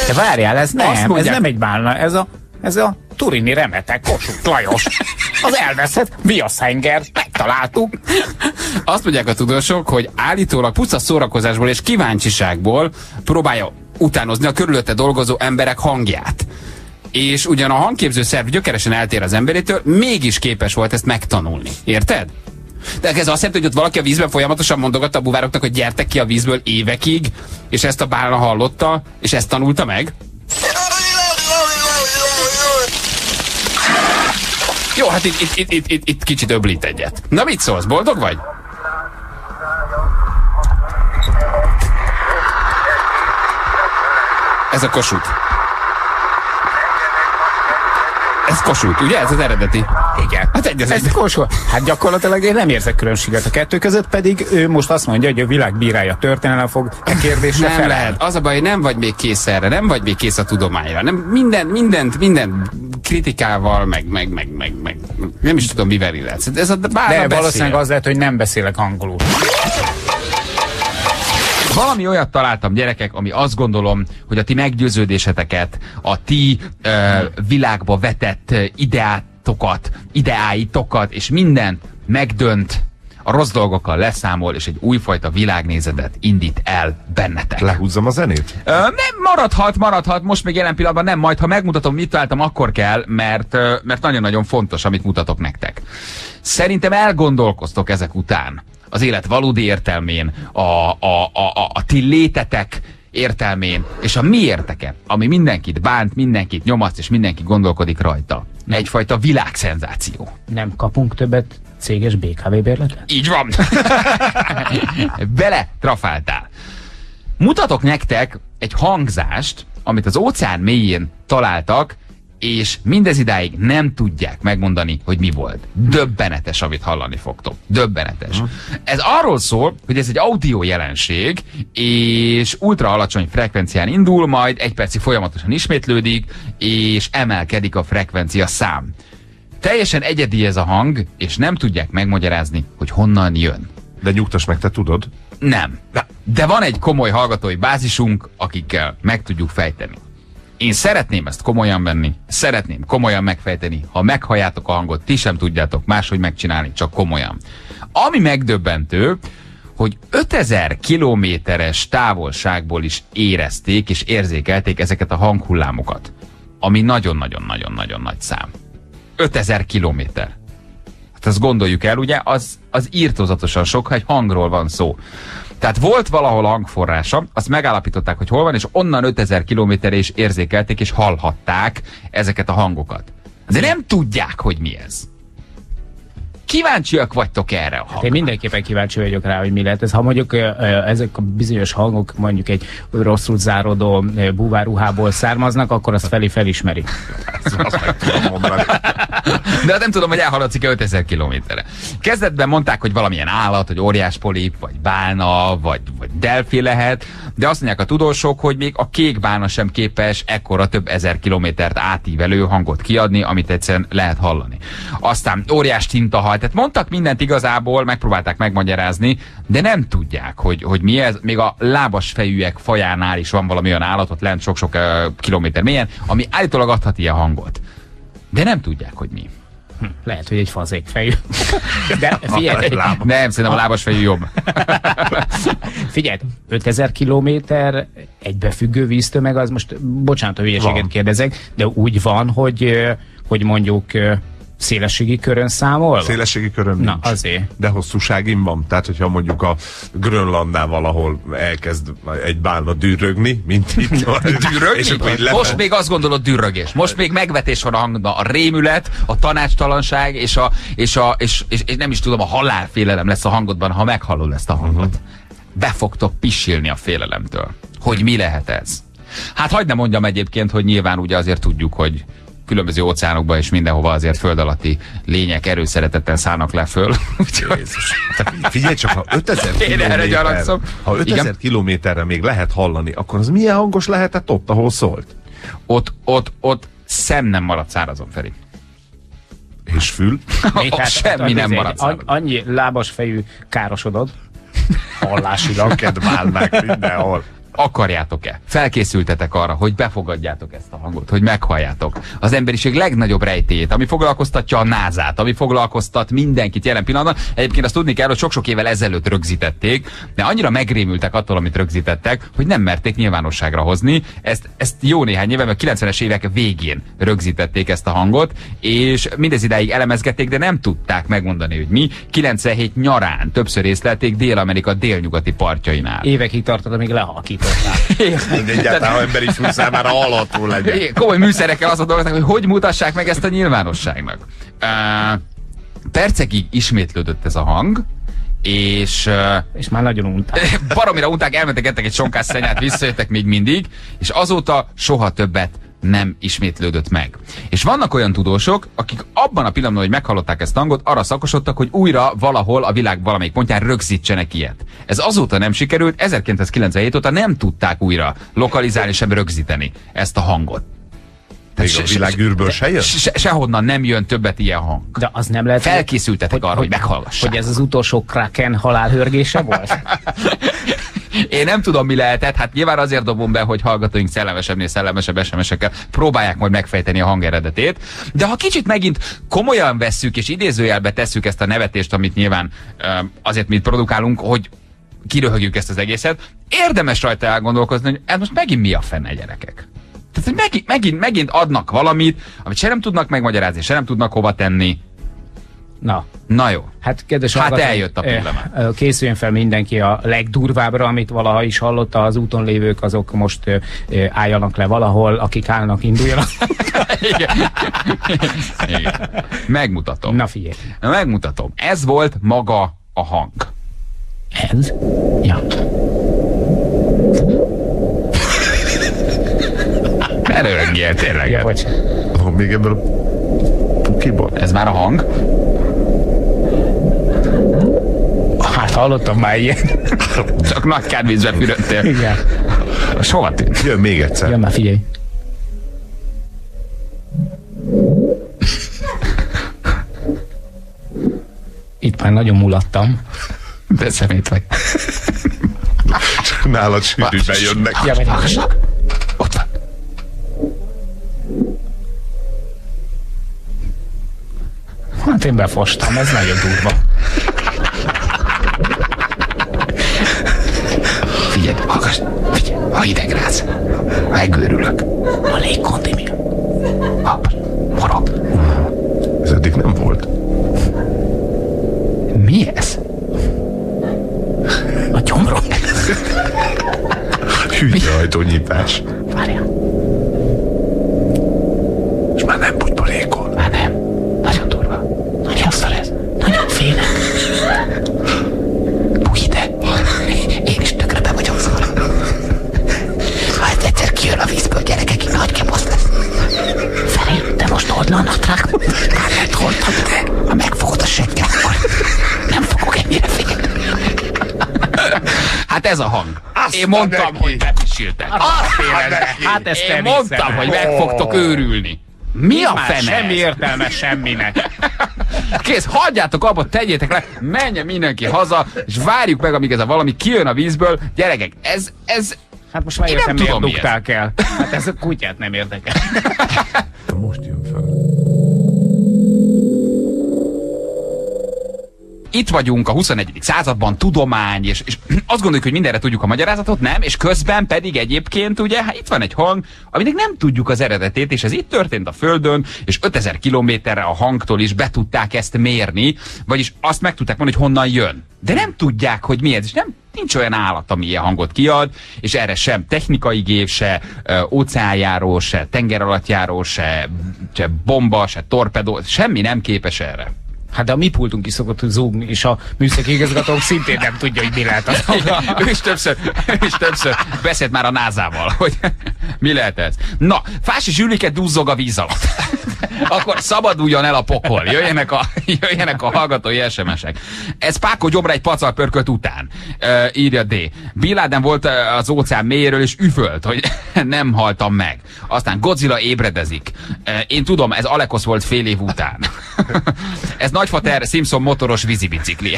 De várjál, ez nem, ez mondják- nem egy bálna, ez a, ez a Turini remetek, Kossuth Lajos. Az elveszett Bioszenger, megtaláltuk. Azt mondják a tudósok, hogy állítólag puca szórakozásból és kíváncsiságból próbálja utánozni a körülötte dolgozó emberek hangját. És ugyan a hangképző szerv gyökeresen eltér az emberétől, mégis képes volt ezt megtanulni. Érted? De ez azt jelenti, hogy ott valaki a vízben folyamatosan mondogatta a buvároknak, hogy gyertek ki a vízből évekig, és ezt a bálna hallotta, és ezt tanulta meg? Jó, hát itt, itt, itt, itt, itt, kicsit öblít egyet. Na mit szólsz, boldog vagy? Ez a Kossuth. Ez Kossuth, ugye? Ez az eredeti. Igen. Hát egy az Ez egy. Kossuth. Hát gyakorlatilag én nem érzek különbséget a kettő között, pedig ő most azt mondja, hogy a világ bírája történelem fog a kérdésre Nem felelni. lehet. Az a baj, hogy nem vagy még kész erre, nem vagy még kész a tudományra. Nem, minden, mindent, minden kritikával, meg, meg, meg, meg, meg nem is tudom, mivel illetsz. Ez a De valószínűleg az lehet, hogy nem beszélek angolul. Valami olyat találtam, gyerekek, ami azt gondolom, hogy a ti meggyőződéseteket, a ti ö, világba vetett ideátokat, ideáitokat, és mindent megdönt, a rossz dolgokkal leszámol, és egy újfajta világnézetet indít el bennetek. Lehúzzam a zenét? Ö, nem maradhat, maradhat, most még jelen pillanatban nem, majd ha megmutatom, mit találtam, akkor kell, mert, mert nagyon-nagyon fontos, amit mutatok nektek. Szerintem elgondolkoztok ezek után az élet valódi értelmén, a, a, a, a, a ti létetek értelmén, és a miérteke, ami mindenkit bánt, mindenkit nyomaszt, és mindenki gondolkodik rajta. Egyfajta világszenzáció. Nem kapunk többet céges BKV bérletet? Így van. Bele trafáltál. Mutatok nektek egy hangzást, amit az óceán mélyén találtak, és mindez idáig nem tudják megmondani, hogy mi volt. Döbbenetes, amit hallani fogtok. Döbbenetes. Ez arról szól, hogy ez egy audio jelenség, és ultra alacsony frekvencián indul, majd egy percig folyamatosan ismétlődik, és emelkedik a frekvencia szám. Teljesen egyedi ez a hang, és nem tudják megmagyarázni, hogy honnan jön. De nyugtass meg, te tudod? Nem. De van egy komoly hallgatói bázisunk, akikkel meg tudjuk fejteni. Én szeretném ezt komolyan venni, szeretném komolyan megfejteni. Ha meghalljátok a hangot, ti sem tudjátok máshogy megcsinálni, csak komolyan. Ami megdöbbentő, hogy 5000 kilométeres távolságból is érezték és érzékelték ezeket a hanghullámokat. Ami nagyon-nagyon-nagyon-nagyon nagy szám. 5000 kilométer. Hát ezt gondoljuk el, ugye, az, az írtózatosan sok, ha egy hangról van szó. Tehát volt valahol hangforrása, azt megállapították, hogy hol van, és onnan 5000 kilométerre is érzékelték, és hallhatták ezeket a hangokat. De nem tudják, hogy mi ez. Kíváncsiak vagytok erre a Hát én mindenképpen kíváncsi vagyok rá, hogy mi lehet ez. Ha mondjuk ezek a bizonyos hangok mondjuk egy rosszul zárodó ö, búváruhából származnak, akkor azt felé felismeri. De hát nem tudom, hogy elhaladszik-e 5000 kilométerre. Kezdetben mondták, hogy valamilyen állat, hogy óriás polip, vagy bálna, vagy, vagy delfi lehet, de azt mondják a tudósok, hogy még a kék bálna sem képes ekkora több ezer kilométert átívelő hangot kiadni, amit egyszerűen lehet hallani. Aztán óriás tintahal, tehát mondtak mindent igazából, megpróbálták megmagyarázni, de nem tudják, hogy, hogy mi ez. Még a lábas fejűek fajánál is van valami olyan állatot lent sok-sok uh, kilométer mélyen, ami állítólag adhat ilyen hangot. De nem tudják, hogy mi. Lehet, hogy egy fazékfejű. De figyelj, Nem, szerintem a lábas fejű jobb. Figyelj, 5000 kilométer egybefüggő víztömeg, az most, bocsánat, a hülyeséget Van. kérdezek, de úgy van, hogy, hogy mondjuk szélességi körön számol? Szélességi körön Na, nincs. azért. De hosszúságin van. Tehát, hogyha mondjuk a Grönlandnál valahol elkezd egy bálna dűrögni, mint itt. és akkor lefe- Most még azt gondolod dürrögés. Most még megvetés van a hangban. A rémület, a tanácstalanság, és, a, és, a, és, és, és nem is tudom, a halálfélelem lesz a hangodban, ha meghallod ezt a hangot. Be fogtok pisilni a félelemtől. Hogy mi lehet ez? Hát hagyd ne mondjam egyébként, hogy nyilván ugye azért tudjuk, hogy különböző óceánokban és mindenhova azért föld alatti lények erőszeretettel szállnak le föl. Figyelj csak, ha 5000 Én erre kilométer, ha 5000 Igen. kilométerre még lehet hallani, akkor az milyen hangos lehetett ott, ahol szólt? Ott, ott, ott szem nem maradt szárazon, Feri. És fül? Ott semmi nem maradt szárazon. Annyi lábas fejű károsodod, hallásilag. Neked válnák mindenhol. Akarjátok-e? Felkészültetek arra, hogy befogadjátok ezt a hangot, hogy meghalljátok az emberiség legnagyobb rejtéjét, ami foglalkoztatja a názát, ami foglalkoztat mindenkit jelen pillanatban. Egyébként azt tudni kell, hogy sok-sok évvel ezelőtt rögzítették, de annyira megrémültek attól, amit rögzítettek, hogy nem merték nyilvánosságra hozni. Ezt, ezt jó néhány éve, mert 90-es évek végén rögzítették ezt a hangot, és mindez idáig elemezgették, de nem tudták megmondani, hogy mi. 97 nyarán többször észlelték Dél-Amerika délnyugati partjainál. Évekig tartott, amíg lehalkították. De egyáltalán emberi fül számára hallható legyen. Igen, Komoly műszerekkel azon dolgoznak, hogy hogy mutassák meg ezt a nyilvánosságnak. Uh, percekig ismétlődött ez a hang, és, uh, és már nagyon unták. baromira unták, elmentek, ettek egy sonkás szenyát, visszajöttek még mindig, és azóta soha többet nem ismétlődött meg. És vannak olyan tudósok, akik abban a pillanatban, hogy meghallották ezt a hangot, arra szakosodtak, hogy újra valahol a világ valamelyik pontján rögzítsenek ilyet. Ez azóta nem sikerült, 1997 óta nem tudták újra lokalizálni, sem rögzíteni ezt a hangot. Még a világűrből se jön? Se, sehonnan nem jön többet ilyen hang. De az nem lehet... Felkészültetek arra, hogy meghallgassák. Hogy ez az utolsó Kraken halálhörgése volt? Én nem tudom, mi lehetett. Hát nyilván azért dobom be, hogy hallgatóink szellemesebbnél szellemesebb SMS-ekkel próbálják majd megfejteni a hang eredetét. De ha kicsit megint komolyan vesszük és idézőjelbe tesszük ezt a nevetést, amit nyilván azért mi produkálunk, hogy kiröhögjük ezt az egészet, érdemes rajta elgondolkozni, hogy ez most megint mi a fene gyerekek. Tehát, hogy megint, megint, megint adnak valamit, amit se nem tudnak megmagyarázni, se nem tudnak hova tenni. Na. Na jó. Hát, kedves hát hallgatók, eljött a pillanat. eh, Készüljön fel mindenki a legdurvábbra, amit valaha is hallotta az úton lévők, azok most eh, eh, álljanak le valahol, akik állnak, induljanak. Igen. Igen. Megmutatom. Na figyelj. Na, megmutatom. Ez volt maga a hang. Ez? Ja. Ne röhögjél tényleg. Ja, bocs. Van még ebből a pukiból? Ez már a hang? Hát hallottam már ilyen. Csak nagy kádvízbe fürödtél. Igen. Soha tűnt. Jön még egyszer. Jön már, figyelj. Itt már nagyon mulattam. De szemét vagy. Nálad sűrűben jönnek. Ja, meg Ott van. Hát én befostam, ez nagyon durva. Figyelj, hallgass, figyelj, ha idegráz, megőrülök. A légkondi mi? Hopp, morog. Ez eddig nem volt. Mi ez? A gyomrom. Hülye ajtónyitás. Én mondtam, hogy bepisültek. Hát ezt Én mondtam, hogy meg fogtok őrülni. Mi a fene Semmi értelme semminek. Kész, hagyjátok abba, tegyétek le, menjen mindenki haza, és várjuk meg, amíg ez a valami kijön a vízből. Gyerekek, ez, ez... Hát most már értem, nem miért dugtál kell. Hát ez a kutyát nem érdekel. Most itt vagyunk a 21. században, tudomány, és, és azt gondoljuk, hogy mindenre tudjuk a magyarázatot, nem, és közben pedig egyébként ugye, hát itt van egy hang, aminek nem tudjuk az eredetét, és ez itt történt a Földön, és 5000 kilométerre a hangtól is be tudták ezt mérni, vagyis azt meg tudták mondani, hogy honnan jön. De nem tudják, hogy mi ez, és nem, nincs olyan állat, ami ilyen hangot kiad, és erre sem technikai gép, se ö, óceánjáró, se tengeralattjáró, se, se bomba, se torpedó, semmi nem képes erre. Hát de a mi pultunk is szokott zúgni, és a műszaki igazgatónk szintén nem tudja, hogy mi lehet az. ő is többször, ő is többször beszélt már a názával, hogy mi lehet ez. Na, Fási Zsülike duzzog a víz alatt. Akkor szabaduljon el a pokol. Jöjjenek a, jöjjenek a hallgatói SMS-ek. Ez Páko gyomra egy pacal pörkölt után. Uh, írja D. Biláden volt az óceán mélyéről, és üvölt, hogy nem haltam meg. Aztán Godzilla ébredezik. Uh, én tudom, ez Alekosz volt fél év után. ez nagyfater Simpson motoros vízibicikli.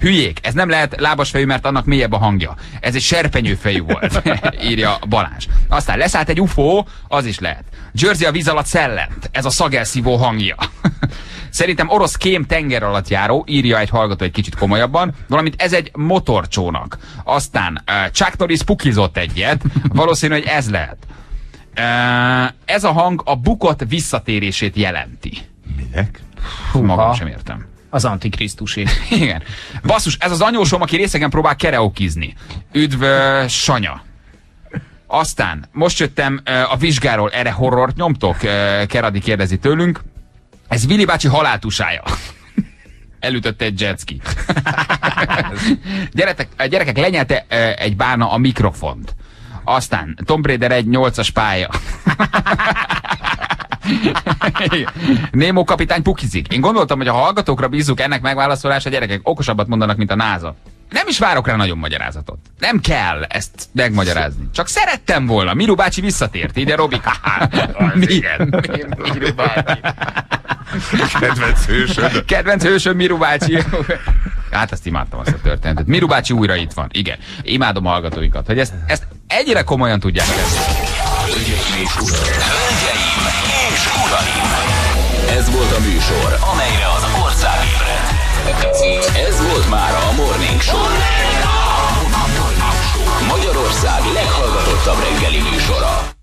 Hülyék, ez nem lehet lábasfejű, mert annak mélyebb a hangja. Ez egy serpenyőfejű volt, írja Balázs. Aztán leszállt egy UFO, az is lehet. Jersey a víz alatt szellent, ez a szagelszívó hangja. Szerintem orosz kém tenger alatt járó, írja egy hallgató egy kicsit komolyabban, valamint ez egy motorcsónak. Aztán uh, Chuck Norris pukizott egyet, valószínű, hogy ez lehet. Uh, ez a hang a bukott visszatérését jelenti. Minek? Hú, magam sem értem. Az Antikrisztusé. Igen. Basszus, ez az anyósom, aki részegen próbál kereokizni. Üdv, Sanya. Aztán, most jöttem a vizsgáról, erre horrort nyomtok? Ö, Keradi kérdezi tőlünk. Ez Vili bácsi haláltusája. Elütötte egy jetski. Gyerekek, gyerekek, lenyelte ö, egy bárna a mikrofont. Aztán Tom Raider egy 8-as pálya. Némó kapitány pukizik. Én gondoltam, hogy a hallgatókra bízzuk ennek megválaszolása, gyerekek okosabbat mondanak, mint a NASA. Nem is várok rá nagyon magyarázatot. Nem kell ezt megmagyarázni. Csak szerettem volna. Miru bácsi visszatért. Ide, Robi. Mi? Igen. Miru bácsi. Kedvenc hősöd. Kedvenc hősöm Miru bácsi. Hát ezt imádtam azt a történetet. Miru bácsi újra itt van. Igen. Imádom a hallgatóinkat, hogy ezt, ezt ennyire komolyan tudják tenni volt a műsor, amelyre az ország ébredt. Ez volt már a Morning Show. Magyarország leghallgatottabb reggeli műsora.